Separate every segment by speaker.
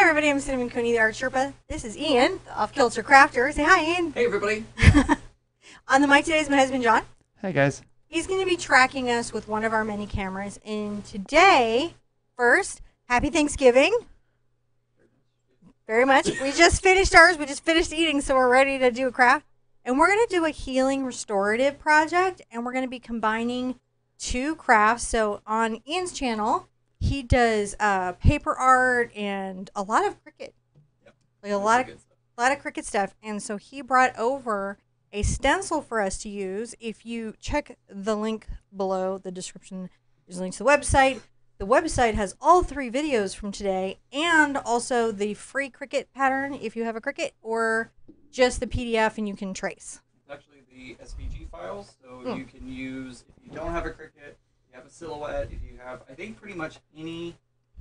Speaker 1: everybody, I'm Cinnamon Cooney, the Art Sherpa. This is Ian, the Off Kilter Crafter. Say hi, Ian.
Speaker 2: Hey everybody.
Speaker 1: On the mic today is my husband, John.
Speaker 3: Hey guys.
Speaker 1: He's going to be tracking us with one of our many cameras. And today, first, happy Thanksgiving. Very much. We just finished ours. We just finished eating, so we're ready to do a craft. And we're going to do a healing restorative project, and we're going to be combining two crafts. So on Ian's channel, he does uh, paper art and a lot of Cricut,
Speaker 2: Yep.
Speaker 1: like a lot of a lot of Cricut stuff. And so he brought over a stencil for us to use. If you check the link below the description, there's a link to the website. The website has all three videos from today and also the free Cricut pattern if you have a Cricut or just the PDF and you can trace.
Speaker 2: It's actually the SVG files, so
Speaker 1: Hmm.
Speaker 2: you can use if you don't have a Cricut, you have a Silhouette, if you have I think pretty much any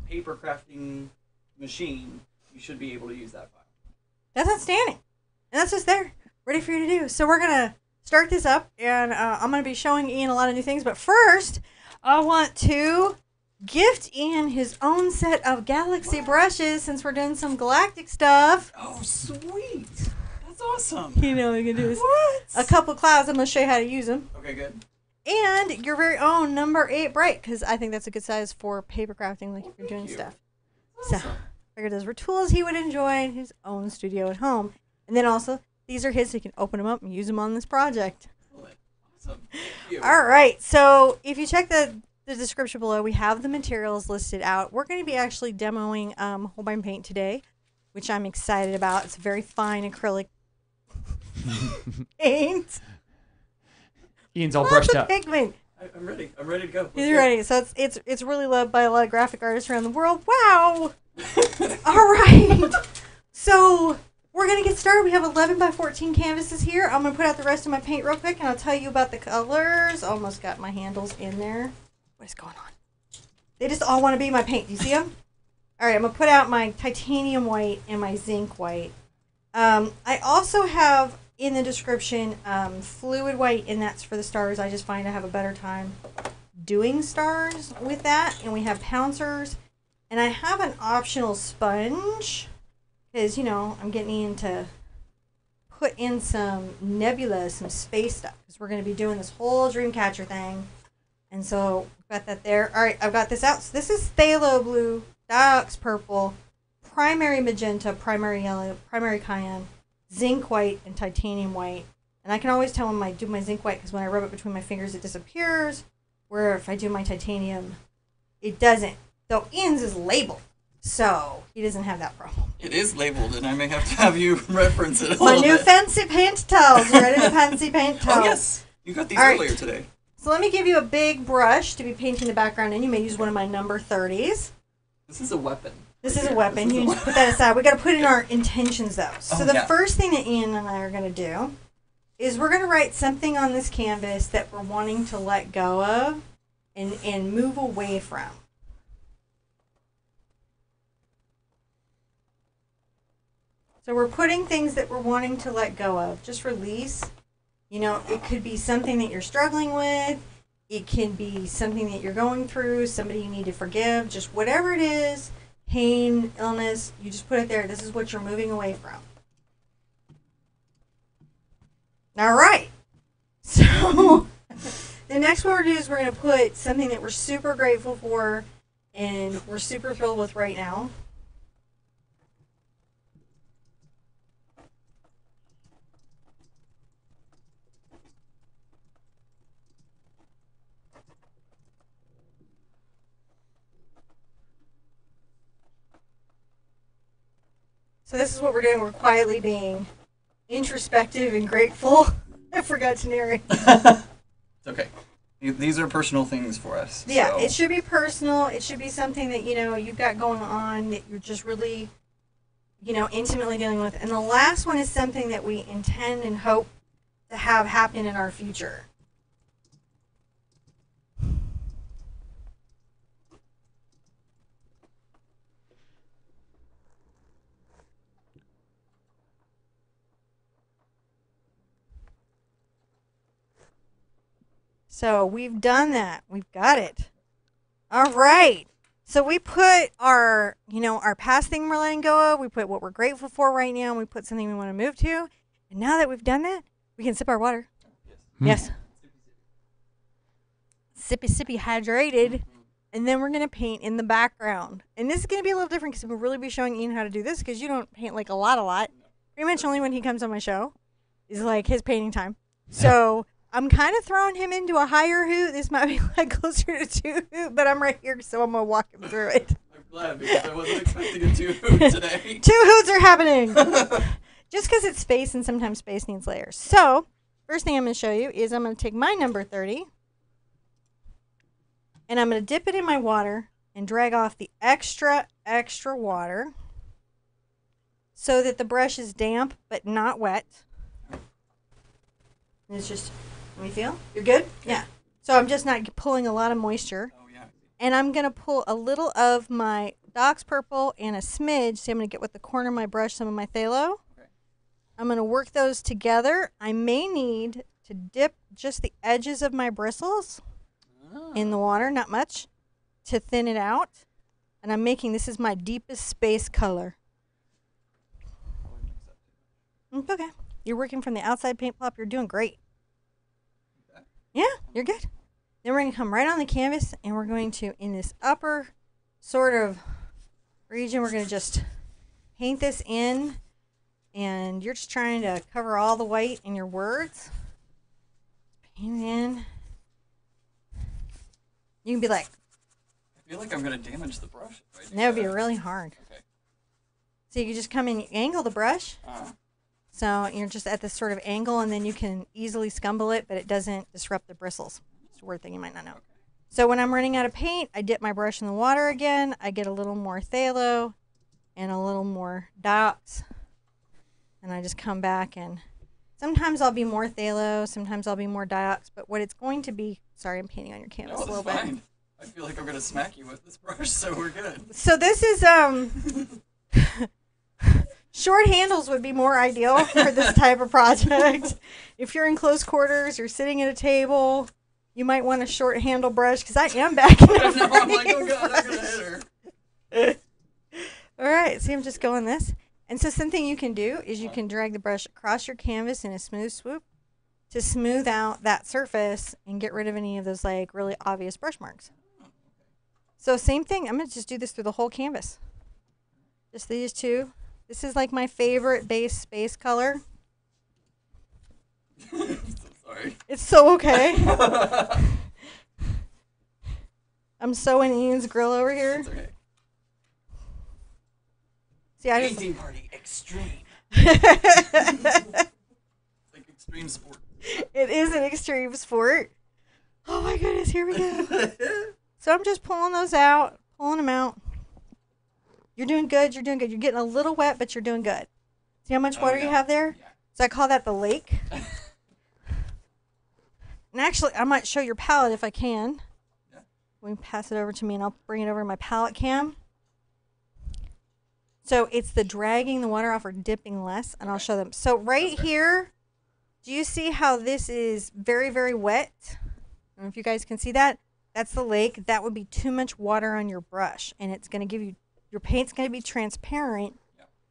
Speaker 2: paper crafting machine, you should be able to use that file.
Speaker 1: That's outstanding. And that's just there, ready for you to do. So we're going to start this up and uh, I'm going to be showing Ian a lot of new things. But first, I want to gift Ian his own set of galaxy brushes since we're doing some galactic stuff.
Speaker 2: Oh sweet! That's awesome.
Speaker 1: You know, what we can do this.
Speaker 2: What?
Speaker 1: A couple clouds. I'm going to show you how to use them.
Speaker 2: Okay, good.
Speaker 1: And your very own number eight bright because I think that's a good size for paper crafting, like if you're doing
Speaker 2: you.
Speaker 1: stuff. So, I figured those were tools he would enjoy in his own studio at home. And then also, these are his, so he can open them up and use them on this project.
Speaker 2: Awesome. Thank you.
Speaker 1: All right. So, if you check the, the description below, we have the materials listed out. We're going to be actually demoing um, Holbein paint today, which I'm excited about. It's very fine acrylic paint.
Speaker 3: Ian's all
Speaker 1: Lots
Speaker 3: brushed
Speaker 1: of
Speaker 3: up.
Speaker 1: pigment.
Speaker 2: I, I'm ready. I'm ready to go.
Speaker 1: He's ready. So it's it's it's really loved by a lot of graphic artists around the world. Wow. All right. So we're gonna get started. We have 11 by 14 canvases here. I'm gonna put out the rest of my paint real quick, and I'll tell you about the colors. Almost got my handles in there. What is going on? They just all want to be my paint. Do you see them? All right. I'm gonna put out my titanium white and my zinc white. Um, I also have in the description um, fluid white, and that's for the stars. I just find I have a better time doing stars with that. And we have pouncers, and I have an optional sponge because you know I'm getting into put in some nebula, some space stuff because we're going to be doing this whole Dreamcatcher thing. And so got that there. All right, I've got this out. So this is phthalo blue, diox purple, primary magenta, primary yellow, primary cyan, zinc white, and titanium white. And I can always tell when I do my zinc white because when I rub it between my fingers, it disappears. Where if I do my titanium, it doesn't. Though Ian's is labeled, so he doesn't have that problem.
Speaker 2: It is labeled, and I may have to have you reference it a
Speaker 1: My new
Speaker 2: bit.
Speaker 1: fancy paint towels. You ready to fancy paint oh, towels?
Speaker 2: Oh yes, you got these
Speaker 1: All right.
Speaker 2: earlier today.
Speaker 1: So let me give you a big brush to be painting the background in. You may use one of my number 30s.
Speaker 2: This is a weapon.
Speaker 1: This is a weapon. You
Speaker 2: is
Speaker 1: need to put that aside. We got to put in our intentions though. So
Speaker 2: Oh,
Speaker 1: the
Speaker 2: yeah.
Speaker 1: first thing that Ian and I are going to do is we're going to write something on this canvas that we're wanting to let go of and and move away from. So we're putting things that we're wanting to let go of, just release. You know, it could be something that you're struggling with. It can be something that you're going through, somebody you need to forgive, just whatever it is, pain, illness, you just put it there. This is what you're moving away from. All right. So the next one we're going to do is we're going to put something that we're super grateful for and we're super thrilled with right now. So this is what we're doing. We're quietly being introspective and grateful. I forgot to narrate.
Speaker 2: It's okay. These are personal things for us.
Speaker 1: Yeah,
Speaker 2: so-
Speaker 1: it should be personal. It should be something that you know you've got going on that you're just really, you know, intimately dealing with. And the last one is something that we intend and hope to have happen in our future. So we've done that. We've got it. All right. So we put our, you know, our past thing we're letting go of. We put what we're grateful for right now, and we put something we want to move to. And now that we've done that, we can sip our water.
Speaker 2: Yes.
Speaker 3: Hmm.
Speaker 1: Yes. Sippy, sippy, hydrated. And then we're going to paint in the background. And this is going to be a little different because we'll really be showing Ian how to do this because you don't paint like a lot, a lot. Pretty much only when he comes on my show is like his painting time. So I'm kind of throwing him into a higher hoot. This might be like closer to two hoot, but I'm right here, so I'm going to walk him through it.
Speaker 2: I'm glad because I wasn't expecting a two hoot today.
Speaker 1: Two hoots are happening. Just because it's space and sometimes space needs layers. So, first thing I'm going to show you is I'm going to take my number 30 and I'm going to dip it in my water and drag off the extra, extra water so that the brush is damp but not wet. And it's just, let me feel. You're good? Yeah. So I'm just not pulling a lot of moisture
Speaker 2: oh yeah.
Speaker 1: and I'm gonna pull a little of my diox purple and a smidge. See, I'm gonna get with the corner of my brush some of my phthalo.
Speaker 2: Okay.
Speaker 1: I'm gonna work those together. I may need to dip just the edges of my bristles in the water, not much, to thin it out. And I'm making this is my deepest space color. Okay, you're working from the outside paint plop. You're doing great. Yeah, you're good. Then we're going to come right on the canvas and we're going to, in this upper sort of region, we're going to just paint this in. And you're just trying to cover all the white in your words. Paint it in. You can be like,
Speaker 2: I feel like I'm gonna damage the brush.
Speaker 1: That would be really hard.
Speaker 2: Okay.
Speaker 1: So you can just come in, angle the brush.
Speaker 2: Uh,
Speaker 1: So you're just at this sort of angle, and then you can easily scumble it, but it doesn't disrupt the bristles. It's a word thing you might not know. So when I'm running out of paint, I dip my brush in the water again. I get a little more phthalo and a little more dots. And I just come back and sometimes I'll be more phthalo, sometimes I'll be more diox, but what it's going to be, sorry, I'm painting on your canvas
Speaker 2: No,
Speaker 1: a little
Speaker 2: that's
Speaker 1: bit.
Speaker 2: fine. I feel like I'm gonna smack you with this brush, so we're good.
Speaker 1: So this is um short handles would be more ideal for this type of project. if you're in close quarters, you're sitting at a table, you might want a short handle brush because I am backing
Speaker 2: I
Speaker 1: up.
Speaker 2: know, I'm like, oh god, I'm gonna hit her.
Speaker 1: All right, see, I'm just going this. And so something you can do is you can drag the brush across your canvas in a smooth swoop to smooth out that surface and get rid of any of those like really obvious brush marks. So same thing, I'm gonna just do this through the whole canvas. Just these two. This is like my favorite base space color.
Speaker 2: so sorry.
Speaker 1: It's so okay. I'm so in Ian's grill over here.
Speaker 2: It's okay.
Speaker 1: See, I just
Speaker 2: Painting party extreme. Like extreme sport.
Speaker 1: it is an extreme sport. Oh my goodness, here we go. So I'm just pulling those out, pulling them out. You're doing good. You're doing good. You're getting a little wet, but you're doing good. See how much
Speaker 2: Oh,
Speaker 1: water you have there?
Speaker 2: Yeah.
Speaker 1: So I call that the lake. and actually, I might show your palette if I can.
Speaker 2: Yeah.
Speaker 1: We can pass it over to me, and I'll bring it over to my palette cam. So it's the dragging the water off or dipping less, and I'll show them. So right
Speaker 2: Okay.
Speaker 1: here, do you see how this is very, very wet? I don't know if you guys can see that. That's the lake. That would be too much water on your brush, and it's going to give you your paint's going to be transparent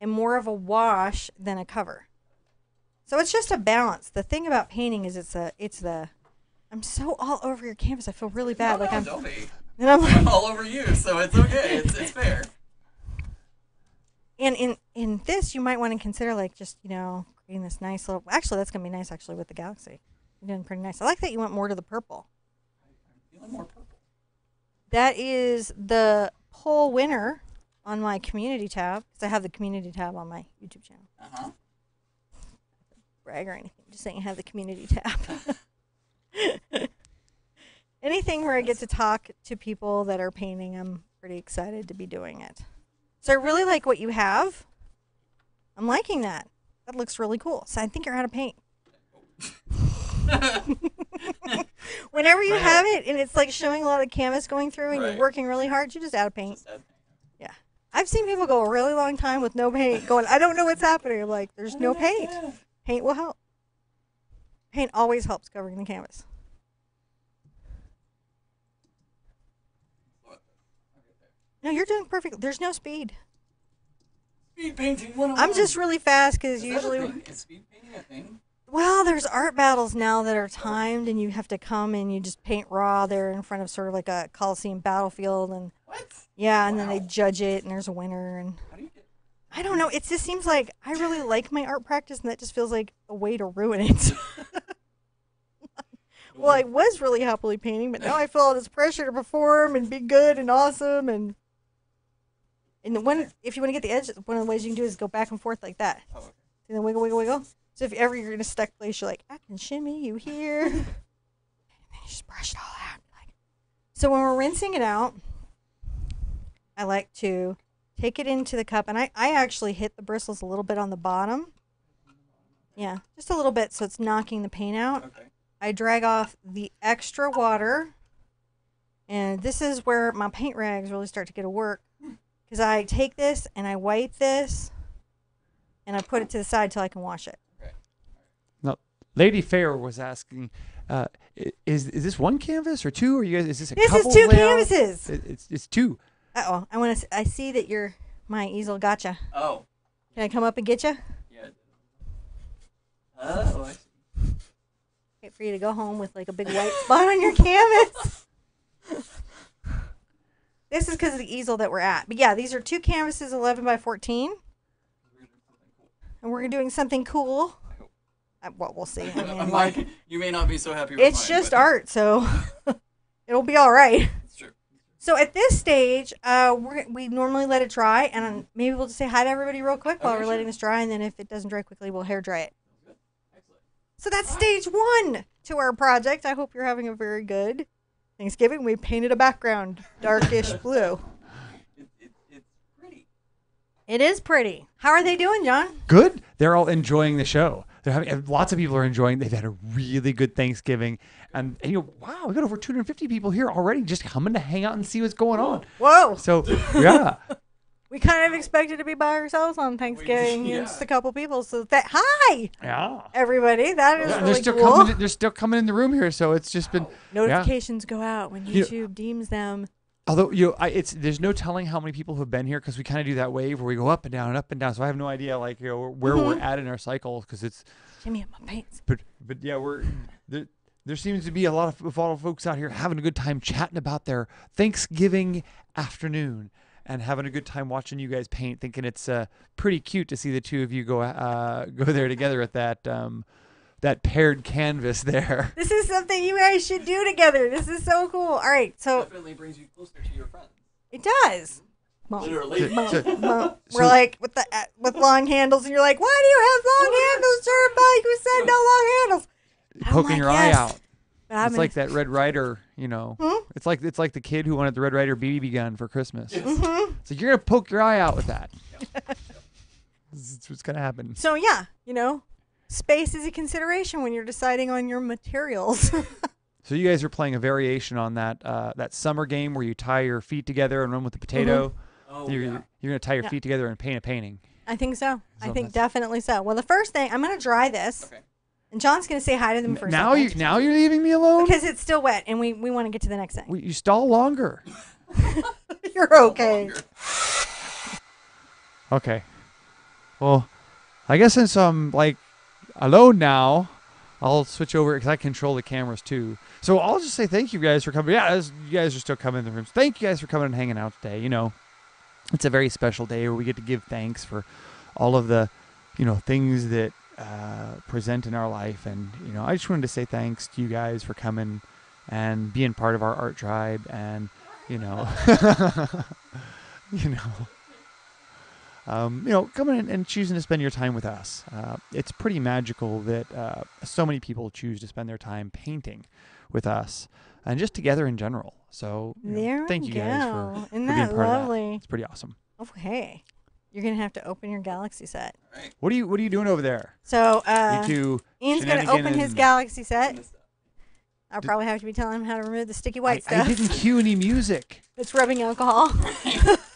Speaker 1: and more of a wash than a cover. So it's just a balance. The thing about painting is it's a it's the I'm so all over your canvas. I feel really bad.
Speaker 2: No,
Speaker 1: like
Speaker 2: no,
Speaker 1: I'm
Speaker 2: don't be.
Speaker 1: and I'm like
Speaker 2: all over you, so it's okay. It's, it's fair.
Speaker 1: and in in this you might want to consider like just you know creating this nice little. Actually, that's gonna be nice actually with the galaxy. You're doing pretty nice. I like that you went more to the purple.
Speaker 2: I'm feeling more purple.
Speaker 1: That is the poll winner on my community tab because I have the community tab on my YouTube channel.
Speaker 2: Uh huh.
Speaker 1: brag or anything. Just saying I have the community tab. Anything where I get to talk to people that are painting, I'm pretty excited to be doing it. So I really like what you have. I'm liking that. That looks really cool. So I think you're out of paint. Whenever you have it and it's like showing a lot of canvas going through and
Speaker 2: Right.
Speaker 1: you're working really hard, you're just out of paint.
Speaker 2: Just add paint.
Speaker 1: I've seen people go a really long time with no paint, going, I don't know what's happening. I'm like, there's no paint. Paint will help. Paint always helps covering the canvas. No, you're doing perfect. There's no speed.
Speaker 2: Speed painting
Speaker 1: I'm just really fast because
Speaker 2: Is that a
Speaker 1: usually.
Speaker 2: Is speed painting a thing?
Speaker 1: well, there's art battles now that are timed, and you have to come and you just paint raw there in front of sort of like a Coliseum battlefield, and
Speaker 2: What?
Speaker 1: Yeah, and then they judge it, and there's a winner, and
Speaker 2: How do you get?
Speaker 1: I don't know. It just seems like I really like my art practice, and that just feels like a way to ruin it. well, I was really happily painting, but now I feel all this pressure to perform and be good and awesome, and and the one if you want to get the edge, one of the ways you can do is go back and forth like that.
Speaker 2: Oh, okay.
Speaker 1: And then wiggle, wiggle, wiggle. So if ever you're in a stuck place, you're like, I can shimmy you here. and then you just brush it all out. Like, so when we're rinsing it out, I like to take it into the cup, and I, I actually hit the bristles a little bit on the bottom. Yeah, just a little bit, so it's knocking the paint out.
Speaker 2: Okay.
Speaker 1: I drag off the extra water, and this is where my paint rags really start to get to work. Because I take this and I wipe this, and I put it to the side till I can wash it. Okay. No.
Speaker 3: Lady Fair was asking, uh, is is this one canvas or two? Or you guys? Is this a
Speaker 1: This is
Speaker 3: couple
Speaker 1: two
Speaker 3: layout?
Speaker 1: canvases.
Speaker 3: It- It's it's two.
Speaker 1: Uh oh, I want to. I see that you're my easel. Gotcha.
Speaker 2: Oh.
Speaker 1: Can I come up and get you?
Speaker 2: Yeah. Oh, I see.
Speaker 1: Wait for you to go home with like a big white spot on your canvas. this is because of the easel that we're at. But yeah, these are two canvases, 11 by 14, and we're doing something cool. Uh, well, we'll see. I mean,
Speaker 2: I'm
Speaker 1: like,
Speaker 2: like, you may not be so happy with
Speaker 1: it's
Speaker 2: mine,
Speaker 1: just
Speaker 2: but
Speaker 1: art, so it'll be all right.
Speaker 2: It's true.
Speaker 1: So at this stage, uh, we're, we normally let it dry, and maybe we'll just say hi to everybody real quick while
Speaker 2: Okay,
Speaker 1: we're
Speaker 2: sure.
Speaker 1: letting this dry, and then if it doesn't dry quickly, we'll hair dry it. So that's stage one to our project. I hope you're having a very good Thanksgiving. We painted a background darkish blue.
Speaker 2: It, it, it's pretty.
Speaker 1: It is pretty. How are they doing, John?
Speaker 3: Good. They're all enjoying the show. They're having lots of people are enjoying. They've had a really good Thanksgiving, and, and you know, wow, we got over 250 people here already, just coming to hang out and see what's going on.
Speaker 1: Whoa!
Speaker 3: So yeah,
Speaker 1: We kind of expected to be by ourselves on Thanksgiving.
Speaker 2: yeah.
Speaker 1: Just a couple people. So that hi
Speaker 3: yeah.
Speaker 1: everybody. That is
Speaker 3: Yeah,
Speaker 1: really
Speaker 3: they're still
Speaker 1: cool.
Speaker 3: coming. They're still coming in the room here, so it's just been.
Speaker 1: Notifications go out when
Speaker 3: You-
Speaker 1: YouTube deems them.
Speaker 3: Although you know, I, it's there's no telling how many people have been here because we kind of do that wave where we go up and down and up and down. So I have no idea like you know where we're at in our cycle because it's
Speaker 1: Jimmy up my pants.
Speaker 3: but but yeah we're there. There seems to be a lot of, a lot of folks out here having a good time chatting about their Thanksgiving afternoon and having a good time watching you guys paint. Thinking it's uh, pretty cute to see the two of you go uh, go there together at that um, that paired canvas there.
Speaker 1: This is something you guys should do together. This is so cool. All right, so
Speaker 2: Definitely brings you closer to your friends.
Speaker 1: it does. Bump,
Speaker 2: Literally.
Speaker 1: bump,
Speaker 3: So-
Speaker 1: We're like with the uh, with long handles, and you're like, "Why do you have long handles, Turnpike? You said no long handles." I'm
Speaker 3: Poking
Speaker 1: like,
Speaker 3: your
Speaker 1: "Yes."
Speaker 3: eye out.
Speaker 1: But I'm
Speaker 3: It's
Speaker 1: in-
Speaker 3: like that Red Ryder, you know.
Speaker 1: Hmm?
Speaker 3: It's like it's like the kid who wanted the Red Ryder BB gun for Christmas.
Speaker 1: Mhm.
Speaker 3: So you're gonna poke your eye out with that. this is what's gonna happen.
Speaker 1: So yeah, you know, space is a consideration when you're deciding on your materials.
Speaker 3: So you guys are playing a variation on that uh, that summer game where you tie your feet together and run with the potato.
Speaker 2: Oh,
Speaker 3: You're,
Speaker 2: yeah.
Speaker 3: you're gonna tie your
Speaker 1: Yeah.
Speaker 3: feet together and paint a painting.
Speaker 1: I think so. I think definitely so. Well, the first thing I'm gonna dry this,
Speaker 2: Okay.
Speaker 1: and John's gonna say hi to them
Speaker 3: N-
Speaker 1: first.
Speaker 3: now you now you're leaving me alone.
Speaker 1: because it's still wet, and we we want to get to the next thing.
Speaker 3: Well, you stall longer.
Speaker 1: You're okay.
Speaker 2: Longer.
Speaker 3: Okay. Well, I guess since I'm like alone now, I'll switch over because I control the cameras too. So I'll just say thank you guys for coming. Yeah, as you guys are still coming in the rooms. Thank you guys for coming and hanging out today. You know, it's a very special day where we get to give thanks for all of the, you know, things that uh, present in our life. And you know, I just wanted to say thanks to you guys for coming and being part of our art tribe. And you know, you know um, you know, coming in and choosing to spend your time with us. Uh, it's pretty magical that uh, so many people choose to spend their time painting with us and just together in general. So, you know, thank you
Speaker 1: go.
Speaker 3: guys for,
Speaker 1: Isn't
Speaker 3: for being
Speaker 1: that
Speaker 3: part of that. It's pretty awesome.
Speaker 1: Okay. You're gonna have to open your galaxy set.
Speaker 2: Right.
Speaker 3: What are you What are you doing over there?
Speaker 1: So uh,
Speaker 3: you.
Speaker 1: Ian's gonna open his galaxy set. I'll probably have to be telling him how to remove the sticky
Speaker 3: I,
Speaker 1: white
Speaker 3: I
Speaker 1: stuff.
Speaker 3: didn't cue any music.
Speaker 1: It's rubbing alcohol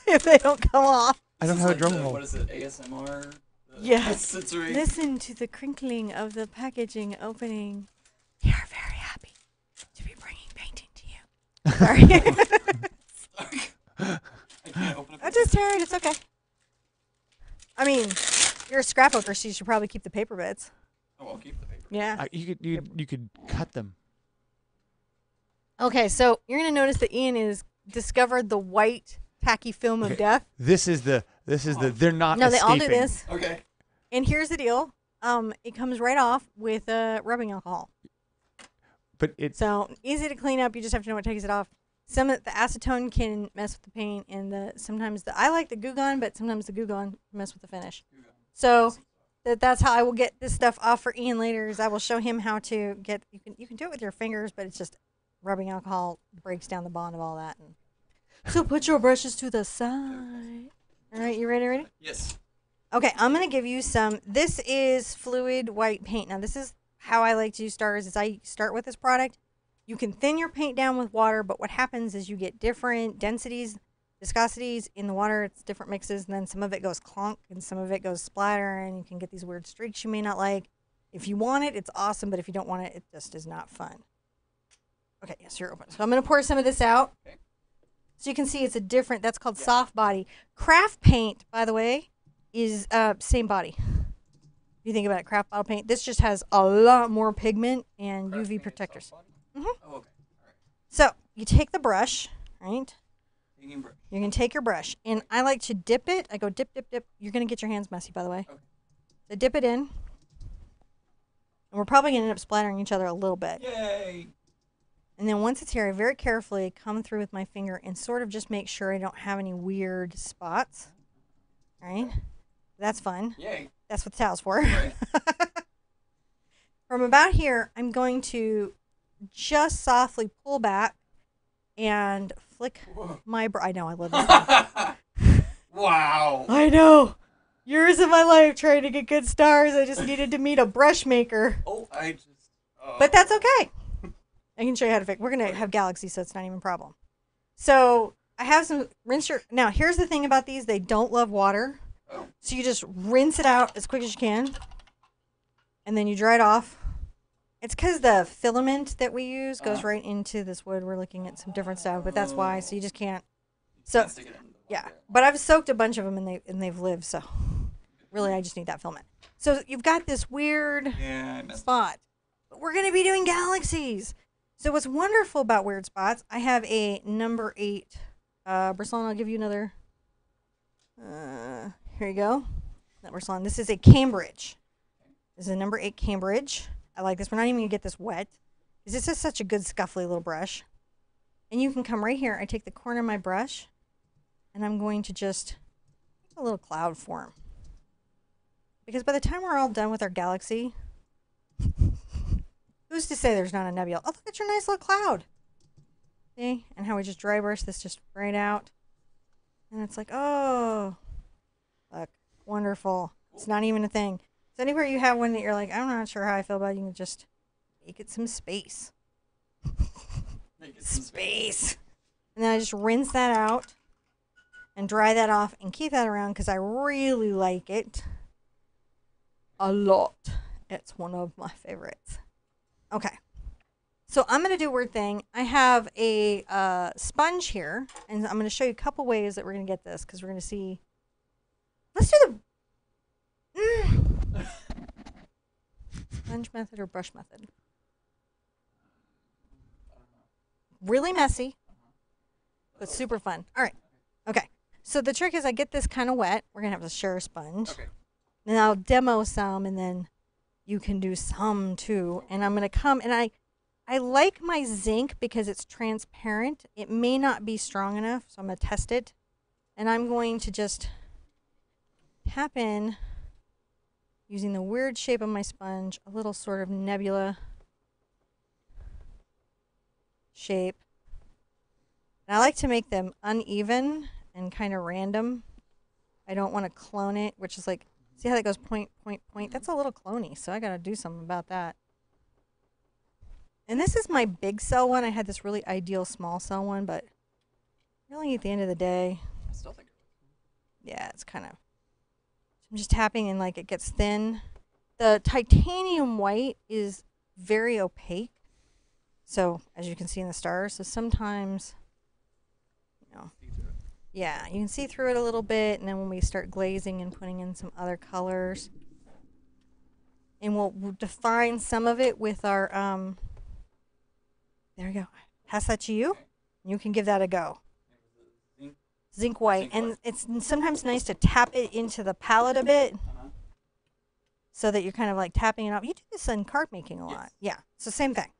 Speaker 1: if they don't come off.
Speaker 3: I don't have
Speaker 2: is
Speaker 3: a
Speaker 2: like
Speaker 3: drum
Speaker 2: the-
Speaker 3: roll.
Speaker 2: What is it? ASMR?
Speaker 1: Yes.
Speaker 2: sensory-
Speaker 1: Listen to the crinkling of the packaging opening. We are very happy to be bringing painting to you. Sorry.
Speaker 2: I
Speaker 1: just tear it. It's okay. I mean, you're a scrapbooker, so you should probably keep the paper bits.
Speaker 2: Oh, I'll keep the paper.
Speaker 1: Yeah.
Speaker 3: Uh, you could you, you could cut them.
Speaker 1: Okay, so you're gonna notice that Ian is discovered the white tacky film of
Speaker 3: Okay.
Speaker 1: death.
Speaker 3: This is the this is the they're not
Speaker 1: No, they all do
Speaker 3: escaping.
Speaker 1: this.
Speaker 2: Okay.
Speaker 1: And here's the deal. Um, it comes right off with uh, rubbing alcohol.
Speaker 3: But it's
Speaker 1: So easy to clean up. You just have to know what takes it off. Some of the acetone can mess with the paint, and the sometimes the I like the Goo Gone, but sometimes the Goo Gone mess with the finish. So that that's how I will get this stuff off for Ian later. Is I will show him how to get you can you can do it with your fingers, but it's just rubbing alcohol breaks down the bond of all that. And so put your brushes to the side. All right, you ready? Ready?
Speaker 2: Yes.
Speaker 1: Okay, I'm gonna give you some. This is fluid white paint. Now, this is how I like to use stars. Is I start with this product. You can thin your paint down with water, but what happens is you get different densities, viscosities in the water. It's different mixes, and then some of it goes clunk, and some of it goes splatter, and you can get these weird streaks you may not like. If you want it, it's awesome, but if you don't want it, it just is not fun. Okay, yes, you're open. So I'm gonna pour some of this out.
Speaker 2: Okay.
Speaker 1: So you can see it's a different. That's called soft body. Craft paint, by the way, is uh, same body. If you think about it, craft bottle paint. This just has a lot more pigment and
Speaker 2: Craft
Speaker 1: UV protectors.
Speaker 2: soft
Speaker 1: Mhm.
Speaker 2: Oh, okay. All right.
Speaker 1: So you take the brush, right? You're gonna take your brush, and I like to dip it. I go dip, dip, dip. You're gonna get your hands messy, by the way.
Speaker 2: Okay.
Speaker 1: So dip it in, and we're probably gonna end up splattering each other a little bit.
Speaker 2: Yay!
Speaker 1: And then once it's here, I very carefully come through with my finger and sort of just make sure I don't have any weird spots. Right? That's fun.
Speaker 2: Yay!
Speaker 1: That's what the towel's for.
Speaker 2: Right.
Speaker 1: From about here, I'm going to just softly pull back and flick
Speaker 2: Whoa.
Speaker 1: my br- I know I love that.
Speaker 2: wow.
Speaker 1: I know. Years of my life trying to get good stars. I just needed to meet a brush maker.
Speaker 2: Oh, I just.
Speaker 1: But that's okay. I can show you how to fix. We're gonna have Galaxy, so it's not even a problem. So I have some rinse your. Now here's the thing about these: they don't love water,
Speaker 2: Oh.
Speaker 1: so you just rinse it out as quick as you can, and then you dry it off. It's because the filament that we use goes
Speaker 2: Uh-huh.
Speaker 1: right into this wood. We're looking at some different stuff, but that's why. So you just can't. So
Speaker 2: Can't stick it in the
Speaker 1: yeah, but I've soaked a bunch of them and they and they've lived. So really, I just need that filament. So you've got this weird
Speaker 2: Yeah,
Speaker 1: spot. But we're going to be doing galaxies. So what's wonderful about weird spots, I have a number eight. Uh, Bristlon, I'll give you another. Uh, here you go. That Bristlon. This is a Cambridge. This is a number eight Cambridge. I like this. We're not even going to get this wet. This is such a good scuffly little brush. And you can come right here. I take the corner of my brush. And I'm going to just a little cloud form. Because by the time we're all done with our galaxy, Who's to say there's not a nebula? Oh, look at your nice little cloud. See? And how we just dry brush this just right out. And it's like, oh, look, wonderful. It's not even a thing. So anywhere you have one that you're like, I'm not sure how I feel about it, you can just make it some space.
Speaker 2: Make it some
Speaker 1: Space. And then I just rinse that out and dry that off and keep that around because I really like it a lot. It's one of my favorites. Okay. So I'm going to do a weird thing. I have a uh, sponge here, and I'm going to show you a couple ways that we're going to get this because we're going to see. Let's do the mm. sponge method or brush method. Really messy, but super fun. All right. Okay. So the trick is I get this kind of wet. We're going to have to share a sponge.
Speaker 2: Okay.
Speaker 1: And I'll demo some and then you can do some too. And I'm going to come and I I like my zinc because it's transparent. It may not be strong enough, so I'm going to test it. And I'm going to just tap in using the weird shape of my sponge, a little sort of nebula shape. And I like to make them uneven and kind of random. I don't want to clone it, which is like, see how that goes point, point, point? That's a little cloney, so I got to do something about that. And this is my big cell one. I had this really ideal small cell one, but really at the end of the day,
Speaker 2: I still think
Speaker 1: yeah, it's kind of. I'm just tapping and like it gets thin. The titanium white is very opaque. So as you can see in the stars, so sometimes, you know,
Speaker 2: See through it.
Speaker 1: Yeah, you can see through it a little bit, and then when we start glazing and putting in some other colors, and we'll, we'll define some of it with our um. There we go. Pass that to you. You can give that a go.
Speaker 2: Zinc.
Speaker 1: Zinc white,
Speaker 2: Zinc
Speaker 1: and
Speaker 2: white.
Speaker 1: it's sometimes nice to tap it into the palette a bit,
Speaker 2: Uh-huh.
Speaker 1: so that you're kind of like tapping it off. You do this in card making a
Speaker 2: Yes.
Speaker 1: lot. Yeah, the same thing.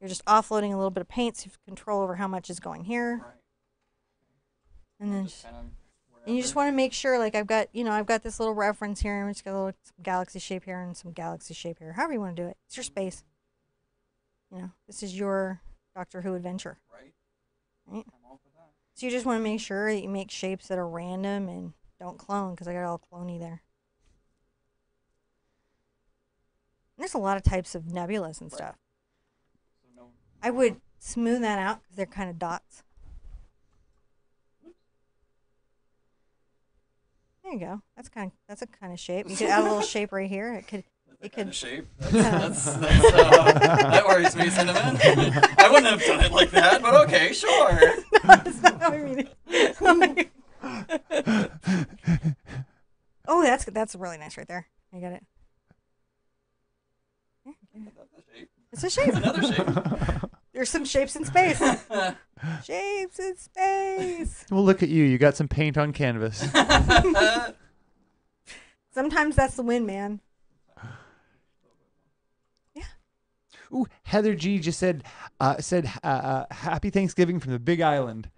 Speaker 1: You're just offloading a little bit of paint, so you have control over how much is going here,
Speaker 2: Right.
Speaker 1: And then
Speaker 2: just kind of
Speaker 1: And you just want to make sure, like I've got, you know, I've got this little reference here, and it's got a little some galaxy shape here and some galaxy shape here. However you want to do it, it's your space. You know, this is your Doctor Who adventure.
Speaker 2: right.
Speaker 1: Right.
Speaker 2: I'm all for that.
Speaker 1: So you just want to make sure that you make shapes that are random and don't clone, because I got all cloney there. There's a lot of types of nebulas and
Speaker 2: Right.
Speaker 1: stuff.
Speaker 2: So no.
Speaker 1: I would smooth that out because they're kind of dots. There you go. That's kind. Of, that's a kind of shape. You could add a little shape right here. It could. It could-
Speaker 2: shape. That's, that's, that's, uh, that worries me, Cinnamon. I wouldn't have done it like that, but okay, sure.
Speaker 1: no, that's not how I mean it. oh, that's that's really nice right there. I got it.
Speaker 2: That's a shape.
Speaker 1: It's a shape.
Speaker 2: Another shape.
Speaker 1: There's some shapes in space. shapes in space.
Speaker 3: well, look at you. You got some paint on canvas.
Speaker 1: Sometimes that's the win, man. Yeah.
Speaker 3: Ooh, Heather G just said uh, said uh, uh, Happy Thanksgiving from the Big Island.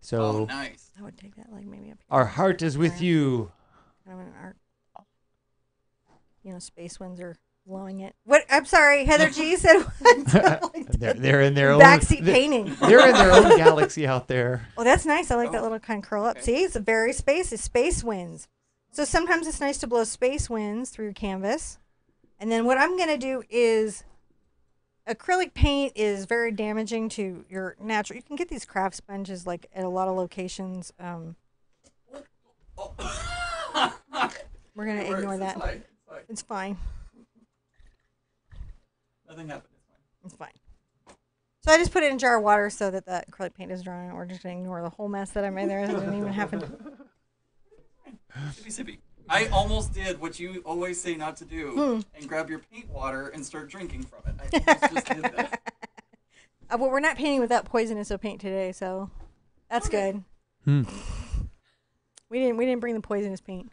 Speaker 3: So
Speaker 2: oh, nice.
Speaker 1: I would take that like maybe up here.
Speaker 3: our heart is with you.
Speaker 1: Kind of an art. You know, space winds are blowing it. What? I'm sorry, Heather G said what? Like
Speaker 3: They're, they're in their own
Speaker 1: backseat
Speaker 3: they're,
Speaker 1: painting.
Speaker 3: they're in their own galaxy out there.
Speaker 1: Oh, that's nice. I like that
Speaker 2: Oh,
Speaker 1: little kind of curl up.
Speaker 2: okay.
Speaker 1: See, it's a very space. It's space winds. So sometimes it's nice to blow space winds through your canvas. And then what I'm gonna do is acrylic paint is very damaging to your natural. You can get these craft sponges like at a lot of locations. Um, we're gonna
Speaker 2: It works,
Speaker 1: ignore
Speaker 2: it's
Speaker 1: that.
Speaker 2: fine, it's fine.
Speaker 1: It's fine.
Speaker 2: Nothing happened. It's fine.
Speaker 1: It's fine. So I just put it in a jar of water so that the acrylic paint is dry. We're just gonna ignore the whole mess that I made there. It didn't even happen.
Speaker 2: Sippy sippy. I almost did what you always say not to do
Speaker 1: Hmm.
Speaker 2: and grab your paint water and start drinking from it. I almost just did that.
Speaker 1: Uh, well, we're not painting with that poisonous of paint today, so that's
Speaker 2: Okay.
Speaker 1: good.
Speaker 3: Hmm.
Speaker 1: We didn't we didn't bring the poisonous paint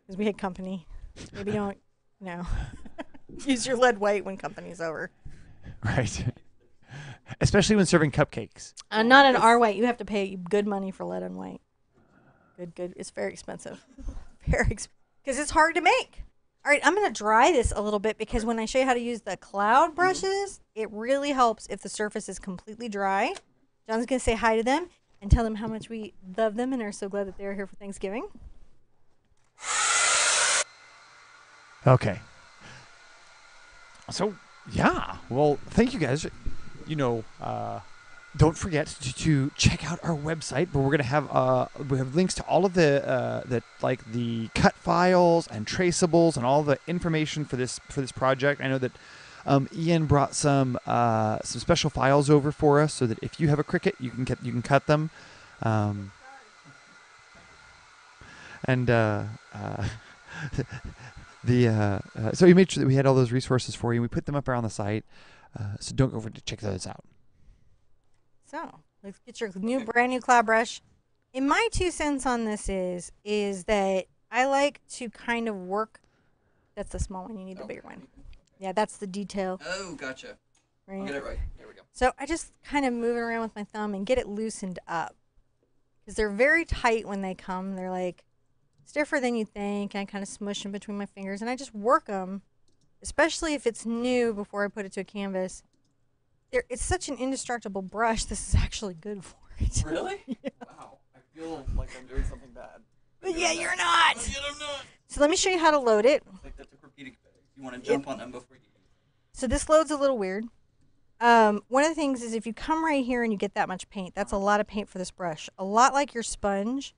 Speaker 1: because we had company. Maybe don't no. Use your lead white when company's over.
Speaker 3: Right. Especially when serving cupcakes.
Speaker 1: Uh, not an R white. You have to pay good money for lead and white. Good, good. It's very expensive. Very because it's hard to make. All right, I'm gonna dry this a little bit because when I show you how to use the cloud brushes, it really helps if the surface is completely dry. John's gonna say hi to them and tell them how much we love them and are so glad that they're here for Thanksgiving.
Speaker 3: Okay. So yeah, well, thank you guys. You know, uh, don't forget to, to check out our website, But we're gonna have uh, we have links to all of the uh, the like the cut files and traceables and all the information for this for this project. I know that. Um, Ian brought some uh, some special files over for us, so that if you have a Cricut, you can get you can cut them. Um, and uh, uh, the uh, uh, so we made sure that we had all those resources for you. We put them up around the site, uh, so don't go over to check those out.
Speaker 1: So let's get your new brand new cloud brush. And my two cents on this is is that I like to kind of work. That's the small one. You need the bigger one. Yeah, that's the detail.
Speaker 2: Oh, gotcha. I'll
Speaker 1: Right.
Speaker 2: get it right. There we go.
Speaker 1: So I just kind of move it around with my thumb and get it loosened up. Because they're very tight when they come. They're like stiffer than you think. And I kind of smush them between my fingers. And I just work them, especially if it's new before I put it to a canvas. It's such an indestructible brush. This is actually good for it.
Speaker 2: Really? yeah. Wow. I feel like I'm doing something bad.
Speaker 1: But yeah, you're not.
Speaker 2: Yet I'm not.
Speaker 1: So let me show you how to load it.
Speaker 2: Like orthopedic bags. You want to jump on them before you
Speaker 1: So this loads a little weird. Um, one of the things is if you come right here and you get that much paint, that's a lot of paint for this brush. A lot like your sponge,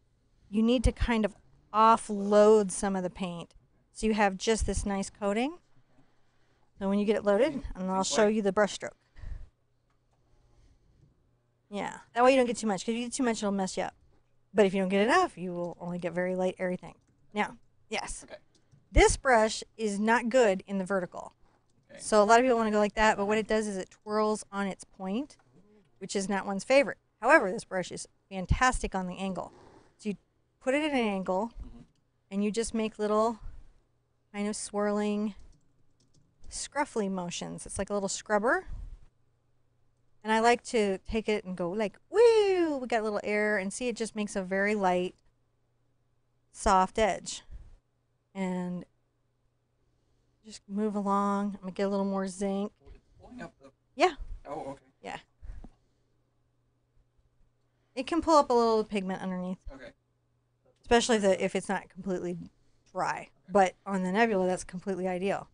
Speaker 1: you need to kind of offload some of the paint. So you have just this nice coating. So when you get it loaded, and I'll show you the brush stroke. Yeah, that way you don't get too much. Because if you get too much, it'll mess you up. But if you don't get enough, you will only get very light, airy thing. Now, yes.
Speaker 2: Okay.
Speaker 1: This brush is not good in the vertical.
Speaker 2: Okay.
Speaker 1: So a lot of people want to go like that, but what it does is it twirls on its point, which is not one's favorite. However, this brush is fantastic on the angle. Put it at an angle, mm-hmm. and you just make little kind of swirling, scruffly motions. It's like a little scrubber. And I like to take it and go like, woo, we got a little air, and see it just makes a very light, soft edge. And just move along. I'm gonna get a little more zinc.
Speaker 2: Oh, it's pulling up the.
Speaker 1: Yeah.
Speaker 2: Oh, okay. Yeah.
Speaker 1: It can pull up a little pigment underneath,
Speaker 2: Okay.
Speaker 1: Especially if, the, if it's not completely dry. But on the nebula, that's completely ideal.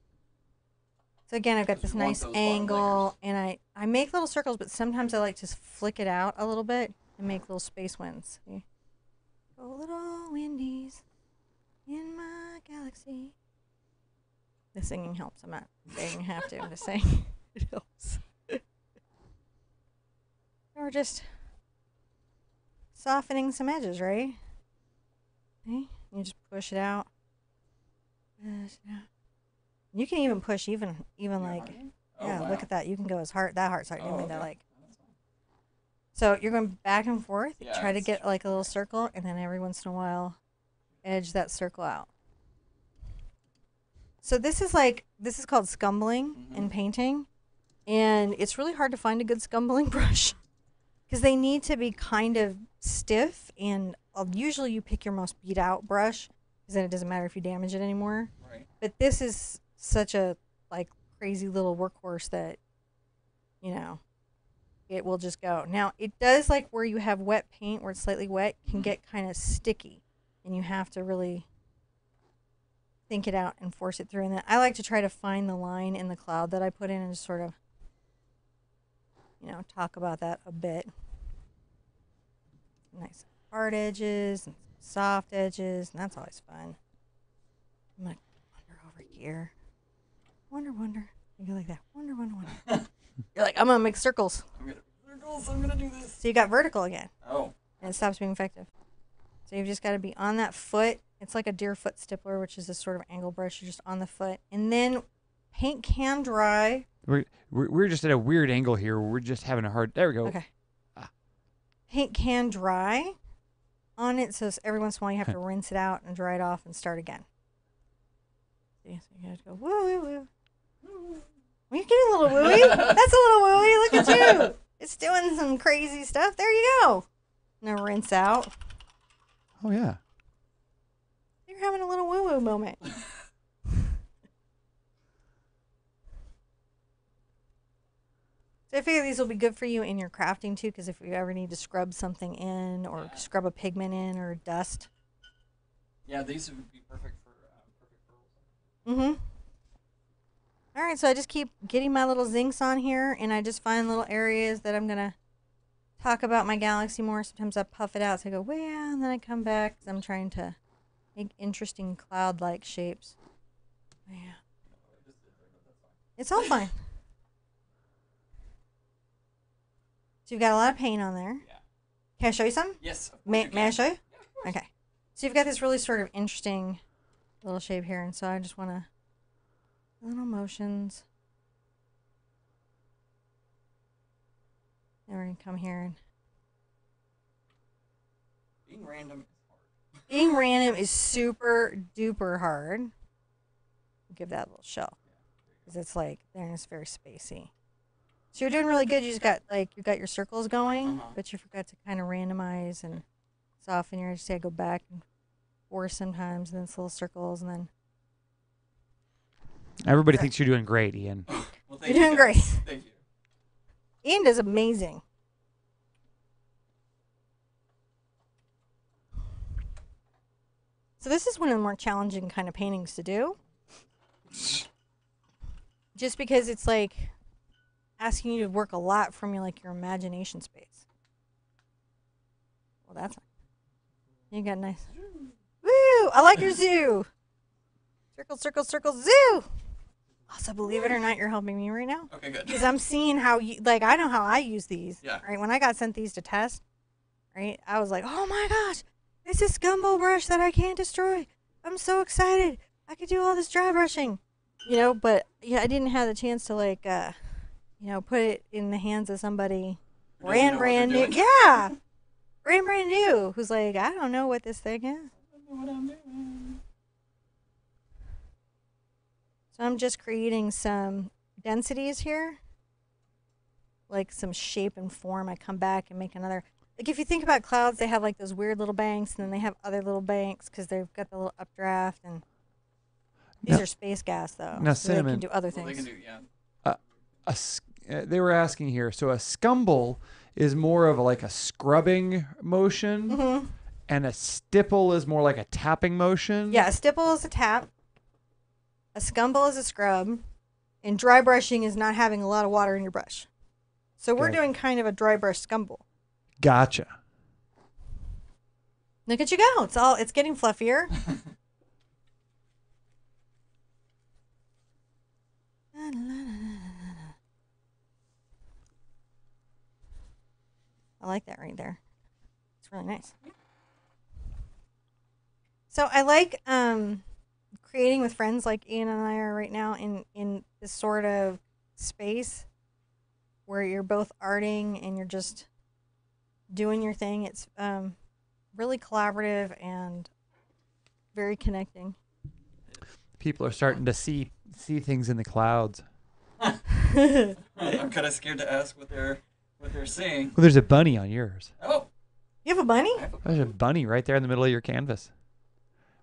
Speaker 1: So again, I've got this nice angle, and I, I make little circles, but sometimes I like to flick it out a little bit and make little space winds. See? Go little windies in my galaxy. The singing helps. I'm not saying you have to. I'm just saying it helps. or just softening some edges, right? Okay, you just push it out. Push it out. You can even push even even like
Speaker 2: Oh,
Speaker 1: yeah,
Speaker 2: wow.
Speaker 1: look at that. You can go as hard that heart's hard.
Speaker 2: Oh,
Speaker 1: made that like so you're going back and forth.
Speaker 2: Yeah,
Speaker 1: try to get like a little circle and then every once in a while edge that circle out. So this is like this is called scumbling in
Speaker 2: Mhm.
Speaker 1: painting. And it's really hard to find a good scumbling brush because they need to be kind of stiff and uh, usually you pick your most beat out brush because then it doesn't matter if you damage it anymore
Speaker 2: Right.
Speaker 1: but this is such a like crazy little workhorse that you know it will just go now it does like where you have wet paint where it's slightly wet can
Speaker 2: Mhm.
Speaker 1: get kind of sticky and you have to really think it out and force it through and then i like to try to find the line in the cloud that i put in and just sort of you know talk about that a bit nice hard edges and soft edges and that's always fun i'm gonna wander over here. Wonder, wonder. You go like that. Wonder, wonder, wonder. You're like, I'm gonna make circles.
Speaker 2: I'm gonna circles. I'm gonna do this.
Speaker 1: So you got vertical again,
Speaker 2: Oh.
Speaker 1: and it stops being effective. So you've just got to be on that foot. It's like a deer foot stippler, which is a sort of angle brush. You're just on the foot, and then paint can dry.
Speaker 3: We're, we're we're just at a weird angle here. We're just having a hard. There we go.
Speaker 1: Okay. Paint can dry on it, so every once in a while you have to rinse it out and dry it off and start again. See, so you to go woo woo woo. Well, you're getting a little wooey. That's a little wooey. Look at you. It's doing some crazy stuff. There you go. Now rinse out.
Speaker 3: Oh yeah.
Speaker 1: You're having a little woo woo moment. So I figure these will be good for you in your crafting too, because if you ever need to scrub something in or
Speaker 2: Yeah.
Speaker 1: scrub a pigment in or dust.
Speaker 2: Yeah, these would be perfect for uh, perfect pearls.
Speaker 1: Mm-hmm. All right, so I just keep getting my little zincs on here, and I just find little areas that I'm gonna talk about my galaxy more. Sometimes I puff it out, so I go out, and then I come back 'cause I'm trying to make interesting cloud-like shapes. Yeah, it's all fine. So you've got a lot of paint on there.
Speaker 2: Yeah.
Speaker 1: Can I show you some?
Speaker 2: Yes.
Speaker 1: May,
Speaker 2: you
Speaker 1: may I show you?
Speaker 2: Yeah.
Speaker 1: Okay. So you've got this really sort of interesting little shape here, and so I just want to little motions. Then we're gonna come here and
Speaker 2: Being random is hard.
Speaker 1: being random is super duper hard. Give that a little show because it's like there and it's very spacey. So you're doing really good. You just got like you got your circles going,
Speaker 2: Uh-huh.
Speaker 1: but you forgot to kind of randomize and soften your. Just gotta go back and forth sometimes, and then it's little circles, and then
Speaker 3: Everybody
Speaker 1: Okay.
Speaker 3: thinks you're doing great, Ian.
Speaker 2: Well, thank
Speaker 1: You're
Speaker 2: you
Speaker 1: doing
Speaker 2: guys.
Speaker 1: great.
Speaker 2: Thank you.
Speaker 1: Ian does amazing. So this is one of the more challenging kind of paintings to do. Just because it's like asking you to work a lot from your like your imagination space. Well, that's you got nice. Woo! I like your zoo. Circle, circle, circle, zoo. Also, believe it or not, you're helping me right now
Speaker 2: Okay, good.
Speaker 1: because I'm seeing how you like I know how I use these.
Speaker 2: Yeah.
Speaker 1: Right when I got sent these to test, right? I was like, oh my gosh, It's a scumble brush that I can't destroy. I'm so excited. I could do all this dry brushing. You know, but yeah, I didn't have the chance to like uh you know, put it in the hands of somebody brand brand new.
Speaker 2: doing.
Speaker 1: Yeah. brand brand new. Who's like, I don't know what this thing is.
Speaker 2: What I'm doing.
Speaker 1: So I'm just creating some densities here. Like some shape and form. I come back and make another. Like if you think about clouds, they have like those weird little banks, and then they have other little banks because they've got the little updraft. And these
Speaker 3: Now-
Speaker 1: are space gas, though.
Speaker 3: now,
Speaker 1: so they
Speaker 3: Cinnamon-
Speaker 1: can do other
Speaker 2: Well, they
Speaker 1: things.
Speaker 2: can do yeah.
Speaker 3: A s- uh, they were asking here. So a scumble is more of a, like a scrubbing motion,
Speaker 1: hmm
Speaker 3: and a stipple is more like a tapping motion.
Speaker 1: Yeah, a stipple is a tap. A scumble is a scrub, and dry brushing is not having a lot of water in your brush. So we're doing kind of a dry brush scumble.
Speaker 3: Gotcha.
Speaker 1: Look at you go. It's all it's getting fluffier. I like that right there. It's really nice. So I like um creating with friends like Ian and I are right now in in this sort of space where you're both arting and you're just doing your thing. It's um really collaborative and very connecting.
Speaker 3: People are starting to see see things in the clouds.
Speaker 2: I'm kind of scared to ask what they're what they're seeing.
Speaker 3: Well, there's a bunny on yours.
Speaker 2: Oh,
Speaker 1: You have a bunny?
Speaker 2: I have a
Speaker 3: There's a bunny right there in the middle of your canvas,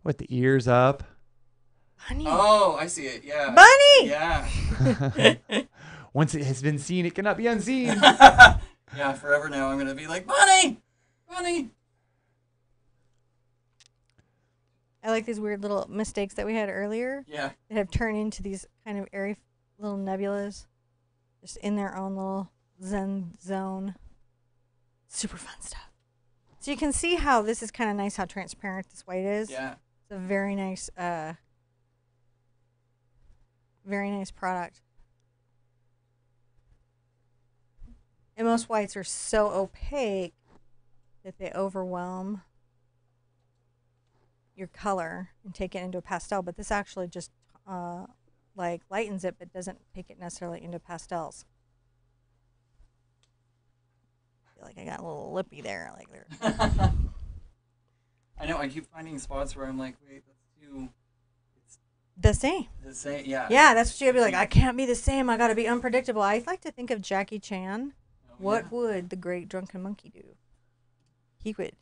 Speaker 3: with the ears up.
Speaker 1: Bunny.
Speaker 2: Oh, I see it. Yeah.
Speaker 1: Bunny!
Speaker 2: Yeah.
Speaker 3: Once it has been seen, it cannot be unseen.
Speaker 2: yeah. Forever now, I'm gonna be like Bunny, Bunny.
Speaker 1: I like these weird little mistakes that we had earlier
Speaker 2: Yeah.
Speaker 1: that have turned into these kind of airy little nebulas just in their own little zen zone. Super fun stuff. So you can see how this is kind of nice how transparent this white is.
Speaker 2: Yeah.
Speaker 1: It's a very nice uh very nice product. And most whites are so opaque that they overwhelm your color and take it into a pastel, but this actually just uh like lightens it but doesn't take it necessarily into pastels. feel like I got a little lippy there, like there.
Speaker 2: I know. I keep finding spots where I'm like, wait, that's too. It's
Speaker 1: The same.
Speaker 2: the same. Yeah.
Speaker 1: Yeah, that's what you gotta be like. I can't be the same. I gotta be unpredictable. I like to think of Jackie Chan.
Speaker 2: Oh,
Speaker 1: What
Speaker 2: yeah.
Speaker 1: would the great drunken monkey do? He would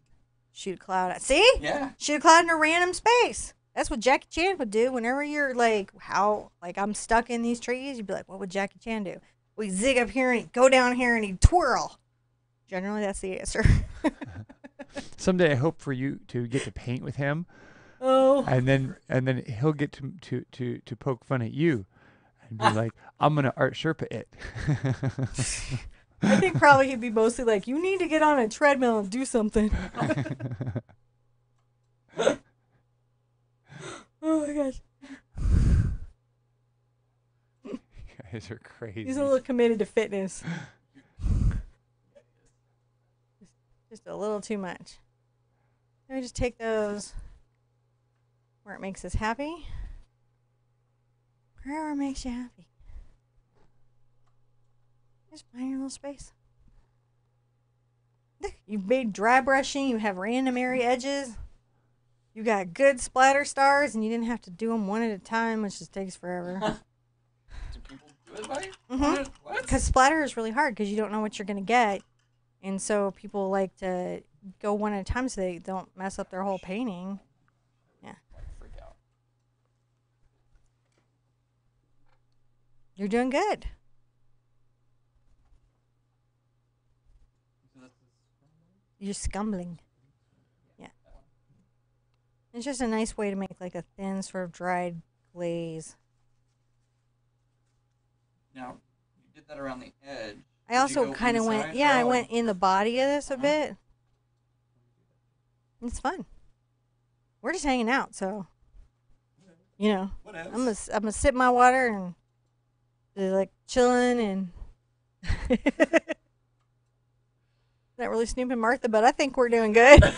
Speaker 1: shoot a cloud at. See?
Speaker 2: Yeah.
Speaker 1: Shoot a cloud in a random space. That's what Jackie Chan would do. Whenever you're like, how, like I'm stuck in these trees, you'd be like, what would Jackie Chan do? We zig up here and he'd go down here and he'd twirl. Generally, that's the answer.
Speaker 3: Someday, I hope for you to get to paint with him,
Speaker 1: oh.
Speaker 3: and then and then he'll get to to to to poke fun at you, and be ah. like, "I'm gonna art Sherpa it."
Speaker 1: I think probably he'd be mostly like, you need to get on a treadmill and do something. oh my gosh.
Speaker 3: you guys are crazy.
Speaker 1: He's a little committed to fitness. Just, a little too much. Let me just take those where it makes us happy. Wherever makes you happy. Just find your little space. You've made dry brushing, you have random area edges. You got good splatter stars, and you didn't have to do them one at a time, which just takes forever.
Speaker 2: Do people do it by?
Speaker 1: Mhm.
Speaker 2: What?
Speaker 1: because splatter is really hard because you don't know what you're going to get and so people like to go one at a time so they don't mess up their whole painting Yeah.
Speaker 2: Freak out.
Speaker 1: you're doing good
Speaker 2: So this is-
Speaker 1: you're scumbling yeah it's just a nice way to make like a thin sort of dried glaze
Speaker 2: Now, you did that around the edge.
Speaker 1: I also kind of went, yeah, I went in the body of this a bit. It's fun. We're just hanging out, so you know, I'm gonna I'm gonna sip my water and like chilling and not really snooping Martha, but I think we're doing good.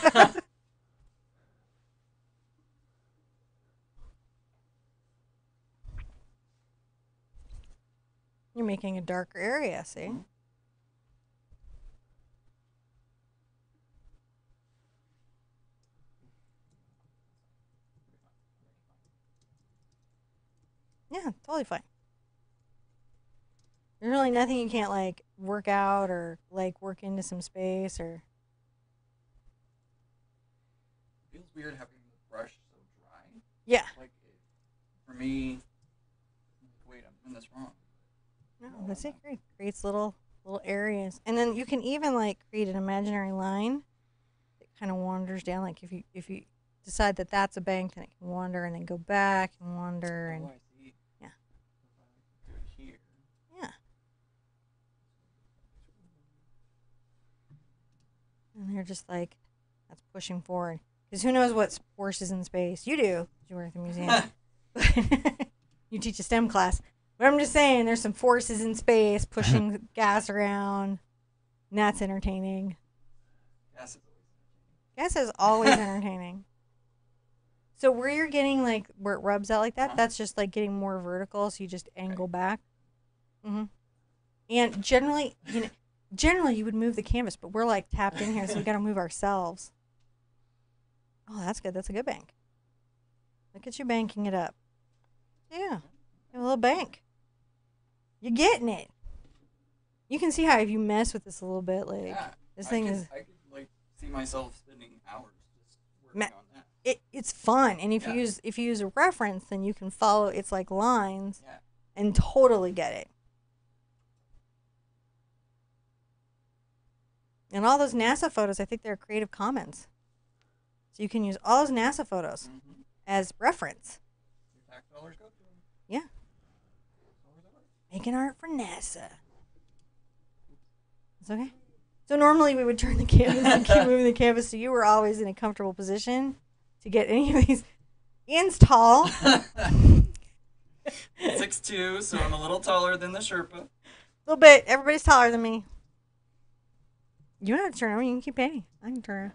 Speaker 1: You're making a darker area, see? Totally fine. There's really nothing you can't like work out or like work into some space or
Speaker 2: feels weird having the brush so dry.
Speaker 1: yeah.
Speaker 2: Like it, for me, wait, I'm doing this wrong.
Speaker 1: No, that's it. Great. Creates little little areas, and then you can even like create an imaginary line that kind of wanders down. Like if you if you decide that that's a bank, then it can wander and then go back and wander and
Speaker 2: oh, I see.
Speaker 1: Yeah.
Speaker 2: If I do it here.
Speaker 1: yeah. And they're just like that's pushing forward because who knows what forces in space? You do. You work at the museum. you teach a STEM class. But I'm just saying, there's some forces in space pushing gas around. And that's entertaining.
Speaker 2: Gas is always
Speaker 1: Gas is always entertaining. So where you're getting like where it rubs out like that,
Speaker 2: Uh-huh.
Speaker 1: that's just like getting more vertical. So you just angle back. hmm And generally, you know, generally you would move the canvas, but we're like tapped in here, so we got to move ourselves. Oh, that's good. That's a good bank. Look at you banking it up. Yeah, a little bank. You're getting it. You can see how if you mess with this a little bit, like
Speaker 2: yeah.
Speaker 1: this
Speaker 2: I
Speaker 1: thing
Speaker 2: could,
Speaker 1: is
Speaker 2: I could like see myself spending hours just working on that.
Speaker 1: it, it's fun. And if
Speaker 2: Yeah.
Speaker 1: you use if you use a reference, then you can follow its like lines
Speaker 2: Yeah.
Speaker 1: and totally get it. And all those NASA photos, I think they're Creative Commons. So you can use all those NASA photos
Speaker 2: Mm-hmm.
Speaker 1: as reference.
Speaker 2: Your tax dollars go to them.
Speaker 1: Yeah.
Speaker 2: Dollars at work.
Speaker 1: Making art for NASA. It's okay. So normally we would turn the canvas and keep moving the canvas so you were always in a comfortable position to get any of these. Ian's tall.
Speaker 2: Six two, so I'm a little taller than the Sherpa.
Speaker 1: A little bit. Everybody's taller than me. You to turn around. You can keep painting. I can turn.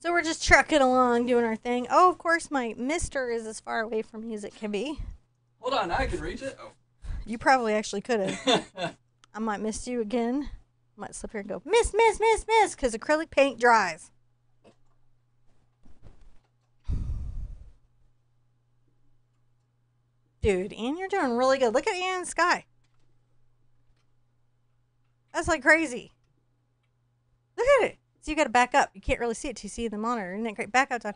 Speaker 1: So we're just trucking along, doing our thing. Oh, of course, my Mister is as far away from me as it can be.
Speaker 2: Hold on, I can reach it. Oh.
Speaker 1: You probably actually could have. I might miss you again. Might slip here and go, miss, miss, miss, miss, because acrylic paint dries. Dude, Ian, you're doing really good. Look at Ian sky. That's like crazy. Look at it. So you got to back up. You can't really see it till you see the monitor. Isn't that great? Back up, Todd.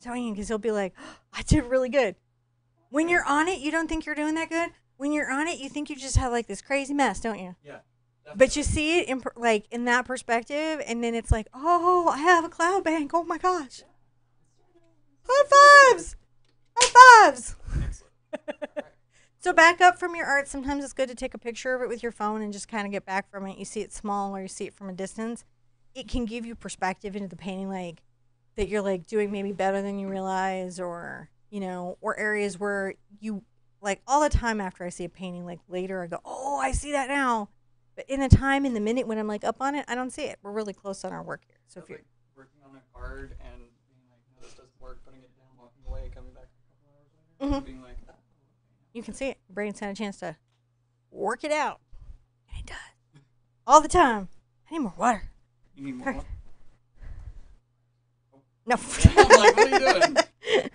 Speaker 1: Tell Ian because he'll be like, I did really good. When you're on it, you don't think you're doing that good. When you're on it, you think you just have like this crazy mess, don't you?
Speaker 2: yeah.
Speaker 1: But you see it in like in that perspective, and then it's like, oh, I have a cloud bank. Oh my gosh! High fives! High fives!
Speaker 2: Excellent.
Speaker 1: So back up from your art. Sometimes it's good to take a picture of it with your phone and just kind of get back from it. You see it small or you see it from a distance. It can give you perspective into the painting, like that you're like doing maybe better than you realize, or you know, or areas where you like all the time after I see a painting, like later I go, oh, I see that now. But in the time, in the minute when I'm like up on it, I don't see it. We're really close on our work here. So if you're
Speaker 2: like working on a card and being like, no, this doesn't work, putting it down, walking away, coming back a couple hours later,
Speaker 1: Mhm.
Speaker 2: being like,
Speaker 1: you can see it. Brain's had a chance to work it out. And it does. All the time. I need more water.
Speaker 2: you need more. One?
Speaker 1: No.
Speaker 2: Like, what are you doing?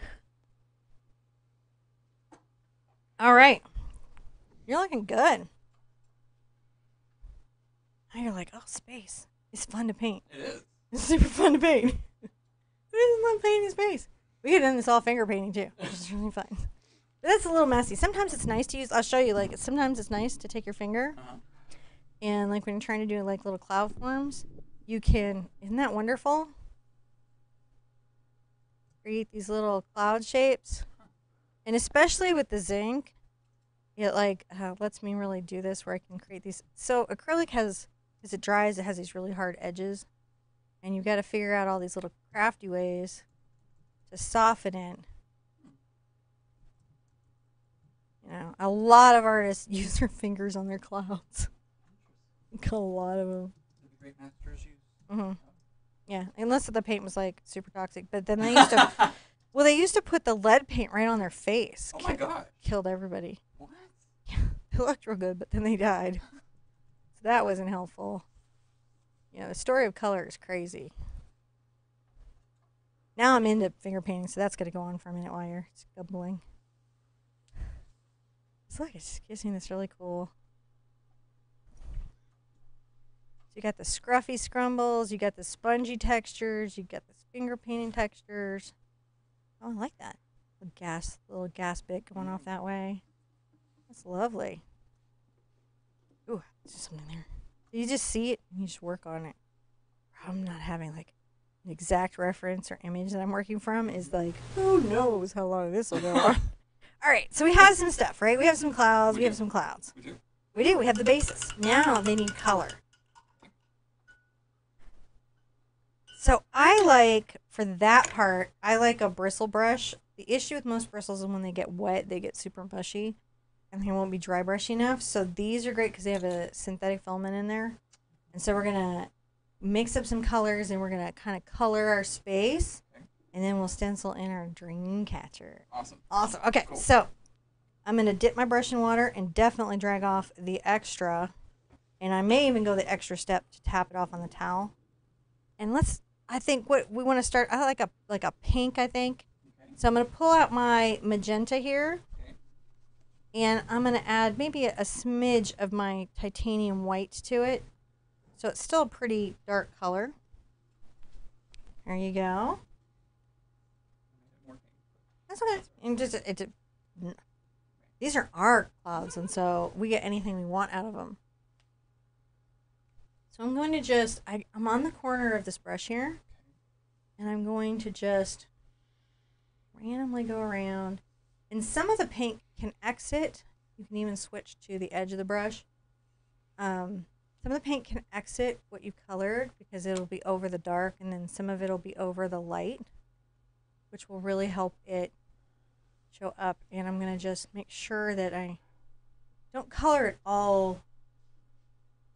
Speaker 1: All right. You're looking good. Now you're like, oh, space. It's fun to paint.
Speaker 2: It is.
Speaker 1: It's super fun to paint. Who doesn't love painting space? We could have done this all finger painting too, which is really fun. But that's a little messy. Sometimes it's nice to use. I'll show you. Like sometimes it's nice to take your finger
Speaker 2: Uh-huh.
Speaker 1: and like when you're trying to do like little cloud forms, you can. Isn't that wonderful? Create these little cloud shapes, and especially with the zinc, it like uh, lets me really do this where I can create these. So acrylic has, as it dries, it has these really hard edges, and you've got to figure out all these little crafty ways to soften it. You know, a lot of artists use their fingers on their clouds. a lot of them.
Speaker 2: Did the great masters use?
Speaker 1: hmm Yeah, unless the paint was like super toxic. But then they used to Well, they used to put the lead paint right on their face.
Speaker 2: Oh my god.
Speaker 1: Killed everybody.
Speaker 2: What?
Speaker 1: They looked real good, but then they died. So that wasn't helpful. You know, the story of color is crazy. Now I'm into finger painting, so that's going to go on for a minute while you're scumbling. It's like it's kissing this really cool. So you got the scruffy scrumbles, you got the spongy textures, you got the finger painting textures. Oh, I like that. Little gas, little gas bit going off that way. That's lovely. Ooh, there's something there. You just see it and you just work on it. I'm not having like an exact reference or image that I'm working from is like, who knows how long this will go on. All right, so we have some stuff, right? We have some clouds.
Speaker 2: We
Speaker 1: We have some clouds.
Speaker 2: We do.
Speaker 1: We do. We have the basis. Now they need color. So I like for that part, I like a bristle brush. The issue with most bristles is when they get wet, they get super mushy, and they won't be dry brushy enough. So these are great because they have a synthetic filament in there, and so we're gonna mix up some colors and we're gonna kind of color our space. And then we'll stencil in our dream catcher.
Speaker 2: Awesome.
Speaker 1: Awesome. Okay,
Speaker 2: Cool.
Speaker 1: so I'm gonna dip my brush in water and definitely drag off the extra, and I may even go the extra step to tap it off on the towel. And let's. I think what we want to start. I like a like a pink. I think.
Speaker 2: Okay.
Speaker 1: So I'm gonna pull out my magenta here,
Speaker 2: Okay.
Speaker 1: and I'm gonna add maybe a, a smidge of my titanium white to it, so it's still a pretty dark color. There you go. That's okay. And just it, it, these are our clouds, and so we get anything we want out of them. So I'm going to just I, I'm on the corner of this brush here, and I'm going to just randomly go around. And some of the paint can exit. You can even switch to the edge of the brush. Um, some of the paint can exit what you've colored because it'll be over the dark, and then some of it'll be over the light, which will really help it show up. And I'm gonna just make sure that I don't color it all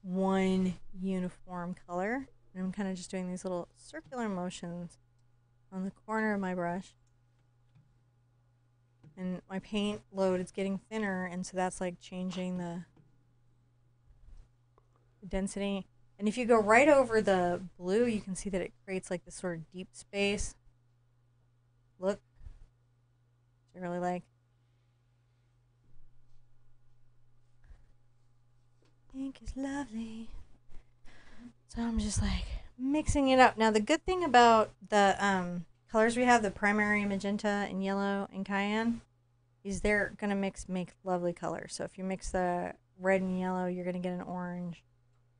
Speaker 1: one uniform color. And I'm kind of just doing these little circular motions on the corner of my brush. And my paint load is getting thinner, and so that's like changing the the density. And if you go right over the blue, you can see that it creates like this sort of deep space look. I really like. Pink is lovely. So I'm just like mixing it up. Now the good thing about the um, colors we have, the primary magenta and yellow and cyan, is they're gonna mix make lovely colors. So if you mix the red and yellow, you're gonna get an orange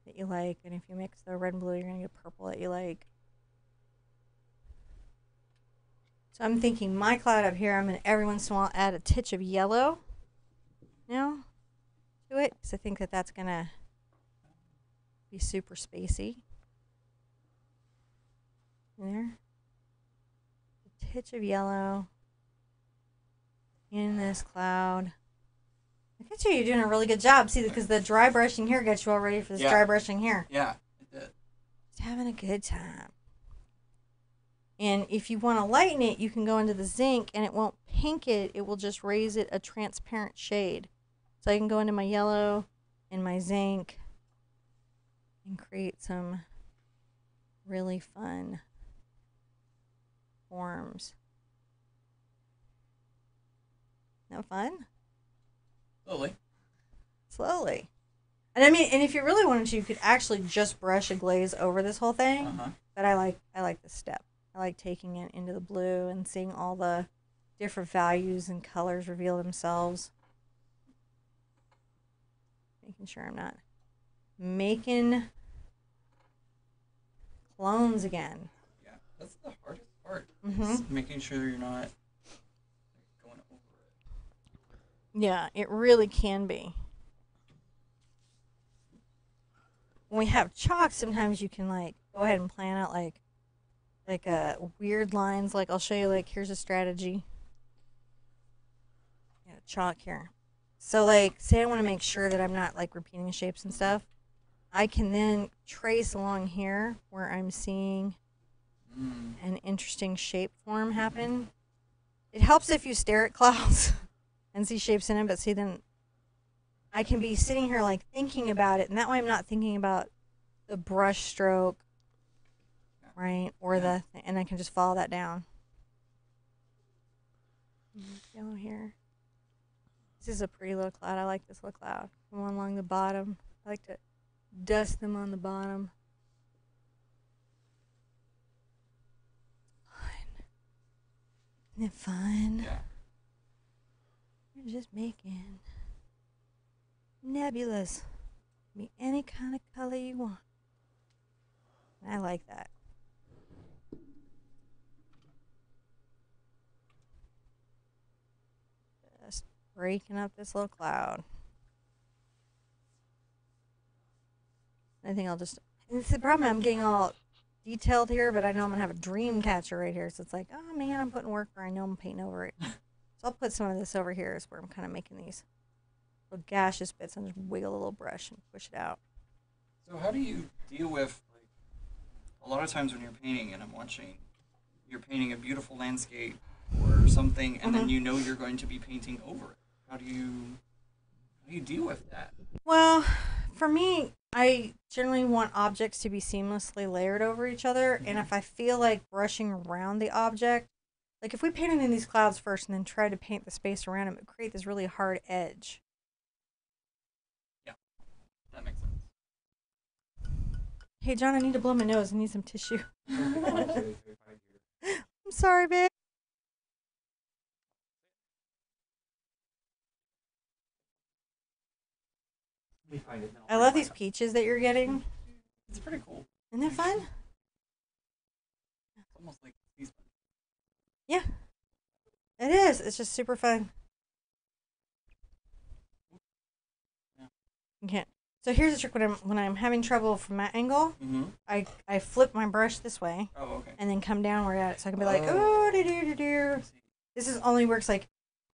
Speaker 1: that you like, and if you mix the red and blue, you're gonna get purple that you like. So I'm thinking my cloud up here, I'm gonna every once in a while add a titch of yellow now to it because I think that that's gonna be super spacey. There. A titch of yellow in this cloud. Look at you, you're doing a really good job. See, because the dry brushing here gets you all ready for this
Speaker 2: Yeah.
Speaker 1: dry brushing here.
Speaker 2: Yeah, it did.
Speaker 1: Just having a good time. And if you want to lighten it, you can go into the zinc and it won't pink it, it will just raise it a transparent shade. So I can go into my yellow and my zinc and create some really fun forms. No fun?
Speaker 2: Slowly.
Speaker 1: Slowly. And I mean, and if you really wanted to, you could actually just brush a glaze over this whole thing.
Speaker 2: Uh huh.
Speaker 1: But I like I like this step. I like taking it into the blue and seeing all the different values and colors reveal themselves. Making sure I'm not making clones again.
Speaker 2: Yeah, that's the hardest part.
Speaker 1: Mhm.
Speaker 2: is Making sure you're not going over it.
Speaker 1: Yeah, it really can be. When we have chalk, sometimes you can like go ahead and plan out like like uh weird lines. Like I'll show you like here's a strategy. Yeah, chalk here. So like say I want to make sure that I'm not like repeating shapes and stuff. I can then trace along here where I'm seeing
Speaker 2: Mm.
Speaker 1: an interesting shape form happen. It helps if you stare at clouds and see shapes in them, but see then I can be sitting here like thinking about it, and that way I'm not thinking about the brush stroke, right? Or
Speaker 2: Yeah.
Speaker 1: the and I can just follow that down. Yellow here. This is a pretty little cloud. I like this little cloud. One along the bottom. I like to dust them on the bottom. Fun. Isn't it fun?
Speaker 2: Yeah.
Speaker 1: You're just making nebulas. Be any kind of color you want. I like that. Just breaking up this little cloud. I think I'll just. It's the problem. I'm getting all detailed here, but I know I'm gonna have a dream catcher right here. So it's like, oh man, I'm putting work where I know I'm painting over it. so I'll put some of this over here is where I'm kind of making these little gaseous bits and just wiggle a little brush and push it out.
Speaker 2: So how do you deal with like a lot of times when you're painting and I'm watching, you're painting a beautiful landscape or something, and then
Speaker 1: Mhm.
Speaker 2: you know you're going to be painting over it. How do you how do you deal with that?
Speaker 1: Well, for me, I generally want objects to be seamlessly layered over each other, and mm-hmm. if I feel like brushing around the object, like if we painted in these clouds first and then tried to paint the space around them, it would create this really hard edge.
Speaker 2: Yeah, that makes sense.
Speaker 1: Hey, John, I need to blow my nose. I need some tissue. I'm sorry, babe. I love these peaches that you're getting.
Speaker 2: It's pretty cool.
Speaker 1: Isn't it fun?
Speaker 2: It's almost like these.
Speaker 1: Yeah. It is. It's just super fun.
Speaker 2: Yeah.
Speaker 1: You can't. So here's the trick when I'm when I'm having trouble from that angle,
Speaker 2: Mm-hmm.
Speaker 1: I I flip my brush this way
Speaker 2: Oh, okay.
Speaker 1: and then come downward at it, so I can be like,
Speaker 2: Oh.
Speaker 1: oh, do do do do. This is only works like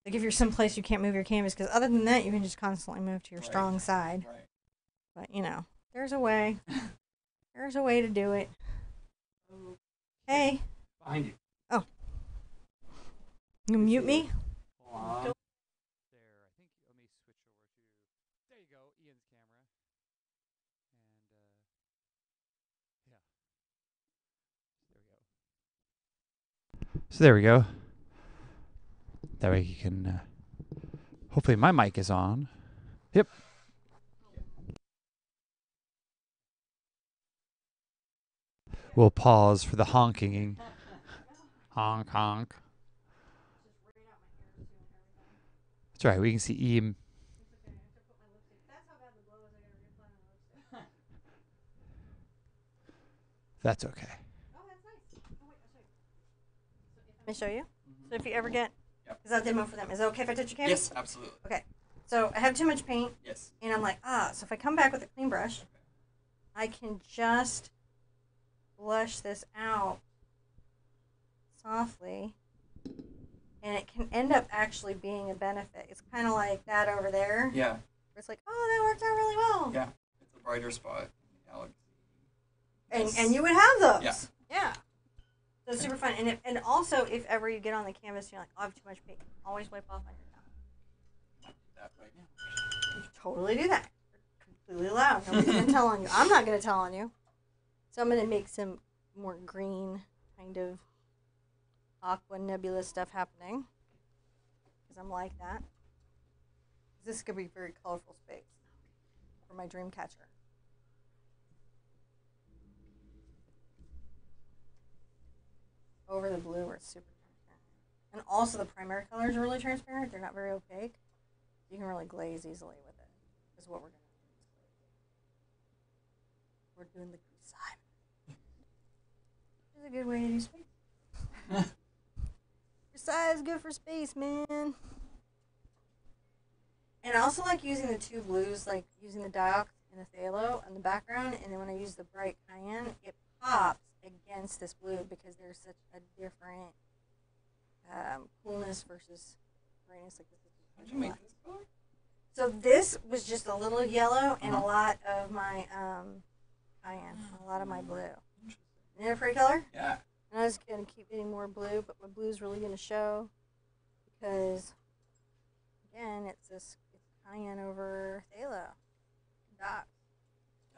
Speaker 1: like if you're someplace you can't move your canvas, because other than that, you can just constantly move to your
Speaker 2: Right.
Speaker 1: strong side.
Speaker 2: Right.
Speaker 1: But you know, there's a way. There's a way to do it. Hey,
Speaker 2: Behind you. Oh.
Speaker 1: You mute me?
Speaker 3: There, I think. Let me switch over to. There you go, Ian's camera. And uh, yeah. So there we go. That way you can. Uh, hopefully my mic is on. Yep. We'll pause for the honking. Honk honk. That's right. We can see Ian. That's okay.
Speaker 1: Let me show you. So if you ever get,
Speaker 2: Yep.
Speaker 1: is that demo for them? Is it okay if I touch your canvas?
Speaker 2: Yes, absolutely. Okay.
Speaker 1: So I have too much paint,
Speaker 2: Yes.
Speaker 1: and I'm like, ah. So if I come back with a clean brush, I can just blush this out softly, and it can end up actually being a benefit. It's kind of like that over there.
Speaker 2: Yeah.
Speaker 1: Where it's like, oh, that worked out really well.
Speaker 2: Yeah. It's a brighter spot in the galaxy.
Speaker 1: And
Speaker 2: Yes.
Speaker 1: and you would have those.
Speaker 2: Yeah.
Speaker 1: Yeah. So it's super fun. And if, and also, if ever you get on the canvas, you're like, oh, I have too much paint. Always wipe off on your.
Speaker 2: That right now.
Speaker 1: You can totally do that. Completely allowed. Nobody's gonna tell on you. I'm not gonna tell on you. So I'm gonna make some more green kind of aqua nebula stuff happening because I'm like that. This could be a very colorful space for my dream catcher. Over the blue, where it's super transparent, and also the primary colors are really transparent. They're not very opaque. You can really glaze easily with it. Is what we're gonna do. We're doing the Grisaille. It's a good way to do space. Grisaille is good for space, man. And I also like using the two blues, like using the Diox and the Phthalo in the background, and then when I use the bright cyan, it pops against this blue because there's such a different um, coolness versus grayness. Like this is
Speaker 2: How'd you make this color?
Speaker 1: so this was just a little yellow and a lot of my um, cyan, a lot of my blue.
Speaker 2: Interesting.
Speaker 1: Isn't it a pretty color?
Speaker 2: Yeah.
Speaker 1: And I was gonna keep getting more blue, but my blue's really gonna show. because again, it's this it's cyan over phthalo. Diox,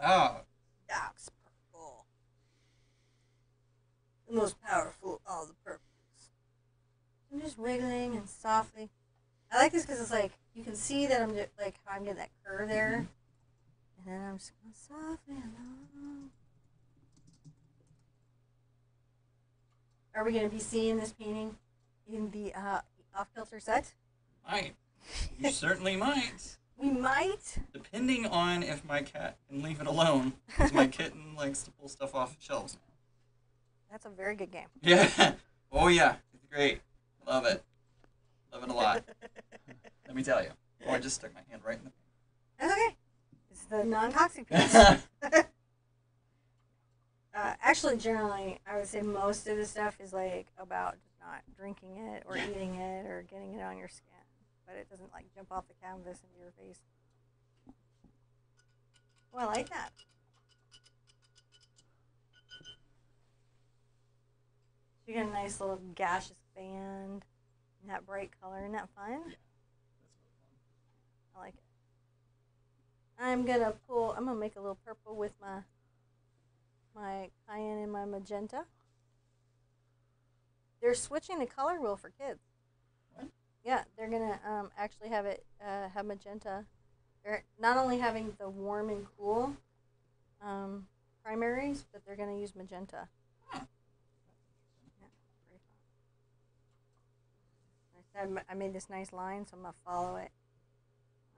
Speaker 2: Oh,
Speaker 1: diox the most powerful of all the purples. I'm just wiggling and softly. I like this because it's like you can see that I'm just, like how I'm getting that curve there, and then I'm just going softly along. Are we going to be seeing this painting in the uh, off kilter set?
Speaker 2: might. You certainly might.
Speaker 1: We might.
Speaker 2: Depending on if my cat can leave it alone. Because my kitten likes to pull stuff off shelves now.
Speaker 1: That's a very good game.
Speaker 2: Yeah. Oh, yeah. It's great. Love it. Love it a lot. Let me tell you. Oh, I just stuck my hand right in
Speaker 1: That's okay. It's the non-toxic piece. uh, actually, generally, I would say most of the stuff is like about just not drinking it or eating it or getting it on your skin, but it doesn't like jump off the canvas into your face. Oh, I like that. You get a nice little gaseous band in that bright color. Isn't that fun? I like it. I'm gonna pull. I'm gonna make a little purple with my my cyan and my magenta. They're switching the color wheel for kids.
Speaker 2: What?
Speaker 1: Yeah, they're gonna um, actually have it uh, have magenta. They're not only having the warm and cool um, primaries, but they're gonna use magenta.
Speaker 2: Huh.
Speaker 1: Yeah, very fun. I made this nice line, so I'm gonna follow it.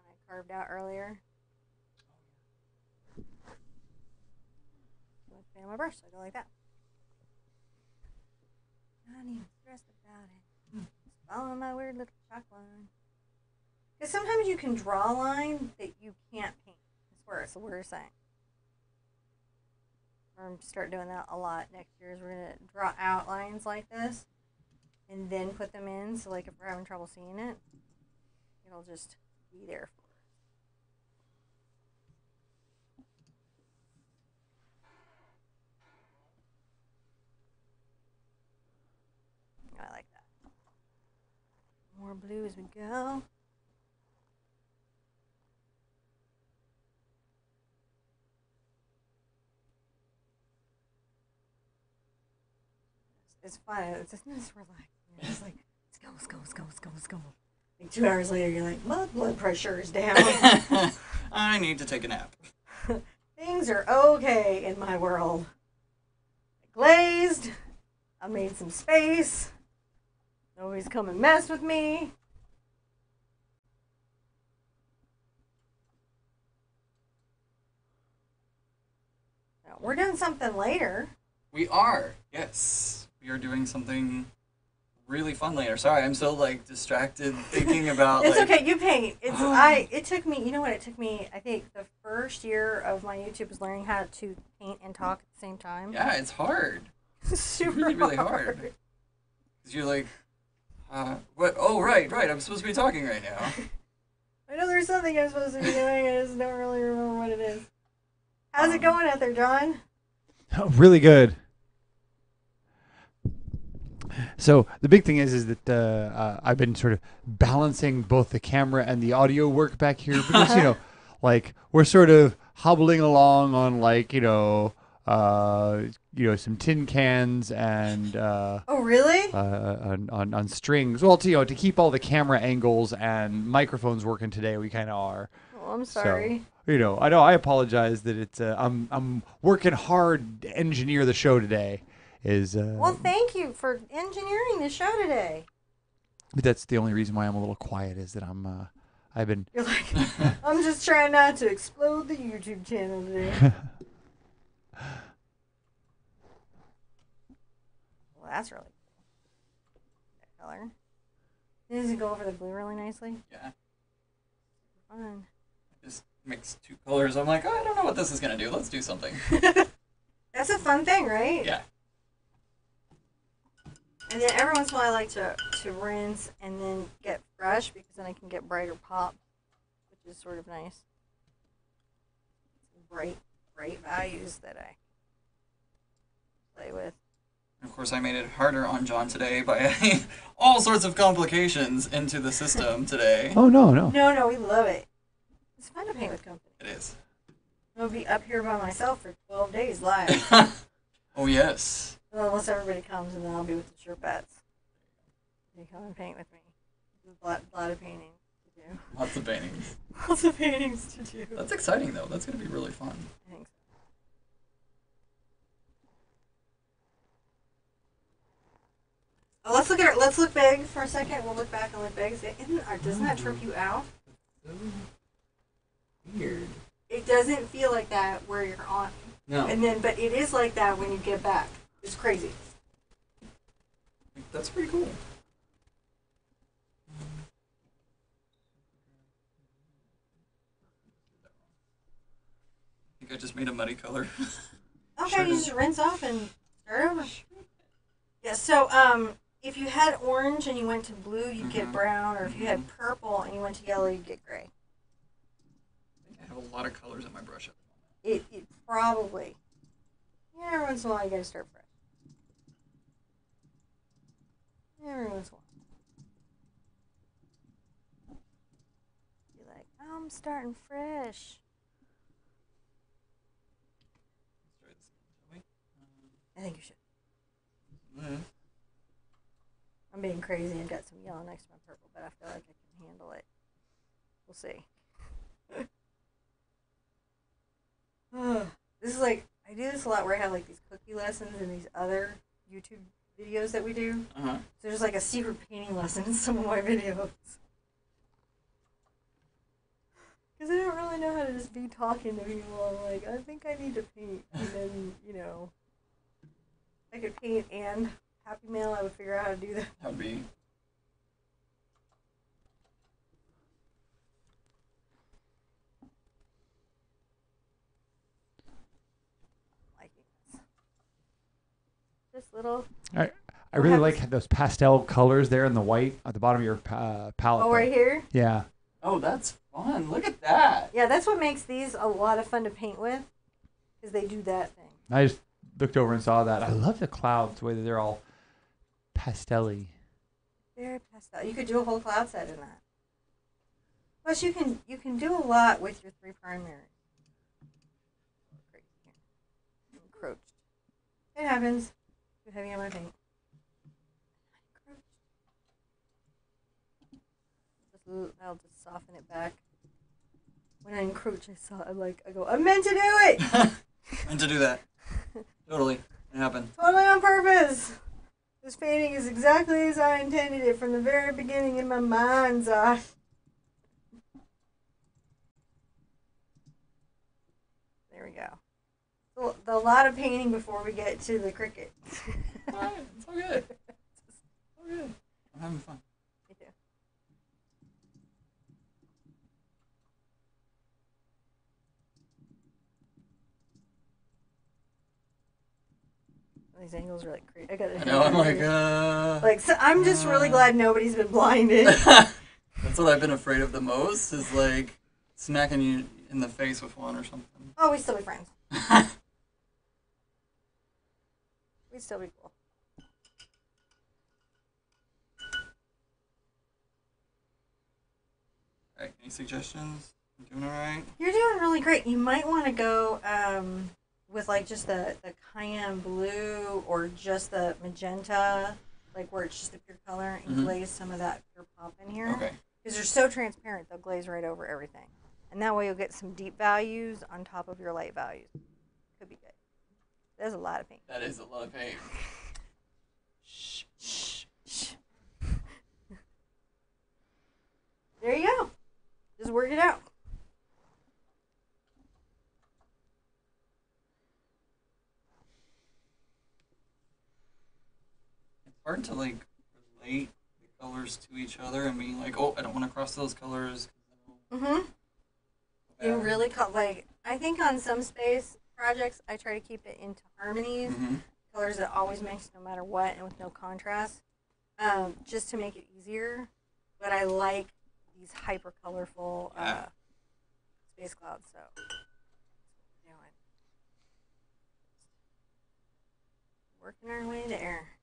Speaker 1: I carved out earlier. With my brush, so I go like that. Not even stressed about it. Just following my weird little chalk line. Because sometimes you can draw a line that you can't paint. That's where it's the weirdest thing. We're gonna start doing that a lot next year. Is we're gonna draw outlines like this, and then put them in. So like if we're having trouble seeing it, it'll just be there for us. I like that. More blue as we go. It's fun. It's it's relaxing. It's like let's go, let's go, let's go, let's go, let's go. Like two hours later, you're like, my blood pressure is down.
Speaker 2: I need to take a nap.
Speaker 1: Things are okay in my world. I glazed. I made some space. Nobody's come and mess with me. Now, We're doing something later.
Speaker 2: We are. Yes. We are doing something really fun later. Sorry, I'm so like distracted thinking about
Speaker 1: It's
Speaker 2: like
Speaker 1: okay. You paint. It's I. It took me. You know what? It took me. I think the first year of my YouTube was learning how to paint and talk at the same time.
Speaker 2: Yeah, it's hard.
Speaker 1: super
Speaker 2: really, really hard. Cuz you're like uh, what? Oh, right, right. I'm supposed to be talking right now.
Speaker 1: I know there's something I'm supposed to be doing. I just don't really remember what it is. How's it going out there, John?
Speaker 3: Oh, really good. So the big thing is, is that uh, uh, I've been sort of balancing both the camera and the audio work back here because you know, like we're sort of hobbling along on like you know, uh, you know, some tin cans and uh,
Speaker 1: Oh, really?
Speaker 3: uh, on, on on strings. Well, to, you know, to keep all the camera angles and microphones working today, we kind of are.
Speaker 1: Oh, I'm sorry.
Speaker 3: You know, I know I apologize that it's. Uh, I'm I'm working hard to engineer the show today. Is uh,
Speaker 1: well, thank you for engineering the show today.
Speaker 3: but that's the only reason why I'm a little quiet is that I'm. Uh, I've been.
Speaker 1: You're like, I'm just trying not to explode the YouTube channel today. well, that's really cool. That color. Does it go over the blue really nicely?
Speaker 2: Yeah.
Speaker 1: Fun.
Speaker 2: Just mix two colors. I'm like, oh, I don't know what this is gonna do. Let's do something.
Speaker 1: That's a fun thing, right?
Speaker 2: Yeah.
Speaker 1: And then every once in a while, I like to, to rinse and then get fresh because then I can get brighter pop, which is sort of nice. Bright, bright values that I play with.
Speaker 2: Of course, I made it harder on John today by adding all sorts of complications into the system today.
Speaker 3: Oh no, no.
Speaker 1: No, no, we love it. It's fun to paint with company.
Speaker 2: It is.
Speaker 1: I'll be up here by myself for 12 days live.
Speaker 2: oh yes.
Speaker 1: Well, unless everybody comes, and then I'll be with the Sherpettes. They come and paint with me. A lot, lot of painting to do.
Speaker 2: Lots of paintings.
Speaker 1: Lots of paintings to do.
Speaker 2: That's exciting though. That's gonna be really fun.
Speaker 1: I think so. Oh, let's look at it. Let's look big for a second. We'll look back and look big. Isn't, or doesn't that trip you out?
Speaker 2: Weird.
Speaker 1: It doesn't feel like that where you're on,
Speaker 2: No.
Speaker 1: and then but it is like that when you get back. It's crazy.
Speaker 2: That's pretty cool. I think I just made a muddy color.
Speaker 1: Okay,
Speaker 2: Sure
Speaker 1: you just rinse off and start over. Yeah. So um, if you had orange and you went to blue, you'd get
Speaker 2: Mhm.
Speaker 1: brown, or if you had purple and you went to yellow, you'd get gray.
Speaker 2: I think I have a lot of colors in my brush at the moment.
Speaker 1: It, it probably. Yeah, every once in a while you gotta start fresh. Every once in a while. Be like, I'm starting fresh.
Speaker 2: Let's try this again, shall we?
Speaker 1: I think you should.
Speaker 2: Um,
Speaker 1: I'm being crazy and got some yellow next to my purple, but I feel like I can handle it. We'll see. this is like I do this a lot where I have like these cookie lessons and these other YouTube videos that we do.
Speaker 2: Uh-huh.
Speaker 1: So there's like a secret painting lesson in some of my videos. Because I don't really know how to just be talking to people. I'm like, I think I need to paint. And then, you know, I could paint and Happy Mail, I would figure out how to do that.
Speaker 2: That would be.
Speaker 1: Liking this. Just little.
Speaker 3: I really
Speaker 1: have
Speaker 3: like those pastel colors there in the white at the bottom of your uh, palette.
Speaker 1: Oh,
Speaker 3: there.
Speaker 1: right here?
Speaker 3: Yeah.
Speaker 2: Oh, that's fun. Look at that.
Speaker 1: Yeah, that's what makes these a lot of fun to paint with. Because they do that thing.
Speaker 3: I just looked over and saw that. I love the clouds, the way that they're all pastelly.
Speaker 1: Very pastel. You could do a whole cloud set in that. Plus, you can you can do a lot with your three primaries. Great. Encroached. It happens. Too heavy on my paint. Encroached. Just l- I'll just soften it back. When I encroach, I saw. I'm like, I go. I meant to do it.
Speaker 2: meant to do that. Totally. It happened.
Speaker 1: Totally on purpose. This painting is exactly as I intended it from the very beginning in my mind's eye. There we go. So, the lot of painting before we get to the Cricut.
Speaker 2: Alright, it's all good. It's all good. I'm having fun.
Speaker 1: Me too. These angles are like crazy. I gotta.
Speaker 2: I know. I'm like, uh.
Speaker 1: Like, so I'm just really
Speaker 2: Uh.
Speaker 1: glad nobody's been blinded.
Speaker 2: That's what I've been afraid of the most is like smacking you in the face with one or something.
Speaker 1: oh, we still be friends. We'd still be cool.
Speaker 2: Alright, any suggestions? You doing alright?
Speaker 1: You're doing really great. You might want to go um, with like just the, the cyan blue or just the magenta, like where it's just the pure color, and
Speaker 2: Mhm.
Speaker 1: glaze some of that pure pop in here.
Speaker 2: Okay.
Speaker 1: Because they're so transparent, they'll glaze right over everything. And that way you'll get some deep values on top of your light values. Could be good. There's a lot of paint.
Speaker 2: That is a lot of paint. Shh.
Speaker 1: Shh, shh. there you go. Just work it out.
Speaker 2: It's hard to like relate the colors to each other and being like, oh, I don't want to cross those colors.
Speaker 1: Mm-hmm. You really call like I think on some space projects I try to keep it into harmonies,
Speaker 2: Mhm.
Speaker 1: colors that always mix no matter what and with no contrast, um, just to make it easier. But I like these hyper colorful uh,
Speaker 2: Yeah.
Speaker 1: space clouds. So, doing. Working our way there.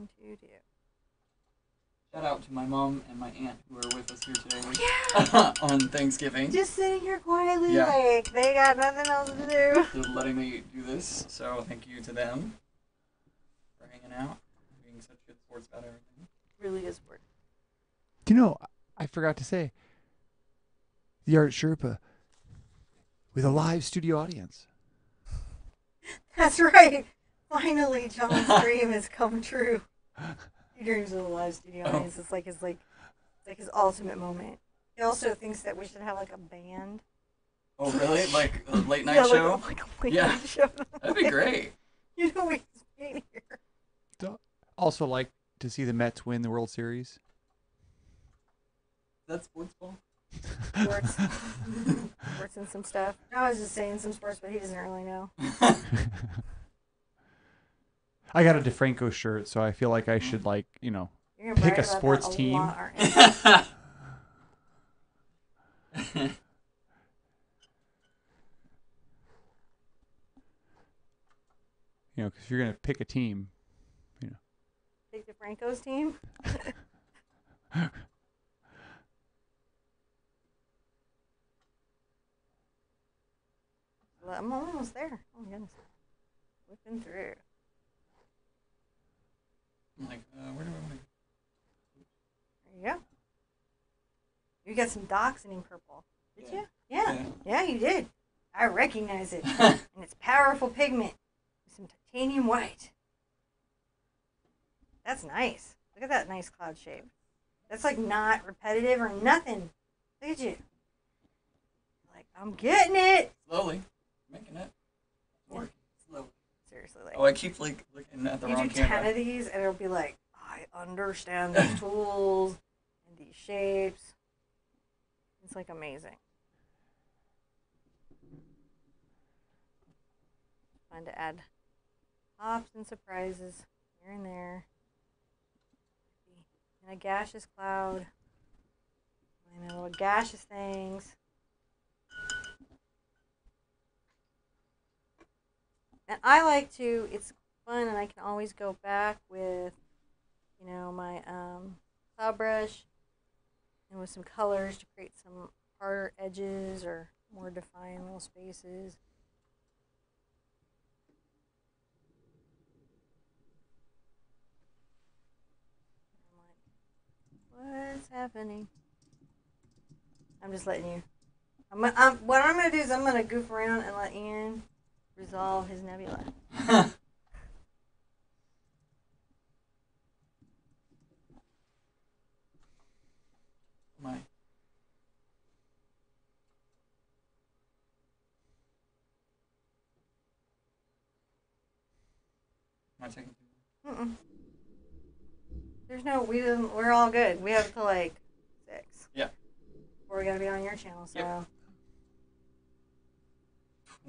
Speaker 1: One, two, two.
Speaker 2: Shout out to my mom and my aunt who are with us here today
Speaker 1: Yeah.
Speaker 2: on Thanksgiving.
Speaker 1: Just sitting here quietly,
Speaker 2: Yeah.
Speaker 1: like they got nothing else to do.
Speaker 2: for letting me do this. So thank you to them for hanging out, being such good sports about everything.
Speaker 1: Really good sport.
Speaker 3: Do you know? I forgot to say. The Art Sherpa with a live studio audience.
Speaker 1: That's right. Finally, John's dream has come true. He dreams of a live studio
Speaker 2: Oh.
Speaker 1: audience. It's like his like, it's like his ultimate moment. He also thinks that we should have like a band.
Speaker 2: Oh really? Like a late night
Speaker 1: yeah,
Speaker 2: show?
Speaker 1: a- Like, a late
Speaker 2: Yeah.
Speaker 1: night show.
Speaker 2: That'd be great.
Speaker 1: You know, we just made here.
Speaker 3: Also, like to see the Mets win the World Series.
Speaker 2: That's that sports ball?
Speaker 1: Sports. sports and some stuff. I was just saying some sports, but he doesn't really know.
Speaker 3: I got a DeFranco shirt, so I feel like I should like you know.
Speaker 1: You're
Speaker 3: Pick a sports
Speaker 1: a
Speaker 3: team.
Speaker 1: lot, you?
Speaker 3: You know, because you're gonna pick a team,
Speaker 1: Take the Franco's team. Well, I'm almost there. Oh my goodness. Whipping through.
Speaker 2: I'm like, uh, where do I want to
Speaker 1: There you go. You got some in purple. Did
Speaker 2: Yeah.
Speaker 1: you? Yeah.
Speaker 2: Yeah.
Speaker 1: Yeah, you did. I recognize it. and it's powerful pigment with some titanium white. That's nice. Look at that nice cloud shape. That's like not repetitive or nothing. Look at you. Like, I'm getting it.
Speaker 2: Slowly. Making it.
Speaker 1: Seriously, like
Speaker 2: Oh, I keep like looking at the
Speaker 1: you
Speaker 2: wrong
Speaker 1: do ten of these and it'll be like, I understand these tools and these shapes. It's like amazing. Fun to add pops and surprises here and there. And a gaseous cloud. And a little gaseous things. And I like to, it's fun and I can always go back with, you know, my um, cloud brush and with some colors to create some harder edges or more defined little spaces. What's happening? I'm just letting you. I'm, I'm, what I'm going to do is I'm going to goof around and let Ian resolve his nebula.
Speaker 2: My. I taking too
Speaker 1: Mm-mm. There's no, we didn't, we're all good. We have to like six.
Speaker 2: Yeah.
Speaker 1: Or we gotta be on your channel, so.
Speaker 2: Yep.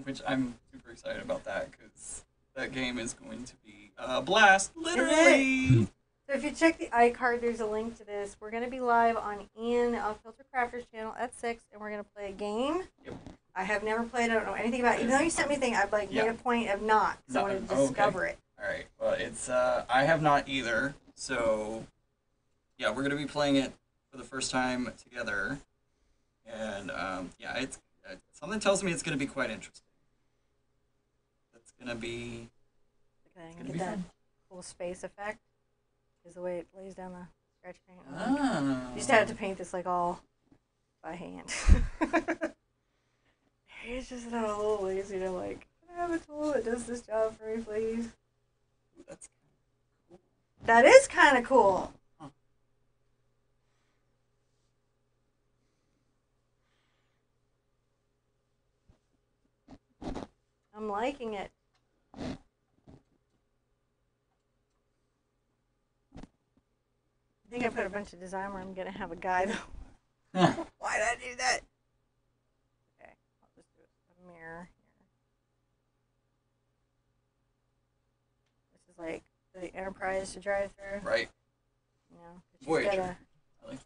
Speaker 2: Which I'm super excited about that because that game is going to be a blast. Literally.
Speaker 1: So if you check the iCard, there's a link to this. We're gonna be live on Off Kilter Crafters channel at six, and we're gonna play a game.
Speaker 2: Yep.
Speaker 1: I have never played. I don't know anything about it. Even though you sent me a thing, I've like
Speaker 2: Yeah.
Speaker 1: made a point of not. So I
Speaker 2: No,
Speaker 1: wanted to
Speaker 2: oh, okay.
Speaker 1: discover it.
Speaker 2: All right. Well, it's uh, I have not either. So, yeah, we're gonna be playing it for the first time together, and um, yeah, it's something tells me it's gonna be quite interesting. It's gonna be
Speaker 1: Okay,
Speaker 2: it's gonna
Speaker 1: get
Speaker 2: be
Speaker 1: that
Speaker 2: fun.
Speaker 1: cool space effect. Is the way it lays down the scratch paint.
Speaker 2: Ah.
Speaker 1: You just have to paint this like all by hand. it's just not a little lazy to like, can I have a tool that does this job for me, please?
Speaker 2: That's
Speaker 1: That is kind of cool. I'm liking it. I think I put a bunch of design where I'm gonna have a guy though. Why did I do that? Okay, I'll just do a mirror here. This is like the Enterprise to drive through.
Speaker 2: right.
Speaker 1: You know,
Speaker 2: Voyager. I like Voyager.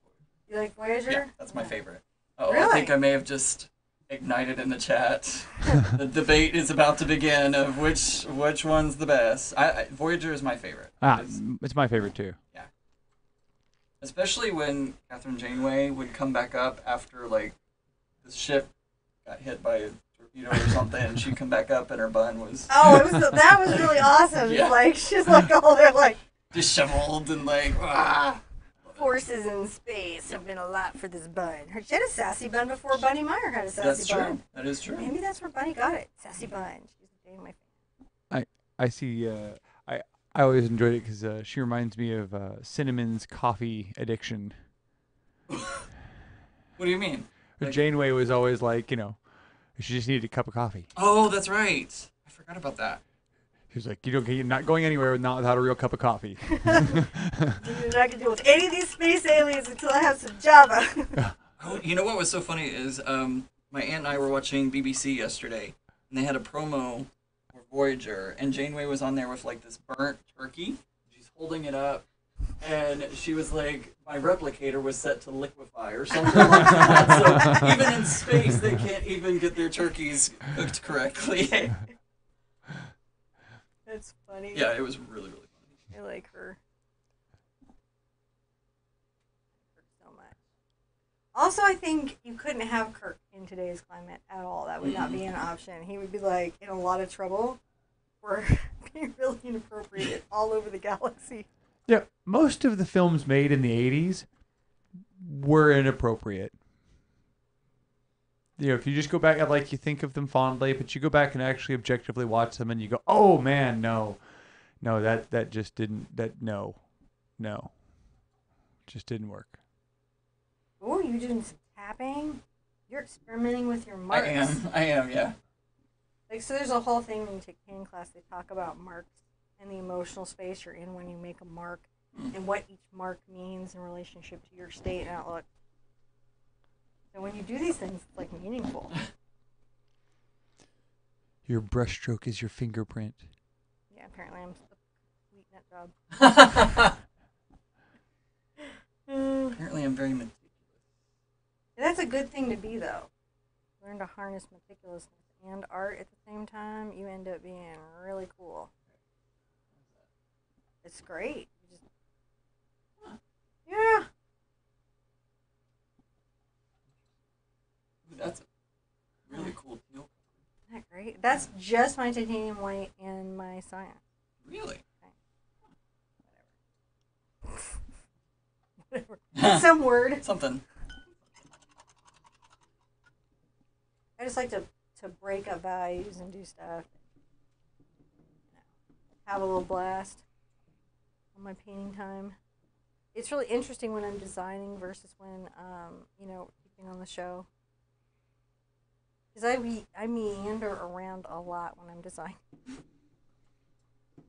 Speaker 1: you like Voyager?
Speaker 2: Yeah, that's my favorite. Oh, I think I may have just ignited in the chat. the debate is about to begin of which which one's the best. I, I Voyager is my favorite.
Speaker 3: Ah,
Speaker 2: It's-
Speaker 3: it's my favorite too. Yeah.
Speaker 2: Especially when Kathryn Janeway would come back up after like the ship got hit by a torpedo or something, and she'd come back up and her bun was
Speaker 1: Oh, it was that was really awesome.
Speaker 2: Yeah.
Speaker 1: Like she's like all their like
Speaker 2: disheveled and like ah.
Speaker 1: Forces in space have been a lot for this bun. Her she had a sassy bun before Bunny Meyer had a sassy
Speaker 2: That's
Speaker 1: bun.
Speaker 2: That's true. That is true.
Speaker 1: Maybe that's where Bunny got it. Sassy bun. She's dating my
Speaker 3: I see. Uh, I I always enjoyed it because uh, she reminds me of uh, Cinnamon's coffee addiction.
Speaker 2: What do you mean? Like-
Speaker 3: Janeway was always like, you know, she just needed a cup of coffee.
Speaker 2: Oh, that's right. I forgot about that.
Speaker 3: She was like, you don't, you're not going anywhere not without a real cup of coffee.
Speaker 1: You're deal with any of these space aliens until I have some Java.
Speaker 2: Oh, you know what was so funny is um, my aunt and I were watching BBC yesterday, and they had a promo for Voyager, and Janeway was on there with like this burnt turkey. She's holding it up, and she was like, "My replicator was set to liquefy or something like that." So even in space, they can't even get their turkeys cooked correctly.
Speaker 1: That's funny.
Speaker 2: yeah, it was really really funny.
Speaker 1: I like her. Her so much. Also, I think you couldn't have Kirk in today's climate at all. That would not be an mm-hmm. option. He would be like in a lot of trouble for being really inappropriate all over the galaxy.
Speaker 3: yeah, most of the films made in the '80s were inappropriate. You know, if you just go back and like you think of them fondly, but you go back and actually objectively watch them, and you go, "Oh man, no, no, that that just didn't. That no, no, just didn't work."
Speaker 1: Oh, you're doing some tapping? You're experimenting with your marks.
Speaker 2: I am. I am. Yeah.
Speaker 1: Like, so there's a whole thing when you take painting class, they talk about marks and the emotional space you're in when you make a mark hmm. and what each mark means in relationship to your state and outlook. So when you do these things, it's like meaningful.
Speaker 3: Your brushstroke is your fingerprint.
Speaker 1: Yeah, apparently I'm complete nut job.
Speaker 2: Apparently, I'm very meticulous.
Speaker 1: That's a good thing to be, though. Learn to harness meticulousness and art at the same time. You end up being really cool. It's great. Just, yeah.
Speaker 2: That's a really cool deal.
Speaker 1: Isn't that great? That's just my titanium white and my cyan.
Speaker 2: Really.
Speaker 1: Whatever. Some word.
Speaker 2: Something.
Speaker 1: I just like to, to break up values and do stuff. Have a little blast on my painting time. It's really interesting when I'm designing versus when, um, you know, keeping on the show. Because I, me- I meander around a lot when I'm designing.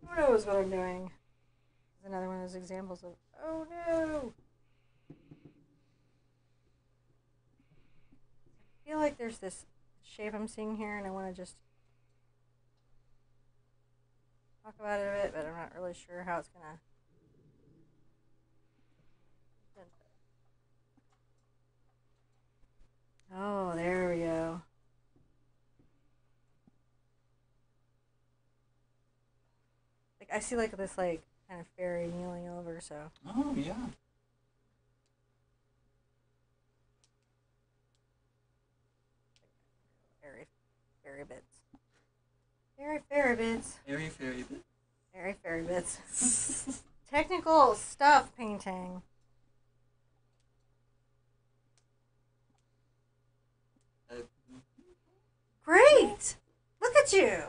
Speaker 1: Who knows what I'm doing? It's another one of those examples of, oh no! I feel like there's this shape I'm seeing here, and I want to just talk about it a bit, but I'm not really sure how it's gonna. Oh, there we go. Like I see like this like kind of fairy kneeling over, so
Speaker 2: Oh yeah.
Speaker 1: fairy, fairy bits, fairy fairy bits,
Speaker 2: Very very bit.
Speaker 1: fairy fairy bits. Technical stuff painting. Uh, mm-hmm. Great! Look at you.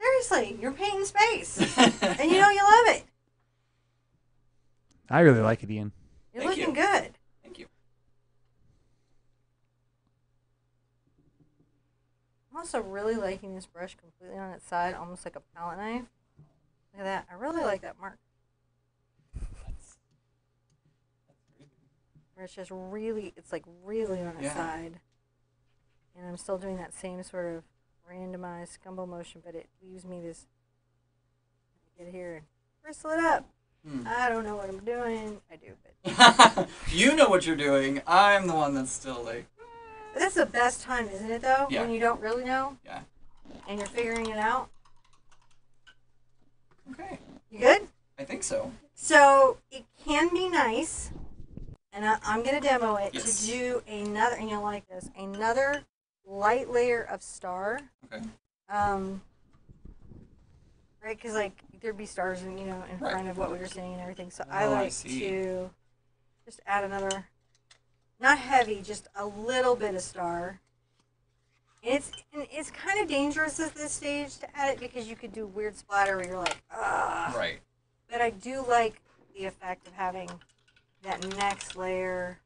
Speaker 1: Seriously, you're painting space, and you know you love it.
Speaker 3: I really like it, Ian.
Speaker 1: You're
Speaker 2: Thank
Speaker 1: looking
Speaker 2: you.
Speaker 1: good.
Speaker 2: Thank you.
Speaker 1: I'm also really liking this brush completely on its side, almost like a palette knife. Look at that. I really like that mark. Where it's just really, it's like really on its
Speaker 2: Yeah.
Speaker 1: side. And I'm still doing that same sort of randomized scumble motion, but it leaves me this. Get here and bristle it up.
Speaker 2: Hmm.
Speaker 1: I don't know what I'm doing. I do, but
Speaker 2: you know what you're doing. I'm the one that's still like,
Speaker 1: that's the best time, isn't it? Though,
Speaker 2: Yeah.
Speaker 1: when you don't really know
Speaker 2: yeah.
Speaker 1: and you're figuring it out.
Speaker 2: Okay.
Speaker 1: You good?
Speaker 2: I think so.
Speaker 1: So it can be nice, and I, I'm gonna demo it
Speaker 2: Yes.
Speaker 1: to do another, and you'll like this, another light layer of star.
Speaker 2: Okay.
Speaker 1: Um, right, because like there'd be stars, in, you know, in
Speaker 2: Right.
Speaker 1: front of what we were seeing and everything. So I
Speaker 2: Oh, I
Speaker 1: like
Speaker 2: see.
Speaker 1: to just add another, not heavy, just a little bit of star. And it's and it's kind of dangerous at this stage to add it because you could do weird splatter where you're like, ah.
Speaker 2: Right.
Speaker 1: But I do like the effect of having that next layer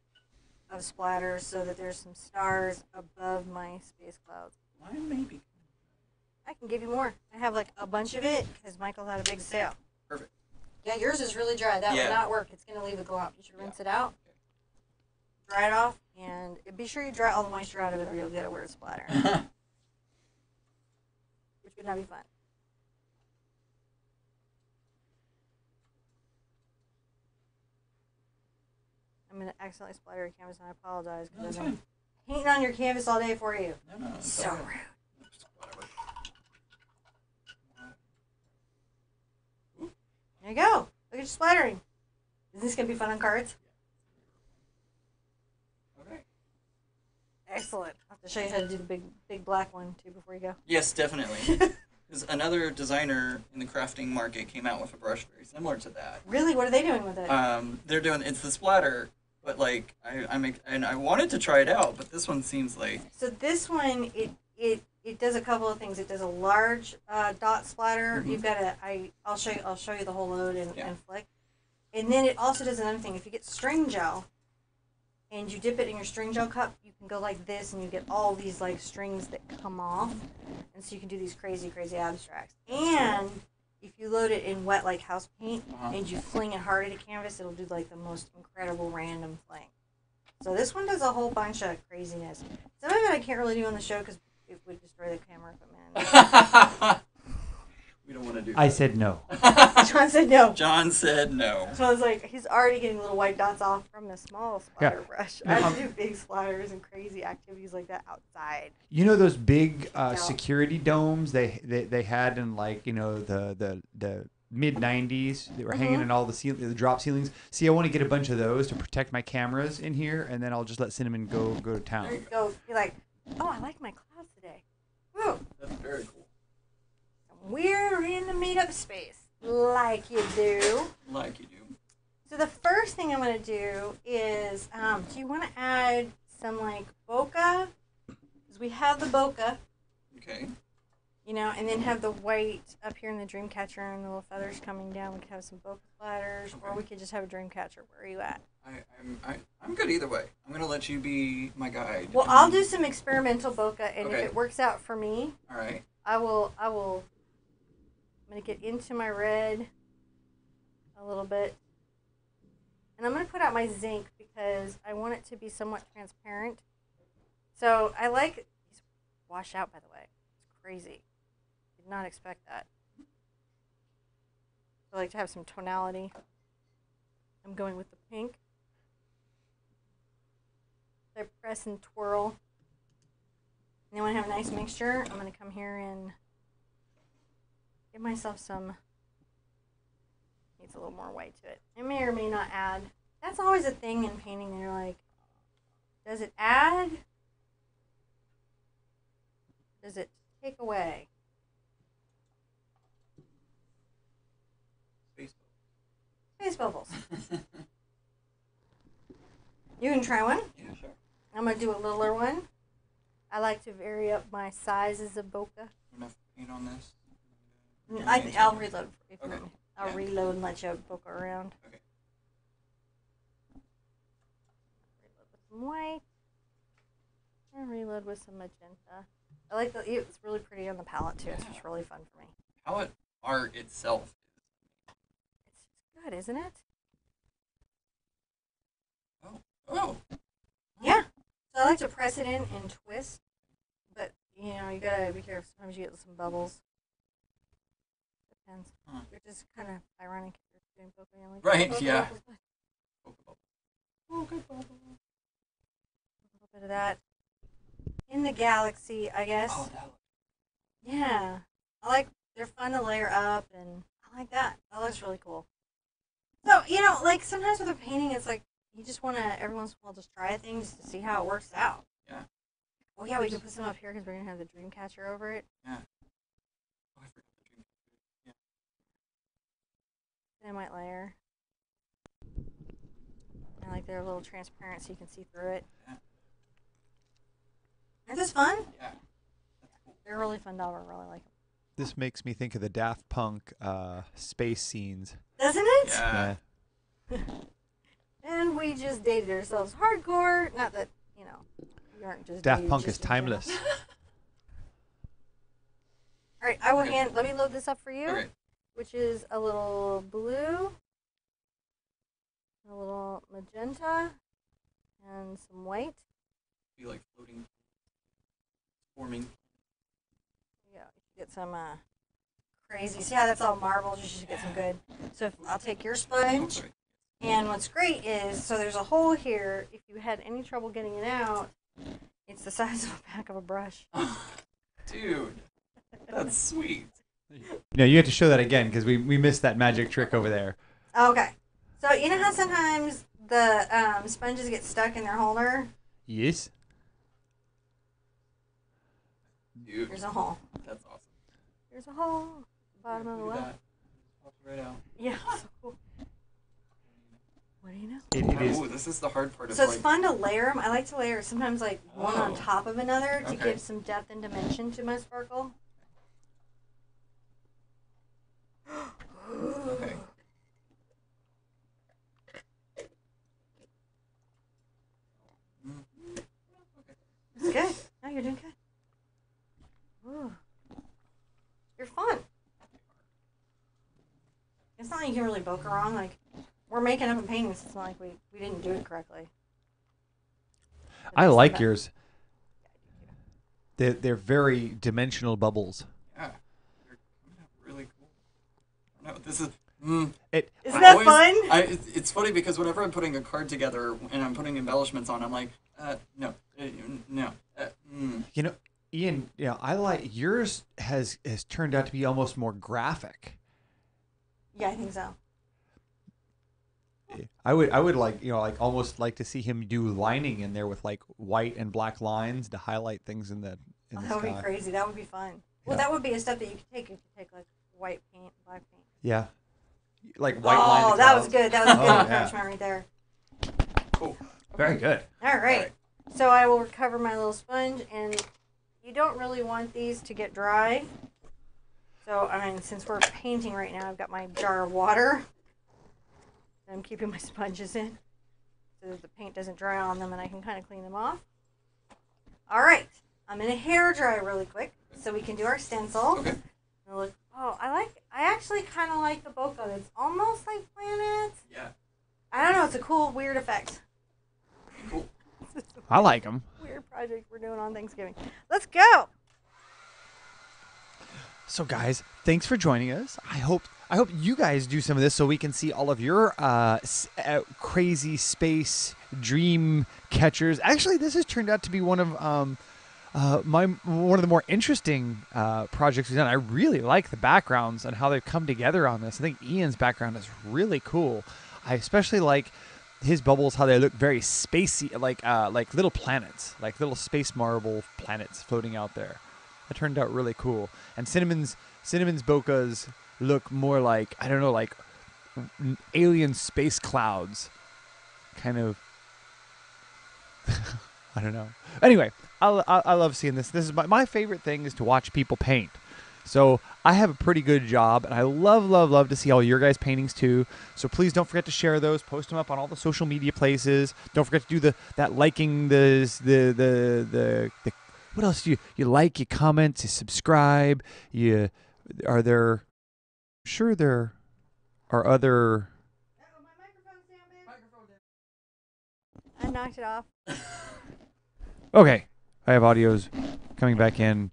Speaker 1: of splatter so that there's some stars above my space clouds.
Speaker 2: Mine maybe.
Speaker 1: I can give you more. I have like a bunch of it because Michael had a big sale.
Speaker 2: Perfect.
Speaker 1: Yeah, yours is really dry. That
Speaker 2: Yeah.
Speaker 1: would not work. It's going to leave a glop. You should rinse it out, dry it off, and be sure you dry all the moisture out of it or you'll get a weird splatter, which would not be fun. I'm going to accidentally splatter your canvas and I apologize
Speaker 2: No,
Speaker 1: because
Speaker 2: that's
Speaker 1: I've been
Speaker 2: fine.
Speaker 1: painting on your canvas all day for you.
Speaker 2: No, no. it's
Speaker 1: So
Speaker 2: all right.
Speaker 1: rude.
Speaker 2: Whatever.
Speaker 1: There you go. Look at you splattering. Isn't this going to be fun on cards?
Speaker 2: Okay.
Speaker 1: Excellent. I'll have to show you how to do the big, big black one too before you go.
Speaker 2: Yes, definitely. Because another designer in the crafting market came out with a brush very similar to that.
Speaker 1: Really, what are they doing with it?
Speaker 2: Um, they're doing it's the splatter, but like I, I'm and I wanted to try it out, but this one seems like
Speaker 1: so this one, it it it does a couple of things. It does a large uh, dot splatter.
Speaker 2: Mhm.
Speaker 1: You've got a I I'll show you I'll show you the whole load and,
Speaker 2: Yeah.
Speaker 1: and flick. And then it also does another thing. If you get string gel and you dip it in your string gel cup, you can go like this and you get all these like strings that come off. And so you can do these crazy, crazy abstracts. And if you load it in wet like house paint
Speaker 2: Uh-huh.
Speaker 1: and you fling it hard at a canvas, it'll do like the most incredible random fling. So this one does a whole bunch of craziness. Some of it I can't really do on the show because it would destroy the camera equipment.
Speaker 2: we don't want to do.
Speaker 3: I said no.
Speaker 1: John said no.
Speaker 2: John said no.
Speaker 1: So I was like, he's already getting little white dots off from the small splatter brush. I
Speaker 3: No,
Speaker 1: have to do big splatters and crazy activities like that outside.
Speaker 3: You know those big uh,
Speaker 1: Yeah.
Speaker 3: security domes they, they they had in like you know the the the mid '90s. They were hanging
Speaker 1: Mhm.
Speaker 3: in all the ceil- the drop ceilings. See, I want to get a bunch of those to protect my cameras in here, and then I'll just let Cinnamon go go to town.
Speaker 1: Go, be like, oh, I like my clouds today. Woo!
Speaker 2: That's very cool.
Speaker 1: We're in the meetup space, like you do.
Speaker 2: Like you do.
Speaker 1: So the first thing I'm gonna do is, um, do you want to add some like bokeh? Because we have the bokeh,
Speaker 2: Okay.
Speaker 1: you know, and then have the white up here in the dream catcher and the little feathers coming down. We could have some bokeh splatters, or we could just have a dream catcher. Where are you at?
Speaker 2: I, I'm I, I'm good either way. I'm gonna let you be my guide.
Speaker 1: Well, I'll do some experimental bokeh, and
Speaker 2: Okay.
Speaker 1: if it works out for me,
Speaker 2: All right.
Speaker 1: I will. I will. I'm gonna get into my red a little bit, and I'm gonna put out my zinc because I want it to be somewhat transparent. So I like these wash out. By the way, it's crazy. Did not expect that. I like to have some tonality. I'm going with the pink. I press and twirl. And then when I have a nice mixture, I'm going to come here and give myself some. Needs a little more white to it. I may or may not add. That's always a thing in painting. You're like, does it add? Does it take away?
Speaker 2: Space bubbles.
Speaker 1: Space bubbles. You can try one.
Speaker 2: yeah, sure.
Speaker 1: I'm going to do a littler one. I like to vary up my sizes of bokeh.
Speaker 2: Enough paint on this.
Speaker 1: I th- I'll reload. If
Speaker 2: Okay.
Speaker 1: me. I'll
Speaker 2: Yeah.
Speaker 1: reload and let you bokeh around.
Speaker 2: Okay.
Speaker 1: Reload with some white. And reload with some magenta. I like the. It's really pretty on the palette too. It's just really fun for me.
Speaker 2: How it art itself
Speaker 1: It's good, isn't it?
Speaker 2: Oh, oh.
Speaker 1: Yeah. So I like to press it in and twist, but you know you gotta be careful. Sometimes you get some bubbles. Depends. Which is kind of ironic. if you're doing bokeh. I'm like,
Speaker 2: Right, yeah.
Speaker 1: bokeh. Oh, a little bit of that in the galaxy, I guess.
Speaker 2: Oh, that looks-
Speaker 1: Yeah, I like. They're fun to layer up, and I like that. That looks really cool. So you know, like sometimes with a painting, it's like you just want to every once in a while just try things to see how it works out.
Speaker 2: Yeah.
Speaker 1: Oh yeah, we can put some up here because we're gonna have the dream catcher over it.
Speaker 2: Oh, I forgot the dream. Yeah.
Speaker 1: Then I might layer. I like they're a little transparent so you can see through it.
Speaker 2: Yeah.
Speaker 1: Aren't this fun?
Speaker 2: Yeah. Cool.
Speaker 1: They're really fun doll. I really like them.
Speaker 3: This makes me think of the Daft Punk uh, space scenes.
Speaker 1: Doesn't it?
Speaker 2: Yeah.
Speaker 1: And we just dated ourselves hardcore. Not that, you know, we aren't just
Speaker 3: Daft
Speaker 1: dated
Speaker 3: Punk
Speaker 1: just
Speaker 3: is timeless.
Speaker 1: All right, I will hand. Let me load this up for you,
Speaker 2: Okay.
Speaker 1: Which is a little blue, a little magenta, and some white.
Speaker 2: Be like floating, forming.
Speaker 1: Yeah, you should get some uh, crazy. See how that's all marbles? You should get some good. So if, I'll take your sponge. And what's great is, so there's a hole here. If you had any trouble getting it out, it's the size of the back of a brush.
Speaker 2: Dude, that's sweet.
Speaker 3: No, you have to show that again because we, we missed that magic trick over there.
Speaker 1: Okay. So you know how sometimes the um, sponges get stuck in their holder?
Speaker 3: Yes.
Speaker 2: Dude,
Speaker 1: There's a hole.
Speaker 2: that's awesome.
Speaker 1: There's a hole. Bottom of the
Speaker 2: Look
Speaker 1: well.
Speaker 2: right out.
Speaker 1: Yeah. So cool. What do you know?
Speaker 3: It, it is.
Speaker 2: Oh, this is the hard part of
Speaker 1: So it's
Speaker 2: like.
Speaker 1: fun to layer them. I like to layer sometimes like one on
Speaker 2: Oh.
Speaker 1: top of another to
Speaker 2: Okay.
Speaker 1: give some depth and dimension to my sparkle.
Speaker 2: Okay.
Speaker 1: It's good. No, you're doing good. Ooh. You're fun. It's not like you can really bokeh wrong. Like, we're making up a painting, so it's not like we, we didn't do it correctly.
Speaker 3: I like yours. They're, they're very dimensional bubbles.
Speaker 2: Yeah. They're coming out really cool. No, this is. Mm,
Speaker 3: It.
Speaker 1: Isn't
Speaker 2: I
Speaker 1: that
Speaker 2: always-
Speaker 1: fun?
Speaker 2: I, it's- it's funny because whenever I'm putting a card together and I'm putting embellishments on, I'm like, uh, no, uh, no, uh, mm.
Speaker 3: You know, Ian. You know, I like yours. Has has turned out to be almost more graphic.
Speaker 1: yeah, I think so.
Speaker 3: I would I would like you know like almost like to see him do lining in there with like white and black lines to highlight things in the in
Speaker 1: Oh,
Speaker 3: the
Speaker 1: that would be crazy. That would be fun. Well,
Speaker 3: Yeah.
Speaker 1: that would be a step that you could take. You could take like white paint, black paint.
Speaker 3: Yeah, like white line.
Speaker 1: oh, that was good. That was a good
Speaker 3: Oh, yeah.
Speaker 1: encouragement right there.
Speaker 2: Cool.
Speaker 3: Very good.
Speaker 1: All right. So I will recover my little sponge, and you don't really want these to get dry. So I mean, since we're painting right now, I've got my jar of water. I'm keeping my sponges in, so that the paint doesn't dry on them, and I can kind of clean them off. All right. I'm gonna hair dry really quick, so we can do our stencil.
Speaker 2: Okay.
Speaker 1: And Look. Oh, I like. I actually kind of like the bokeh. It's almost like planets.
Speaker 2: Yeah.
Speaker 1: I don't know. It's a cool, weird effect.
Speaker 2: Cool.
Speaker 3: I like them.
Speaker 1: weird project we're doing on Thanksgiving. Let's go.
Speaker 3: So guys, thanks for joining us. I hope I hope you guys do some of this so we can see all of your uh, s- uh, crazy space dream catchers. Actually, this has turned out to be one of um, uh, my one of the more interesting uh, projects we've done. I really like the backgrounds and how they've come together on this. I think Ian's background is really cool. I especially like his bubbles how they look very spacey, like uh, like little planets, like little space marble planets floating out there. That turned out really cool. And Cinnamon's Cinnamon's bokehs look more like I don't know, like alien space clouds, kind of. I don't know. Anyway, I, I, I love seeing this. This is my, my favorite thing is to watch people paint. So I have a pretty good job, and I love, love, love to see all your guys' paintings too. So please don't forget to share those, post them up on all the social media places. Don't forget to do the that liking the the the the, the what else do you you like? You comment, you subscribe. You are there? Sure, there are other.
Speaker 1: I knocked it off.
Speaker 3: Okay, I have audios coming back in.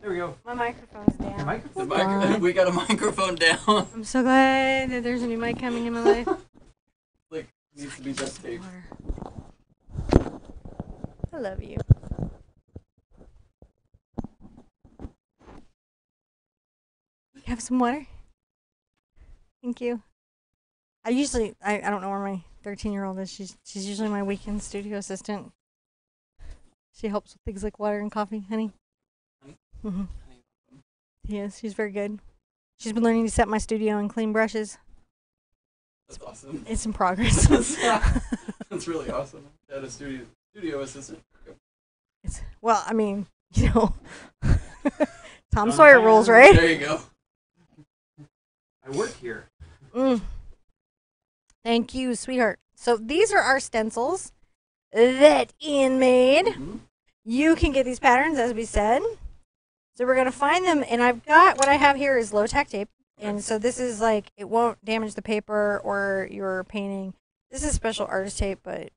Speaker 3: There we go.
Speaker 1: My microphone's down.
Speaker 3: The microphone.
Speaker 2: The mic- we got a microphone down.
Speaker 1: I'm so glad that there's a new mic coming in my life.
Speaker 2: like needs to be just taped.
Speaker 1: I love you. You have some water? Thank you. I usually I, I don't know where my 13 year old is. She's she's usually my weekend studio assistant. She helps with things like water and coffee, honey.
Speaker 2: Honey?
Speaker 1: hmm Yes, she's very good. She's been learning to set my studio and clean brushes.
Speaker 2: That's awesome.
Speaker 1: It's in progress.
Speaker 2: That's really awesome. Had a studio studio assistant.
Speaker 1: It's, well, I mean, you know, Tom
Speaker 3: Tom
Speaker 1: Sawyer rules, right?
Speaker 2: There you go.
Speaker 3: I work here.
Speaker 1: Mm. Thank you, sweetheart. So these are our stencils that Ian made.
Speaker 2: Mhm.
Speaker 1: You can get these patterns, as we said. So we're gonna find them, and I've got what I have here is low-tech tape, and so this is like it won't damage the paper or your painting. This is special artist tape, but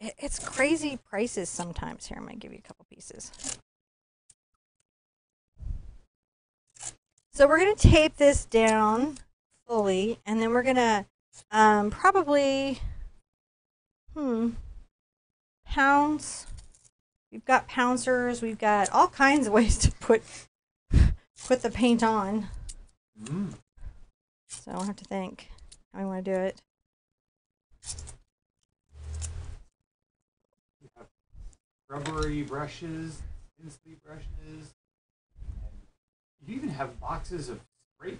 Speaker 1: it's crazy prices sometimes. Here, I'm gonna give you a couple pieces. So we're gonna tape this down fully, and then we're gonna um, probably hmm pounds. We've got pouncers. We've got all kinds of ways to put put the paint on.
Speaker 3: Mm.
Speaker 1: So I'll have to think how I want to do it.
Speaker 3: We have rubbery brushes, thin brushes. And you even have boxes of spray.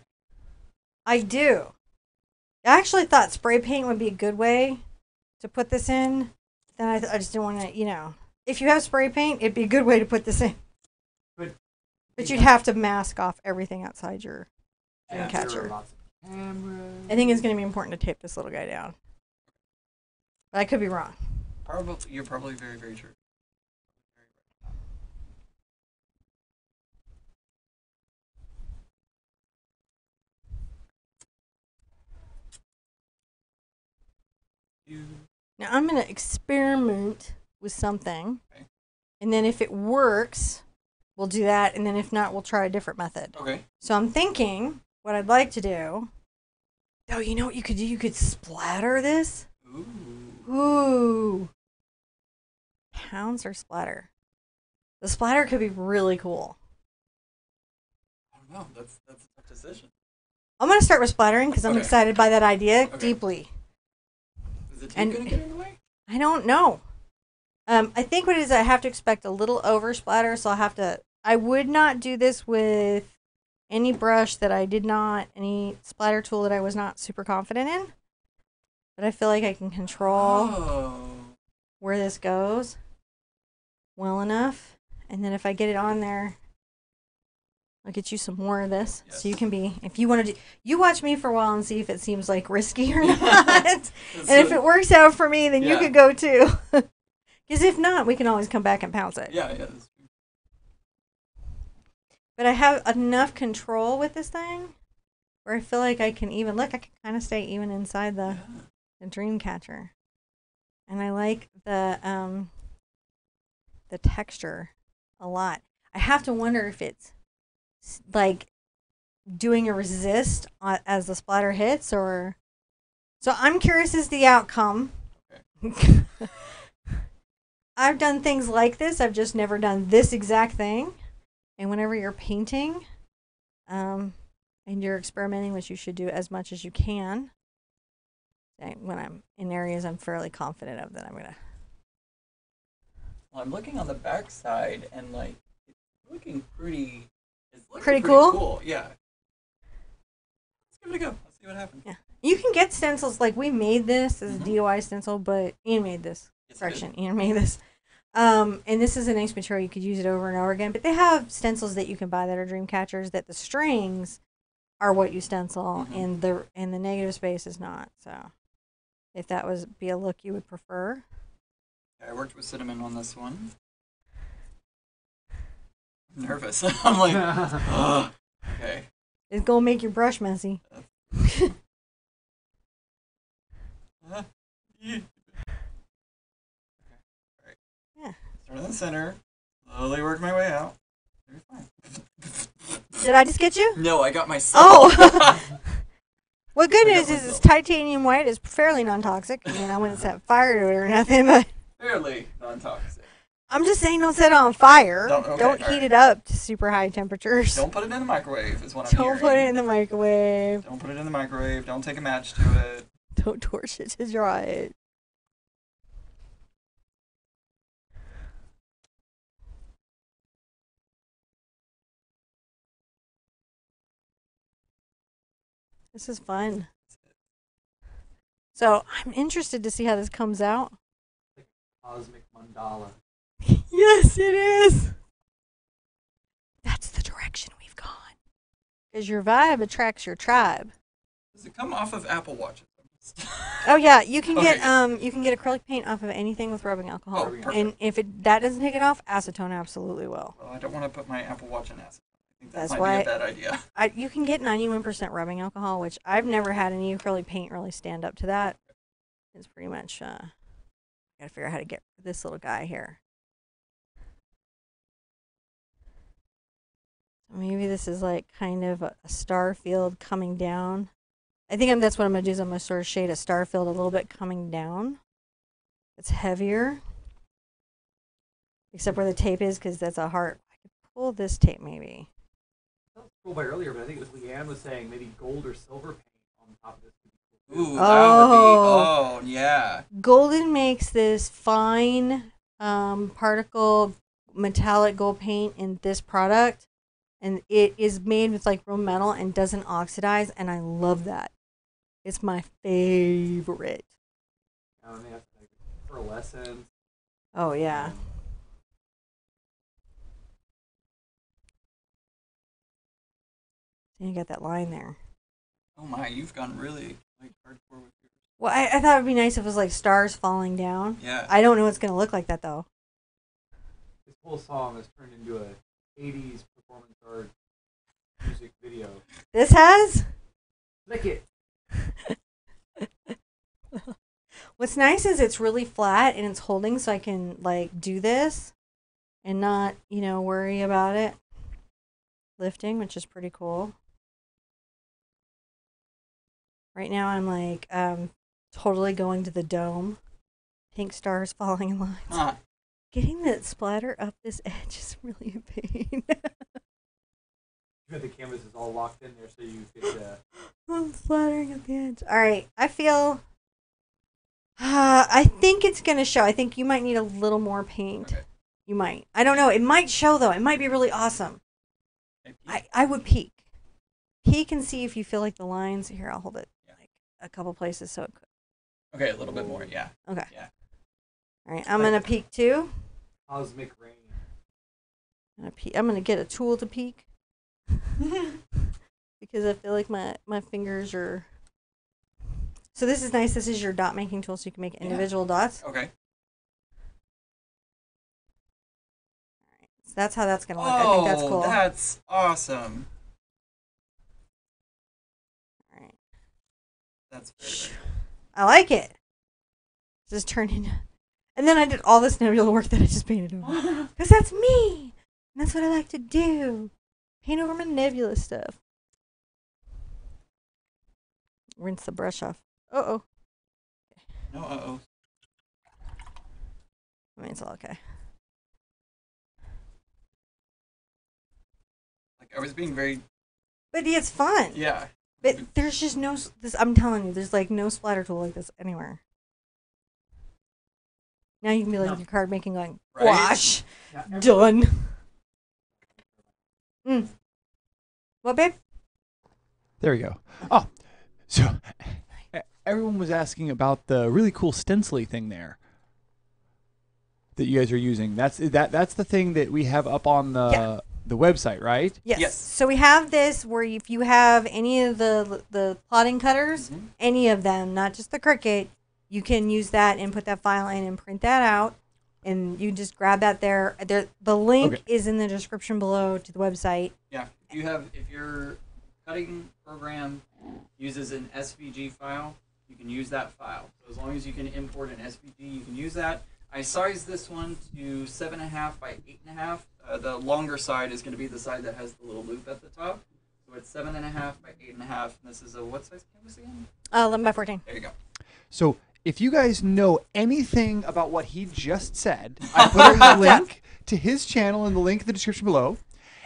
Speaker 1: I do. I actually thought spray paint would be a good way to put this in. Then I, th- I just didn't want to, you know, if you have spray paint, it'd be a good way to put this in.
Speaker 3: But-
Speaker 1: But you'd have to mask off everything outside your.
Speaker 2: Yeah,
Speaker 1: catcher.
Speaker 3: are lots of cameras.
Speaker 1: I think it's going to be important to tape this little guy down. But I could be wrong.
Speaker 2: Probably you're probably very very true.
Speaker 1: Now I'm going to experiment with something.
Speaker 2: Okay.
Speaker 1: And then if it works, we'll do that. And then if not, we'll try a different method.
Speaker 2: okay?
Speaker 1: So I'm thinking what I'd like to do. Oh, you know what you could do? You could splatter this.
Speaker 2: Ooh.
Speaker 1: Ooh. Pounds or splatter? The splatter could be really cool.
Speaker 2: I don't know. That's that's a tough decision.
Speaker 1: I'm going to start with splattering because I'm
Speaker 2: Okay.
Speaker 1: excited by that idea
Speaker 2: Okay.
Speaker 1: deeply.
Speaker 2: Is the tape gonna get in the way?
Speaker 1: I don't know. Um, I think what it is, I have to expect a little over splatter, so I'll have to. I would not do this with any brush that I did not, any splatter tool that I was not super confident in. But I feel like I can control
Speaker 2: Oh.
Speaker 1: where this goes well enough. And then if I get it on there, I'll get you some more of this. So you can be, if you want to do, you watch me for a while and see if it seems like risky or not. And if it works out for me, then you could go too. Because if not, we can always come back and pounce it.
Speaker 2: yeah, yeah.
Speaker 1: But I have enough control with this thing where I feel like I can even look. I can kind of stay even inside the,
Speaker 2: Yeah.
Speaker 1: the dream catcher, and I like the um the texture a lot. I have to wonder if it's like doing a resist on, as the splatter hits, or so. I'm curious as the outcome. I've done things like this. I've just never done this exact thing. And whenever you're painting, um, and you're experimenting, which you should do as much as you can. When I'm in areas I'm fairly confident of, that I'm gonna.
Speaker 2: Well, I'm looking on the back side and like it's looking pretty. It's looking
Speaker 1: Pretty
Speaker 2: pretty,
Speaker 1: cool?
Speaker 2: cool. Yeah. Let's give it a go. Let's see what happens.
Speaker 1: Yeah. You can get stencils like we made this as a
Speaker 2: Mhm.
Speaker 1: DIY stencil, but Ian made this.
Speaker 2: It's good.
Speaker 1: Correction, Ian made this. Um, and this is a nice material. You could use it over and over again. But they have stencils that you can buy that are dream catchers that the strings are what you stencil
Speaker 2: Mhm.
Speaker 1: and the and the negative space is not. So if that was be a look you would prefer.
Speaker 2: I worked with Cinnamon on this one. I'm nervous. I'm like, "Ugh." okay.
Speaker 1: It's gonna make your brush messy.
Speaker 2: Uh, yeah. Okay. Alright. Start in the center. Slowly work my way out. You're fine.
Speaker 1: Did I just get you?
Speaker 2: No, I got myself.
Speaker 1: Oh. What good
Speaker 2: I
Speaker 1: news is it's
Speaker 2: myself.
Speaker 1: titanium white. is fairly non-toxic. I mean, I wouldn't set fire to it or nothing, but
Speaker 2: Fairly non-toxic.
Speaker 1: I'm just saying don't set it on fire.
Speaker 2: Don't- okay,
Speaker 1: Don't heat
Speaker 2: alright.
Speaker 1: it up to super high temperatures.
Speaker 2: Don't put it in the microwave. Is what I'm saying.
Speaker 1: Don't
Speaker 2: hearing.
Speaker 1: put it in the microwave.
Speaker 2: Don't put it in the microwave. Don't take a match to it.
Speaker 1: Don't torch it to dry it. This is fun. So I'm interested to see how this comes out.
Speaker 3: Cosmic mandala.
Speaker 1: yes, it is. That's the direction we've gone. Because your vibe attracts your tribe.
Speaker 2: Does it come off of Apple Watches?
Speaker 1: Oh yeah, you can get um you can get acrylic paint off of anything with rubbing alcohol.
Speaker 2: Oh,
Speaker 1: and if it that doesn't take it off, acetone absolutely will.
Speaker 2: Well, I don't want to put my Apple Watch in acid. I that
Speaker 1: That's why-
Speaker 2: a bad idea.
Speaker 1: I, you can get 91% rubbing alcohol, which I've never had any acrylic paint really stand up to that. It's pretty much uh gotta figure out how to get this little guy here. Maybe this is like kind of a, a star field coming down. I think I'm, that's what I'm gonna do. Is I'm gonna sort of shade a star field a little bit coming down. It's heavier, except where the tape is, because that's a heart. I could pull this tape maybe.
Speaker 3: That cool by earlier, but I think it was Leanne was saying maybe gold or silver paint on top of this. would be cool.
Speaker 2: Ooh, that would be.
Speaker 1: Oh.
Speaker 2: Oh, yeah.
Speaker 1: Golden makes this fine um, particle metallic gold paint in this product, and it is made with like real metal and doesn't oxidize, and I love that. It's my favorite.
Speaker 3: Um, they have like pearlescence.
Speaker 1: Oh yeah. And you got that line there.
Speaker 2: Oh my, you've gone really like hardcore with yours.
Speaker 1: Well, I, I thought it'd be nice if it was like stars falling down.
Speaker 2: Yeah.
Speaker 1: I don't know what's gonna look like that though.
Speaker 3: This whole song has turned into a 80s performance art music video.
Speaker 1: This has.
Speaker 3: Lick it.
Speaker 1: What's nice is it's really flat and it's holding, so I can like do this and not, you know, worry about it lifting, which is pretty cool. Right now, I'm like um, totally going to the dome. Pink stars falling in lines.
Speaker 2: Huh.
Speaker 1: Getting that splatter up this edge is really a pain.
Speaker 3: You had the canvases all locked in there so you could. Uh,
Speaker 1: I'm splattering at the edge. All right, I feel. Uh, I think it's gonna show. I think you might need a little more paint.
Speaker 2: Okay.
Speaker 1: You might. I don't know. It might show though. It might be really awesome.
Speaker 2: Maybe.
Speaker 1: I, I would peek. Peek and see if you feel like the lines. Here, I'll hold it
Speaker 2: Yeah.
Speaker 1: like a couple places so it could.
Speaker 2: Okay, a little bit more. Yeah.
Speaker 1: Okay.
Speaker 2: Yeah.
Speaker 1: All right. I'm gonna peek too.
Speaker 3: cosmic rain.
Speaker 1: I'm gonna, peek. I'm gonna get a tool to peek because I feel like my my fingers are. So this is nice. This is your dot making tool, so you can make
Speaker 2: Yeah.
Speaker 1: individual dots.
Speaker 2: Okay. All right.
Speaker 1: So that's how that's gonna look. I think that's
Speaker 2: Oh,
Speaker 1: cool.
Speaker 2: that's awesome. That's
Speaker 1: I like it. Just turning. And then I did all this nebula work that I just painted over. Because that's me. And that's what I like to do. Paint over my nebula stuff. Rinse the brush off. Uh oh.
Speaker 2: no, uh oh.
Speaker 1: I mean, it's all okay.
Speaker 2: Like I was being very.
Speaker 1: But it's fun.
Speaker 2: Yeah.
Speaker 1: But there's just no. This I'm telling you, there's like no splatter tool like this anywhere. Now you can be like
Speaker 2: No.
Speaker 1: your card making, going
Speaker 2: Right?
Speaker 1: wash,
Speaker 3: Yeah,
Speaker 1: done. Mm. What, babe?
Speaker 4: There we go. Oh, so e- everyone was asking about the really cool stencily thing there that you guys are using. That's that. That's the thing that we have up on the
Speaker 1: Yeah.
Speaker 4: The website, right?
Speaker 1: Yes.
Speaker 2: Yes.
Speaker 1: So we have this where if you have any of the the plotting cutters,
Speaker 2: Mhm.
Speaker 1: any of them, not just the Cricut, you can use that and put that file in and print that out. And you just grab that there. There, the link
Speaker 4: Okay.
Speaker 1: is in the description below to the website.
Speaker 2: Yeah. If you have, if your cutting program uses an SVG file, you can use that file. So as long as you can import an SVG, you can use that. I sized this one to seven and a half by eight and a half. Uh, the longer side is going to be the side that has the little loop at the top. So it's seven and a half by eight and a half. And this is a what size canvas again?
Speaker 1: Uh, 11 by 14.
Speaker 2: There you go.
Speaker 3: So if you guys know anything about what he just said, I put a link to his channel in the link in the description below.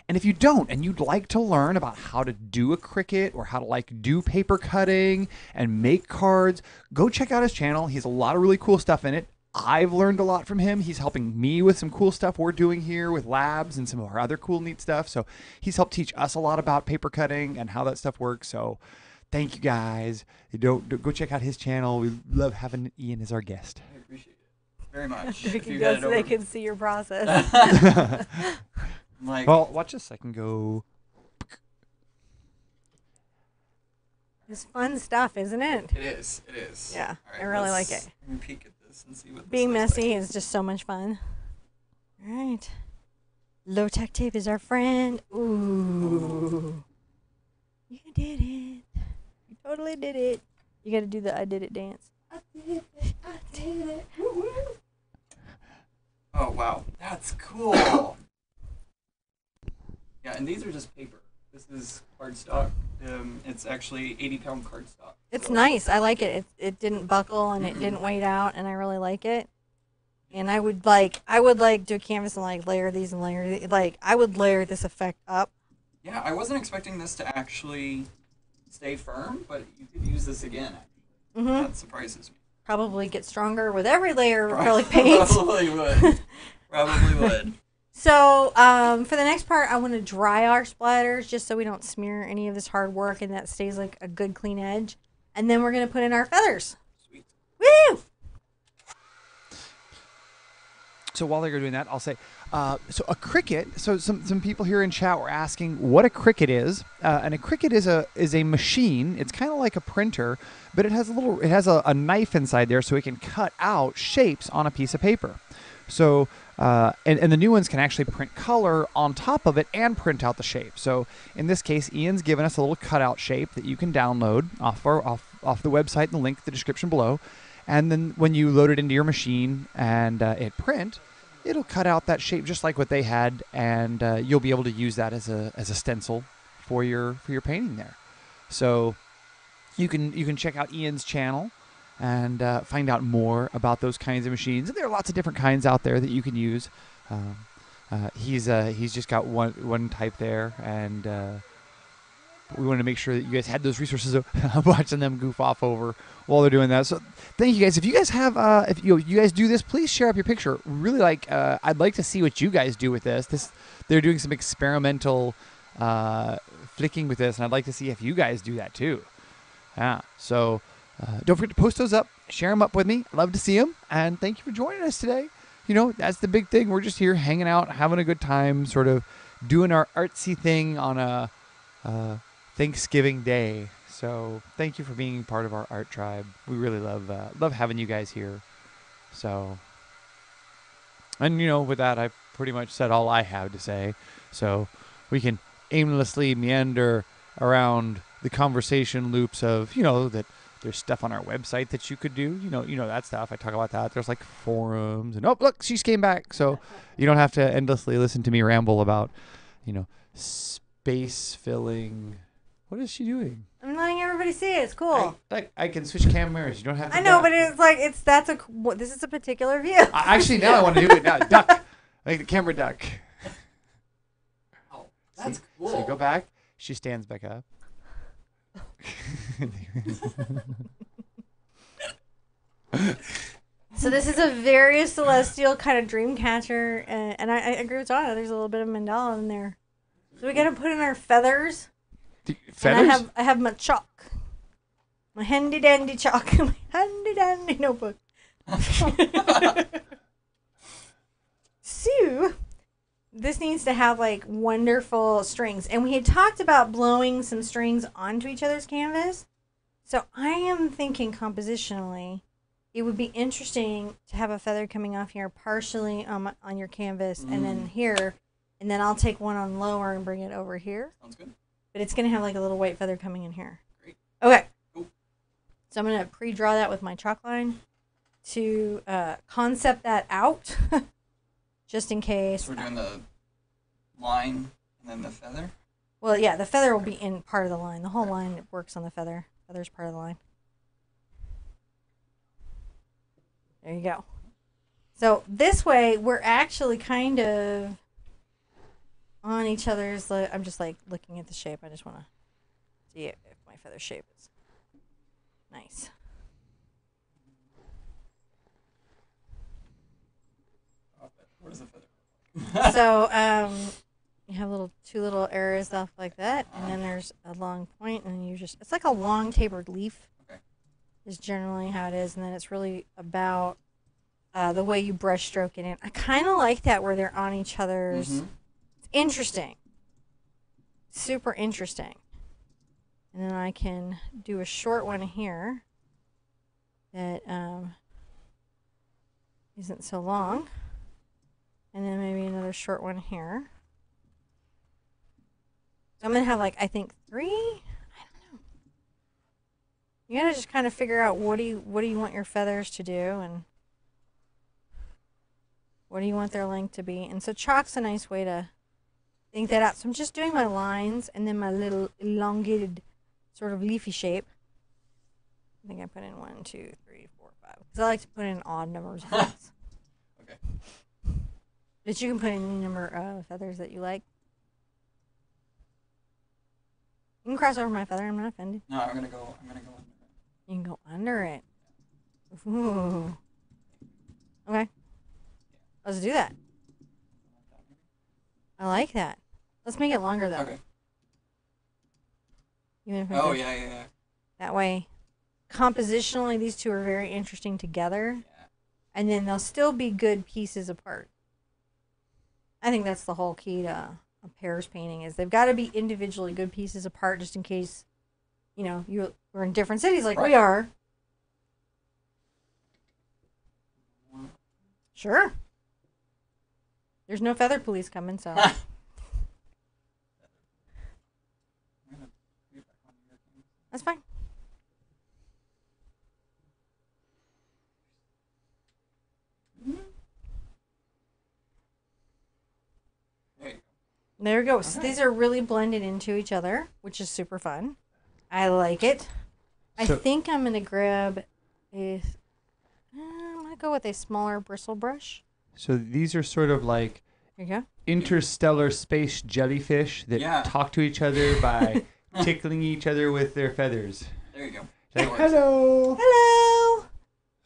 Speaker 3: And if you don't, and you'd like to learn about how to do a Cricut or how to like do paper cutting and make cards, go check out his channel. He has a lot of really cool stuff in it. I've learned a lot from him. He's helping me with some cool stuff we're doing here with labs and some of our other cool, neat stuff. So he's helped teach us a lot about paper cutting and how that stuff works. So thank you guys. You don't, don't- go check out his channel. We love having Ian as our guest.
Speaker 2: I appreciate it very much.
Speaker 1: They
Speaker 2: If
Speaker 1: can go so they can see your process.
Speaker 2: Like,
Speaker 5: Well, watch this. I can go.
Speaker 1: it's fun stuff, isn't it?
Speaker 2: it is. It is.
Speaker 1: Yeah,
Speaker 2: All
Speaker 1: I really like it.
Speaker 2: Let me peek at this and see what
Speaker 1: Being
Speaker 2: looks
Speaker 1: messy
Speaker 2: like.
Speaker 1: is just so much fun. All right. Low tech tape is our friend. Ooh. You did it. You totally did it. You got to do the I did it dance. I did it. I did it.
Speaker 2: Oh wow, that's cool. yeah, and these are just paper. This is cardstock. Um, it's actually 80 pound cardstock.
Speaker 1: It's
Speaker 2: So-
Speaker 1: nice. I like it. it. It didn't buckle and it didn't weight out, and I really like it. And I would like, I would like do a canvas and like layer these and layer the- like I would layer this effect up.
Speaker 2: Yeah, I wasn't expecting this to actually stay firm, but you could use this again. Actually.
Speaker 1: hmm
Speaker 2: That surprises me.
Speaker 1: Probably get stronger with every layer of acrylic paint.
Speaker 2: Probably would. Probably would.
Speaker 1: So um, for the next part, I want to dry our splatters just so we don't smear any of this hard work and that stays like a good clean edge. And then we're gonna put in our feathers.
Speaker 2: Sweet.
Speaker 1: Woo!
Speaker 3: So while they're doing that, I'll say, uh, so a Cricut. So some, some people here in chat were asking what a Cricut is, uh, and a Cricut is a is a machine. It's kind of like a printer, but it has a little it has a, a knife inside there, so it can cut out shapes on a piece of paper. So uh, and, and the new ones can actually print color on top of it and print out the shape. So in this case, Ian's given us a little cutout shape that you can download off our off off the website, in the link in the description below. And then when you load it into your machine and uh, hit print, it'll cut out that shape just like what they had, and uh, you'll be able to use that as a as a stencil for your for your painting there. So you can you can check out Ian's channel and uh, find out more about those kinds of machines. And there are lots of different kinds out there that you can use. Um, uh, he's uh, he's just got one one type there, and uh, we wanted to make sure that you guys had those resources of watching them goof off over while they're doing that. So thank you guys. If you guys have, uh, if you you guys do this, please share up your picture. Really like, uh, I'd like to see what you guys do with this. This they're doing some experimental flicking with this, and I'd like to see if you guys do that too. Yeah. So uh, don't forget to post those up, share them up with me. Love to see them, and thank you for joining us today. You know, that's the big thing. We're just here hanging out, having a good time, sort of doing our artsy thing on a uh, Thanksgiving Day. So thank you for being part of our art tribe. We really love uh, love having you guys here. So, and you know, with that, I've pretty much said all I have to say. So we can aimlessly meander around the conversation loops of you know that there's stuff on our website that you could do. You know, you know that stuff. I talk about that. There's like forums and oh look, she's came back. So you don't have to endlessly listen to me ramble about you know space filling. What is she doing?
Speaker 1: I'm letting everybody see it. It's cool.
Speaker 3: I, I, I can switch cameras. You don't have to.
Speaker 1: I, know,
Speaker 3: duck.
Speaker 1: but it's like it's that's a this is a particular view.
Speaker 3: I, actually, now I want to do it now. Duck. Like the camera duck.
Speaker 2: Oh, that's
Speaker 3: See?
Speaker 2: cool.
Speaker 3: So you go back. She stands back up.
Speaker 1: So this is a very celestial kind of dream catcher, and, and I, I agree with Donna. There's a little bit of mandala in there. So we got to put in our feathers.
Speaker 3: D-
Speaker 1: And
Speaker 3: Feathers.
Speaker 1: I have I have my chalk, my handy dandy chalk, my handy dandy notebook. so this needs to have like wonderful strings, and we had talked about blowing some strings onto each other's canvas. So I am thinking compositionally, it would be interesting to have a feather coming off here partially um, on your canvas, and then here, and then I'll take one on lower and bring it over here
Speaker 2: Sounds good.
Speaker 1: but it's gonna have like a little white feather coming in here.
Speaker 2: Great.
Speaker 1: Okay.
Speaker 2: Cool.
Speaker 1: So I'm gonna pre-draw that with my chalk line to uh, concept that out, just in case.
Speaker 2: So we're doing the line and then the feather.
Speaker 1: Well, yeah, the feather will be in part of the line. The whole line works on the feather. Feather's part of the line. There you go. So this way, we're actually kind of on each other's. I'm just like looking at the shape. I just want to see if my feather shape is nice.
Speaker 2: Where's the feather?
Speaker 1: so um, you have little two little areas off like that, and then there's a long point, and you just it's like a long tapered leaf.
Speaker 2: Okay.
Speaker 1: Is generally how it is, and then it's really about uh, the way you brush stroke it in. I kind of like that where they're on each other's.
Speaker 2: Mhm.
Speaker 1: It's interesting. Super interesting. And then I can do a short one here that um, isn't so long. And then maybe another short one here. So I'm going to have like, I think three? I don't know. You got to just kind of figure out what do you what do you want your feathers to do and what do you want their length to be? And so chalk's a nice way to think that out. So I'm just doing my lines and then my little elongated sort of leafy shape. I think I put in one, two, three, four, five. Because I like to put in odd numbers.
Speaker 2: Okay.
Speaker 1: But you can put any number of feathers that you like. You can cross over my feather. I'm not offended.
Speaker 2: No, I'm gonna go. I'm gonna go. under it.
Speaker 1: You can go under it. Ooh. Okay. Let's do that. I like that. Let's make it longer though.
Speaker 2: Okay.
Speaker 1: Even if
Speaker 2: Oh yeah, yeah, yeah.
Speaker 1: That way, compositionally, these two are very interesting together,
Speaker 2: Yeah.
Speaker 1: and then they'll still be good pieces apart. I think that's the whole key to a pairs painting is they've got to be individually good pieces apart, just in case, you know, you we're in different cities like we are. Sure. There's no feather police coming, so
Speaker 2: I'm gonna put it back on your thing.
Speaker 1: that's fine.
Speaker 2: There you go.
Speaker 1: There we go. So
Speaker 2: Okay.
Speaker 1: these are really blended into each other, which is super fun. I like it. I think I'm gonna grab a. uh, I'm gonna go with a smaller bristle brush.
Speaker 4: So these are sort of like
Speaker 1: Here you go.
Speaker 4: interstellar space jellyfish that
Speaker 2: Yeah.
Speaker 4: talk to each other by tickling each other with their feathers.
Speaker 2: There you go.
Speaker 4: Like, hello.
Speaker 1: Hello.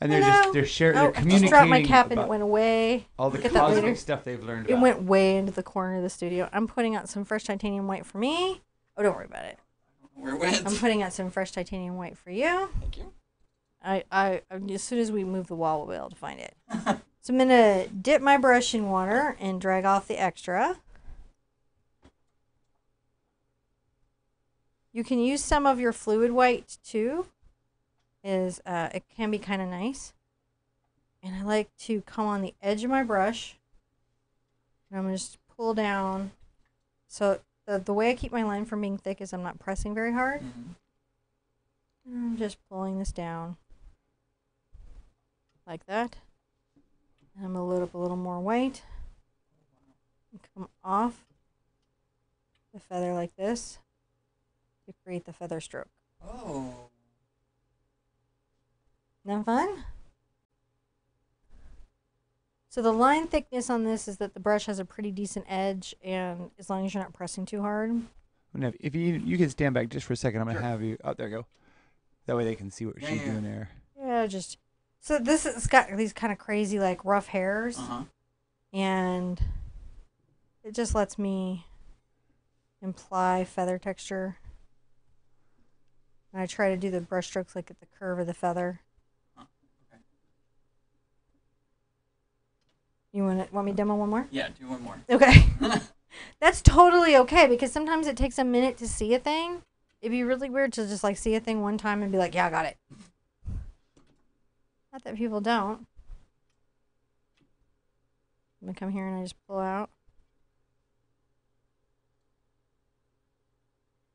Speaker 4: And they're
Speaker 1: Hello.
Speaker 4: just they're sharing
Speaker 1: Oh,
Speaker 4: they're
Speaker 1: I just
Speaker 4: communicating
Speaker 1: dropped my cap and it went away.
Speaker 4: all the
Speaker 1: Look at that
Speaker 4: cosmic
Speaker 1: later.
Speaker 4: stuff they've learned
Speaker 1: It
Speaker 4: about.
Speaker 1: went way into the corner of the studio. I'm putting out some fresh titanium white for me. Oh, don't worry about it.
Speaker 2: Where it went?
Speaker 1: I'm putting out some fresh titanium white for you.
Speaker 2: Thank you.
Speaker 1: I, I, as soon as we move the wall, we'll be able to find it. So I'm gonna dip my brush in water and drag off the extra. You can use some of your fluid white too. Is uh, it can be kind of nice. And I like to come on the edge of my brush. And I'm gonna just pull down. So the the way I keep my line from being thick is I'm not pressing very hard.
Speaker 2: Mhm.
Speaker 1: I'm just pulling this down like that. And I'm going to load up a little more white and come off the feather like this to create the feather stroke.
Speaker 2: Oh.
Speaker 1: Isn't that fun? So the line thickness on this is that the brush has a pretty decent edge, and as long as you're not pressing too hard,
Speaker 4: Now, If you you can stand back just for a second, I'm gonna
Speaker 2: Sure.
Speaker 4: have you. Oh, there you go. That way they can see what
Speaker 2: Yeah,
Speaker 4: she's
Speaker 2: yeah.
Speaker 4: doing there.
Speaker 1: yeah, just so this has got these kind of crazy like rough hairs.
Speaker 2: Uh huh.
Speaker 1: and it just lets me imply feather texture. And I try to do the brush strokes like at the curve of the feather.
Speaker 2: Huh, okay.
Speaker 1: You want to, want me to demo one more?
Speaker 2: Yeah. Do one more.
Speaker 1: Okay. That's totally okay because sometimes it takes a minute to see a thing. It'd be really weird to just like see a thing one time and be like, "Yeah, I got it." Not that people don't. I'm gonna come here and I just pull out.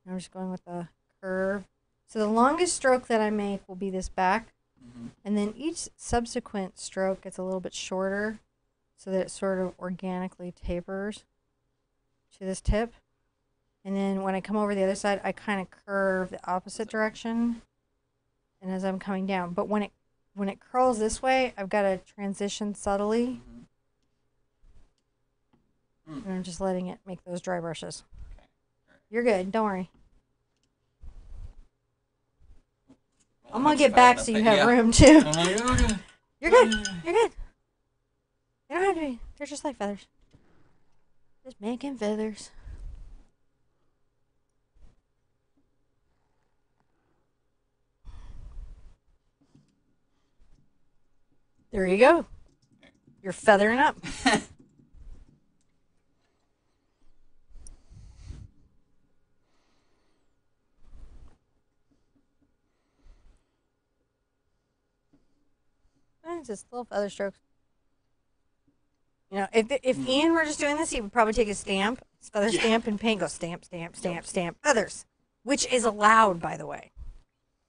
Speaker 1: I'm just going with the curve. So the longest stroke that I make will be this back
Speaker 2: Mhm.
Speaker 1: And then each subsequent stroke gets a little bit shorter so that it sort of organically tapers to this tip. And then when I come over the other side, I kind of curve the opposite direction. And as I'm coming down, but when it when it curls this way, I've got to transition subtly,
Speaker 2: Mhm.
Speaker 1: and I'm just letting it make those dry brushes.
Speaker 2: Okay.
Speaker 1: You're good. Don't worry.
Speaker 2: Well,
Speaker 1: I'm gonna get back so you have
Speaker 2: yeah.
Speaker 1: room too.
Speaker 2: Okay.
Speaker 1: You're good. You're good. You don't have to be. They're just like feathers. Just making feathers. There you go. You're feathering up. Eh, Just little feather strokes. You know, if if
Speaker 2: Mm.
Speaker 1: Ian were just doing this, he would probably take a stamp, his feather
Speaker 2: Yeah.
Speaker 1: stamp, and paint. Go stamp, stamp, stamp, stamp, feathers, which is allowed, by the way.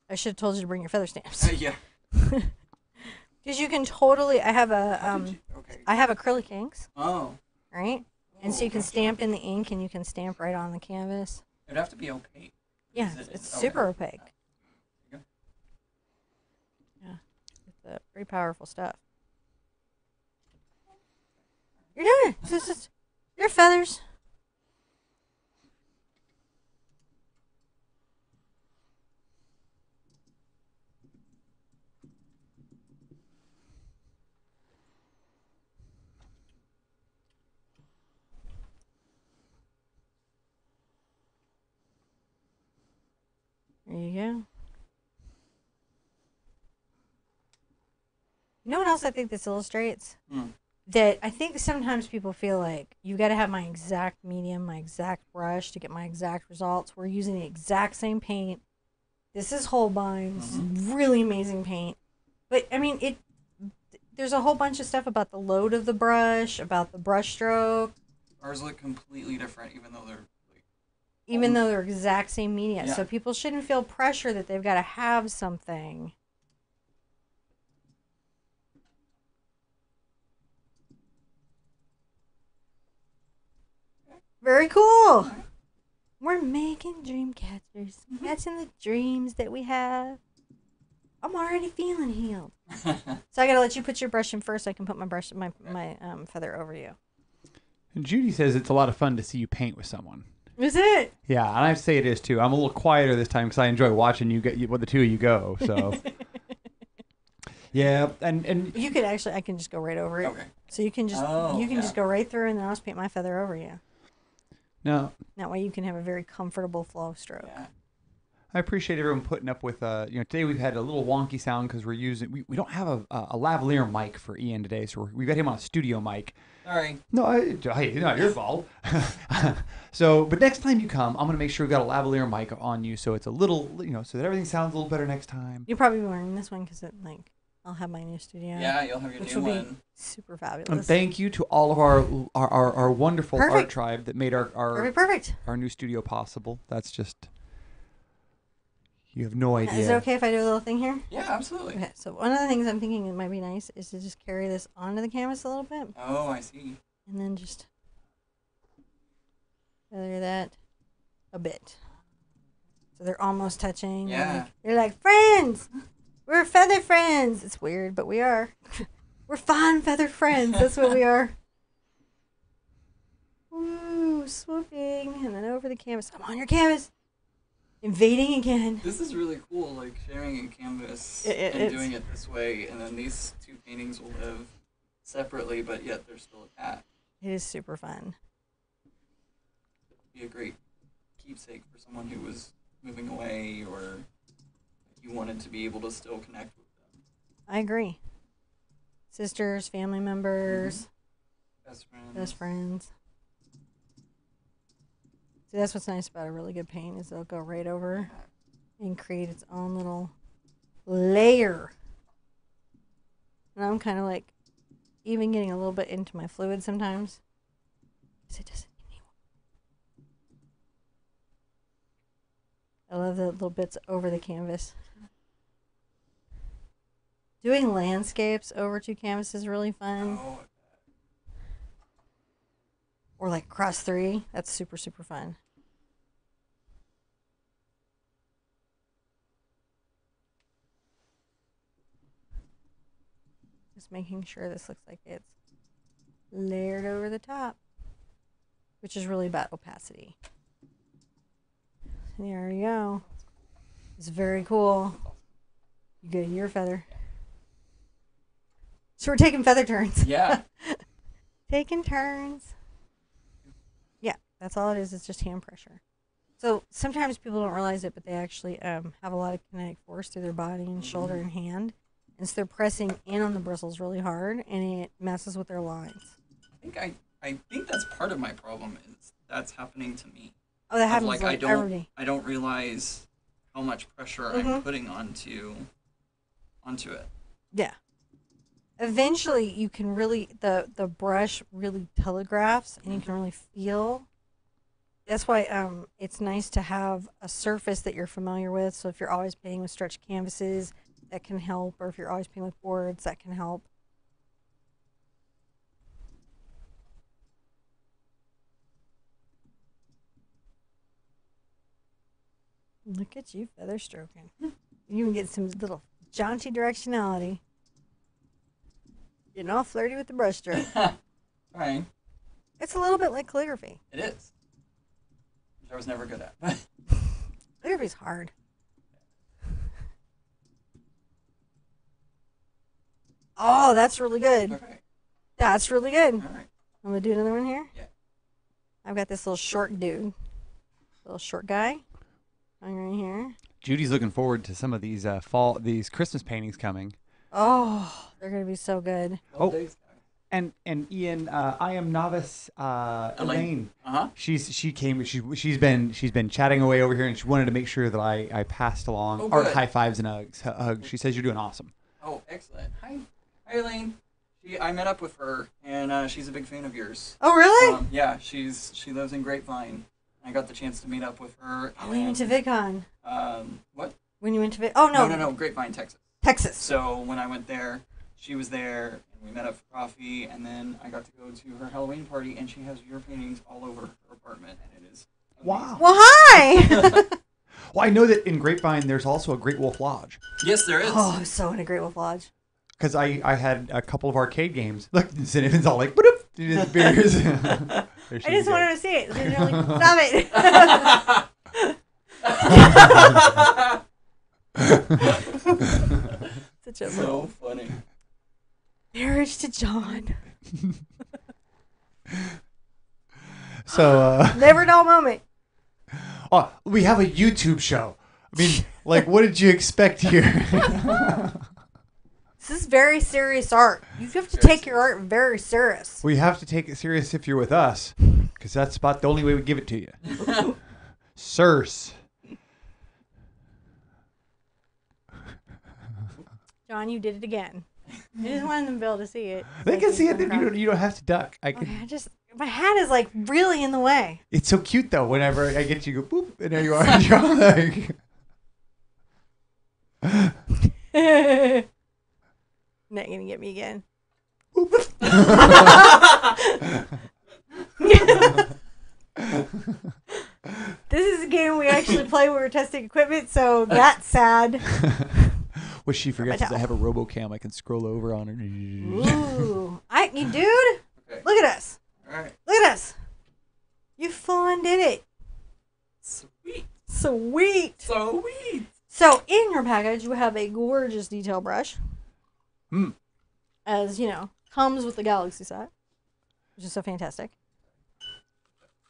Speaker 1: I should have told you to bring your feather stamps
Speaker 2: yeah.
Speaker 1: because you can totally. I have a um,
Speaker 2: you- okay.
Speaker 1: I have acrylic inks,
Speaker 2: Oh.
Speaker 1: right? And so you can stamp in the ink, and you can stamp right on the canvas.
Speaker 2: It'd have to be opaque.
Speaker 1: Yeah,
Speaker 2: Is
Speaker 1: it's,
Speaker 2: it-
Speaker 1: it's
Speaker 2: okay.
Speaker 1: super opaque. Yeah, it's uh, pretty powerful stuff. You're doing it. It's your feathers. There you go. You know what else I think this illustrates?
Speaker 2: Hmm.
Speaker 1: That I think sometimes people feel like you've got to have my exact medium, my exact brush to get my exact results. We're using the exact same paint. This is Holbein's is mm-hmm. really amazing paint. But I mean, it. There's a whole bunch of stuff about the load of the brush, about the brush stroke,
Speaker 2: Ours look completely different, even though they're like.
Speaker 1: even though they're exact same media.
Speaker 2: Yeah.
Speaker 1: So people shouldn't feel pressure that they've got to have something. Very cool. We're making dream catchers, catching the dreams that we have. I'm already feeling healed. So I gotta let you put your brush in first. So I can put my brush, my my um, feather over you.
Speaker 3: And Judy says it's a lot of fun to see you paint with someone.
Speaker 1: Is it?
Speaker 3: Yeah, and I say it is too. I'm a little quieter this time because I enjoy watching you get what the two of you go. So. yeah, and and
Speaker 1: You could actually, I can just go right over it.
Speaker 2: okay.
Speaker 1: So you can just
Speaker 2: Oh,
Speaker 1: you can
Speaker 2: yeah.
Speaker 1: just go right through, and then I'll just paint my feather over you.
Speaker 3: No,
Speaker 1: That way you can have a very comfortable flow stroke.
Speaker 2: Yeah.
Speaker 3: I appreciate everyone putting up with. Uh, you know, today we've had a little wonky sound because we're using we, we don't have a, a, a lavalier mic for Ian today, so we're, we've got him on a studio mic.
Speaker 2: Sorry.
Speaker 3: No, I, hey, it's not your fault. so, but next time you come, I'm gonna make sure we've got a lavalier mic on you, so it's a little, you know, so that everything sounds a little better next time.
Speaker 1: You'll probably be wearing this one because it like I'll have my new studio.
Speaker 2: Yeah, you'll have your
Speaker 1: Which
Speaker 2: new
Speaker 1: will be
Speaker 2: one.
Speaker 1: super fabulous.
Speaker 3: And thank you to all of our our, our, our wonderful art tribe that made our our,
Speaker 1: perfect, perfect.
Speaker 3: our new studio possible. That's just you have no idea.
Speaker 1: Is it okay if I do a little thing here?
Speaker 2: Yeah, absolutely.
Speaker 1: Okay. So one of the things I'm thinking it might be nice is to just carry this onto the canvas a little bit,
Speaker 2: Oh, I see.
Speaker 1: and then just feather that a bit. So they're almost touching. They're
Speaker 2: Yeah.
Speaker 1: like- They're like friends. We're feather friends. It's weird, but we are. We're fun feather friends. That's what we are. Woo, swooping, and then over the canvas. I'm on your canvas. Invading again.
Speaker 2: This is really cool, like sharing a canvas
Speaker 1: It- it-
Speaker 2: and
Speaker 1: it's-
Speaker 2: doing it this way, and then these two paintings will live separately, but yet they're still attached.
Speaker 1: It is super fun.
Speaker 2: It'd be a great keepsake for someone who was moving away, or you wanted to be able to still connect with them.
Speaker 1: I agree. Sisters, family members, mm-hmm.
Speaker 2: Best friends.
Speaker 1: best friends. See, that's what's nice about a really good paint is it'll go right over and create its own little layer. And I'm kind of like even getting a little bit into my fluid sometimes. 'cause it doesn't me I love the little bits over the canvas. Doing landscapes over two canvases is really fun.
Speaker 2: Oh,
Speaker 1: Or like cross three. That's super, super fun. Just making sure this looks like it's layered over the top, which is really about opacity. There we go. It's very cool. You good? Your feather. So we're taking feather turns.
Speaker 2: yeah.
Speaker 1: Taking turns. Yeah, that's all it is. It's just hand pressure. So sometimes people don't realize it, but they actually um, have a lot of kinetic force through their body and shoulder and hand. And so they're pressing in on the bristles really hard, and it messes with their lines.
Speaker 2: I think I, I think that's part of my problem is that's happening to me.
Speaker 1: Oh, that
Speaker 2: Of,
Speaker 1: happens
Speaker 2: like,
Speaker 1: like,
Speaker 2: I don't
Speaker 1: everybody.
Speaker 2: I don't realize how much pressure I'm
Speaker 1: Mhm.
Speaker 2: putting onto onto it.
Speaker 1: Yeah. Eventually, you can really the the brush really telegraphs, and you can really feel. That's why um, it's nice to have a surface that you're familiar with. So if you're always painting with stretched canvases, that can help, or if you're always painting with boards, that can help. Look at you feather stroking. You can get some little jaunty directionality. Getting all flirty with the brush stroke.
Speaker 2: Fine.
Speaker 1: it's a little bit like calligraphy.
Speaker 2: It is. Which I was never good at.
Speaker 1: Calligraphy's hard. Oh, that's really good.
Speaker 2: okay.
Speaker 1: That's really good.
Speaker 2: All right.
Speaker 1: I'm gonna do another one here.
Speaker 2: Yeah.
Speaker 1: I've got this little short dude, little short guy, going right here.
Speaker 3: Judy's looking forward to some of these uh, fall, these Christmas paintings coming.
Speaker 1: Oh, they're gonna be so good.
Speaker 3: Oh. And and Ian, uh, I am novice uh,
Speaker 2: Elaine.
Speaker 3: Elaine.
Speaker 2: Uh huh.
Speaker 3: She's she came she she's been she's been chatting away over here and she wanted to make sure that I I passed along
Speaker 2: Oh,
Speaker 3: art
Speaker 2: good.
Speaker 3: high fives and hugs. hu- hugs. She says you're doing awesome.
Speaker 2: Oh, excellent. Hi, hi, Elaine. She, I met up with her, and uh, she's a big fan of yours.
Speaker 1: Oh, really?
Speaker 2: Um, yeah, she's she lives in Grapevine. I got the chance to meet up with her.
Speaker 1: oh, when you went to
Speaker 2: and,
Speaker 1: VidCon.
Speaker 2: Um, what?
Speaker 1: When you went to Vid. Oh no,
Speaker 2: no, no, no, Grapevine, Texas.
Speaker 1: Texas.
Speaker 2: So when I went there, she was there, and we met up for coffee, and then I got to go to her Halloween party, and she has your paintings all over her apartment, and it is
Speaker 3: Wow.
Speaker 1: Well, hi.
Speaker 3: Well, I know that in Grapevine there's also a Great Wolf Lodge
Speaker 2: Yes, there is.
Speaker 1: oh, so in a Great Wolf Lodge.
Speaker 3: because I I had a couple of arcade games. Look, Cinnamon's all like, "Boop," he disappears. There
Speaker 1: I just wanted to see it. So you're like, Stop it. Such a little
Speaker 2: so funny.
Speaker 1: marriage to John.
Speaker 3: So uh,
Speaker 1: Never dull moment.
Speaker 3: oh, we have a YouTube show. I mean, like, what did you expect here?
Speaker 1: This is very serious art. You have to
Speaker 2: Very
Speaker 1: take your art very serious.
Speaker 3: we have to take it serious if you're with us, because that's about the only way we give it to you. Sirs.
Speaker 1: John, you did it again. I just wanted them to be able to see it.
Speaker 3: They can see it. You don't, you don't have to duck. I
Speaker 1: oh,
Speaker 3: Okay.
Speaker 1: I just my hat is like really in the way.
Speaker 3: It's so cute though. Whenever I get you, go boop, and there you are. You're like,
Speaker 1: Not gonna get me again. this is a game we actually play when we're testing equipment, so that's sad.
Speaker 3: What she forgets is I have a RoboCam. I can scroll over on her.
Speaker 1: Ooh, I you dude,
Speaker 2: Okay.
Speaker 1: look at us,
Speaker 2: All right.
Speaker 1: look at us. You full on did it.
Speaker 2: Sweet.
Speaker 1: Sweet.
Speaker 2: So sweet.
Speaker 1: So in your package, you have a gorgeous detail brush.
Speaker 3: Hmm.
Speaker 1: As you know, comes with the Galaxy set, which is so fantastic.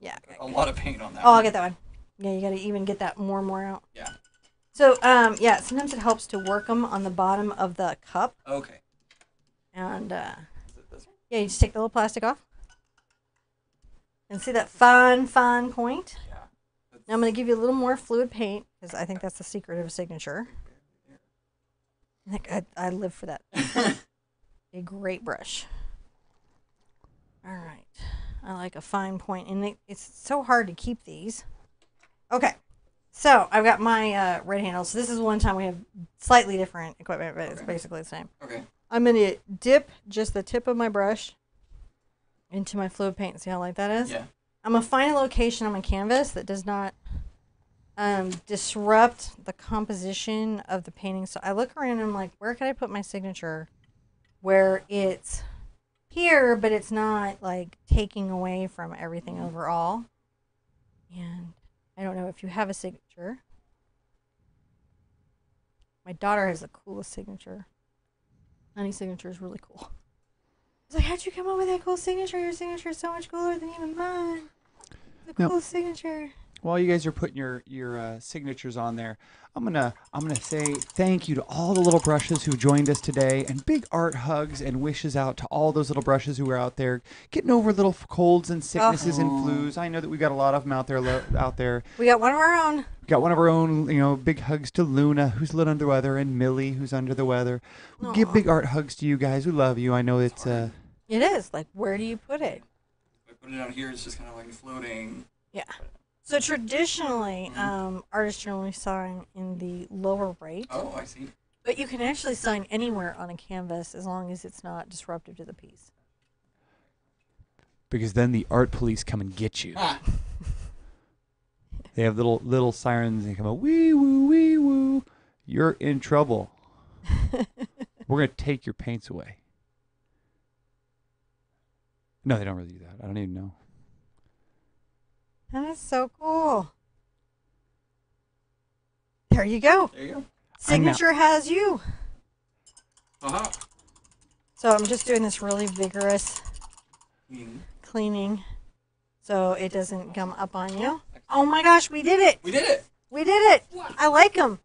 Speaker 1: Yeah.
Speaker 2: A lot of paint on that.
Speaker 1: Oh, I'll get that one. Yeah, you got to even get that more and more out.
Speaker 2: Yeah.
Speaker 1: So, um, yeah, sometimes it helps to work them on the bottom of the cup,
Speaker 2: Okay.
Speaker 1: and uh,
Speaker 2: Is it this one?
Speaker 1: yeah, you just take the little plastic off, and see that fine, fine point.
Speaker 2: Yeah.
Speaker 1: Now I'm going to give you a little more fluid paint because I think that's the secret of a signature. I think I, I live for that. a great brush. All right. I like a fine point, and it, it's so hard to keep these. Okay. So I've got my uh, red handle. So this is one time we have slightly different equipment, but it's
Speaker 2: Okay.
Speaker 1: basically the same.
Speaker 2: Okay.
Speaker 1: I'm gonna dip just the tip of my brush into my fluid paint. and See how light that is?
Speaker 2: Yeah.
Speaker 1: I'm gonna find a location on my canvas that does not um, disrupt the composition of the painting. So I look around and I'm like, where can I put my signature where it's here, but it's not like taking away from everything overall. And I don't know if you have a signature. My daughter has the coolest signature. Honey signature is really cool. I was like, how'd you come up with that cool signature? Your signature is so much cooler than even mine. The
Speaker 3: No.
Speaker 1: coolest signature.
Speaker 3: While you guys are putting your your uh, signatures on there, I'm gonna I'm gonna say thank you to all the little brushes who joined us today, and big art hugs and wishes out to all those little brushes who are out there getting over little colds and sicknesses and
Speaker 2: Oh.
Speaker 3: flus. I know that we've got a lot of them out there lo- out there.
Speaker 1: We got one of our own.
Speaker 3: We Got one of our own, you know, big hugs to Luna, who's a little under the weather, and Millie, who's under the weather. We Give big art hugs to you guys. We love you. I know it's uh,
Speaker 1: It is. Like, where do you put it?
Speaker 2: If I put it on here, it's just kind of like floating.
Speaker 1: Yeah. So traditionally, um, artists generally sign in the lower right,
Speaker 2: Oh, I see.
Speaker 1: but you can actually sign anywhere on a canvas as long as it's not disruptive to the piece.
Speaker 3: because then the art police come and get you.
Speaker 2: Ah.
Speaker 3: They have little little sirens and come out wee woo wee woo. You're in trouble. We're gonna take your paints away. No, they don't really do that. I don't even know.
Speaker 1: That is so cool. There you go.
Speaker 2: There you go.
Speaker 1: Signature has you.
Speaker 2: Aha.
Speaker 1: So I'm just doing this really vigorous
Speaker 2: Mm.
Speaker 1: cleaning so it doesn't gum up on you. Oh my gosh, we did it.
Speaker 2: We did it.
Speaker 1: We did it. I like them.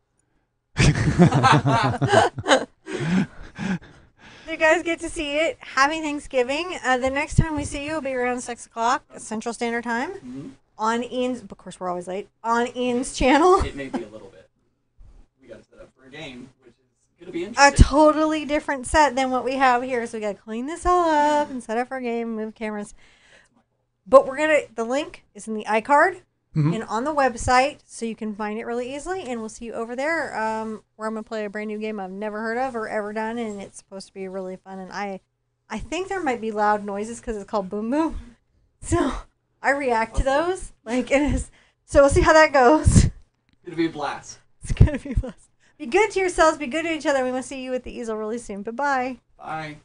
Speaker 1: You guys get to see it. Happy Thanksgiving. Uh, the next time we see you will be around 6 o'clock Central Standard Time
Speaker 2: Mhm.
Speaker 1: On Ian's, of course, we're always late, on Ian's channel.
Speaker 2: It may be a little bit. We got to set up for a game, which is going to be interesting.
Speaker 1: A totally different set than what we have here. So we got to clean this all up and set up our game, move cameras. But we're going to, the link is in the iCard
Speaker 3: Mhm.
Speaker 1: and on the website, so you can find it really easily. And we'll see you over there, um, where I'm gonna play a brand new game I've never heard of or ever done, and it's supposed to be really fun. And I, I think there might be loud noises because it's called Boom Boom, so I react to those. Like it is. So we'll see how that goes.
Speaker 2: It'll be a blast.
Speaker 1: It's gonna be a blast. Be good to yourselves. Be good to each other. We must see you at the easel really soon. Bye bye.
Speaker 2: Bye.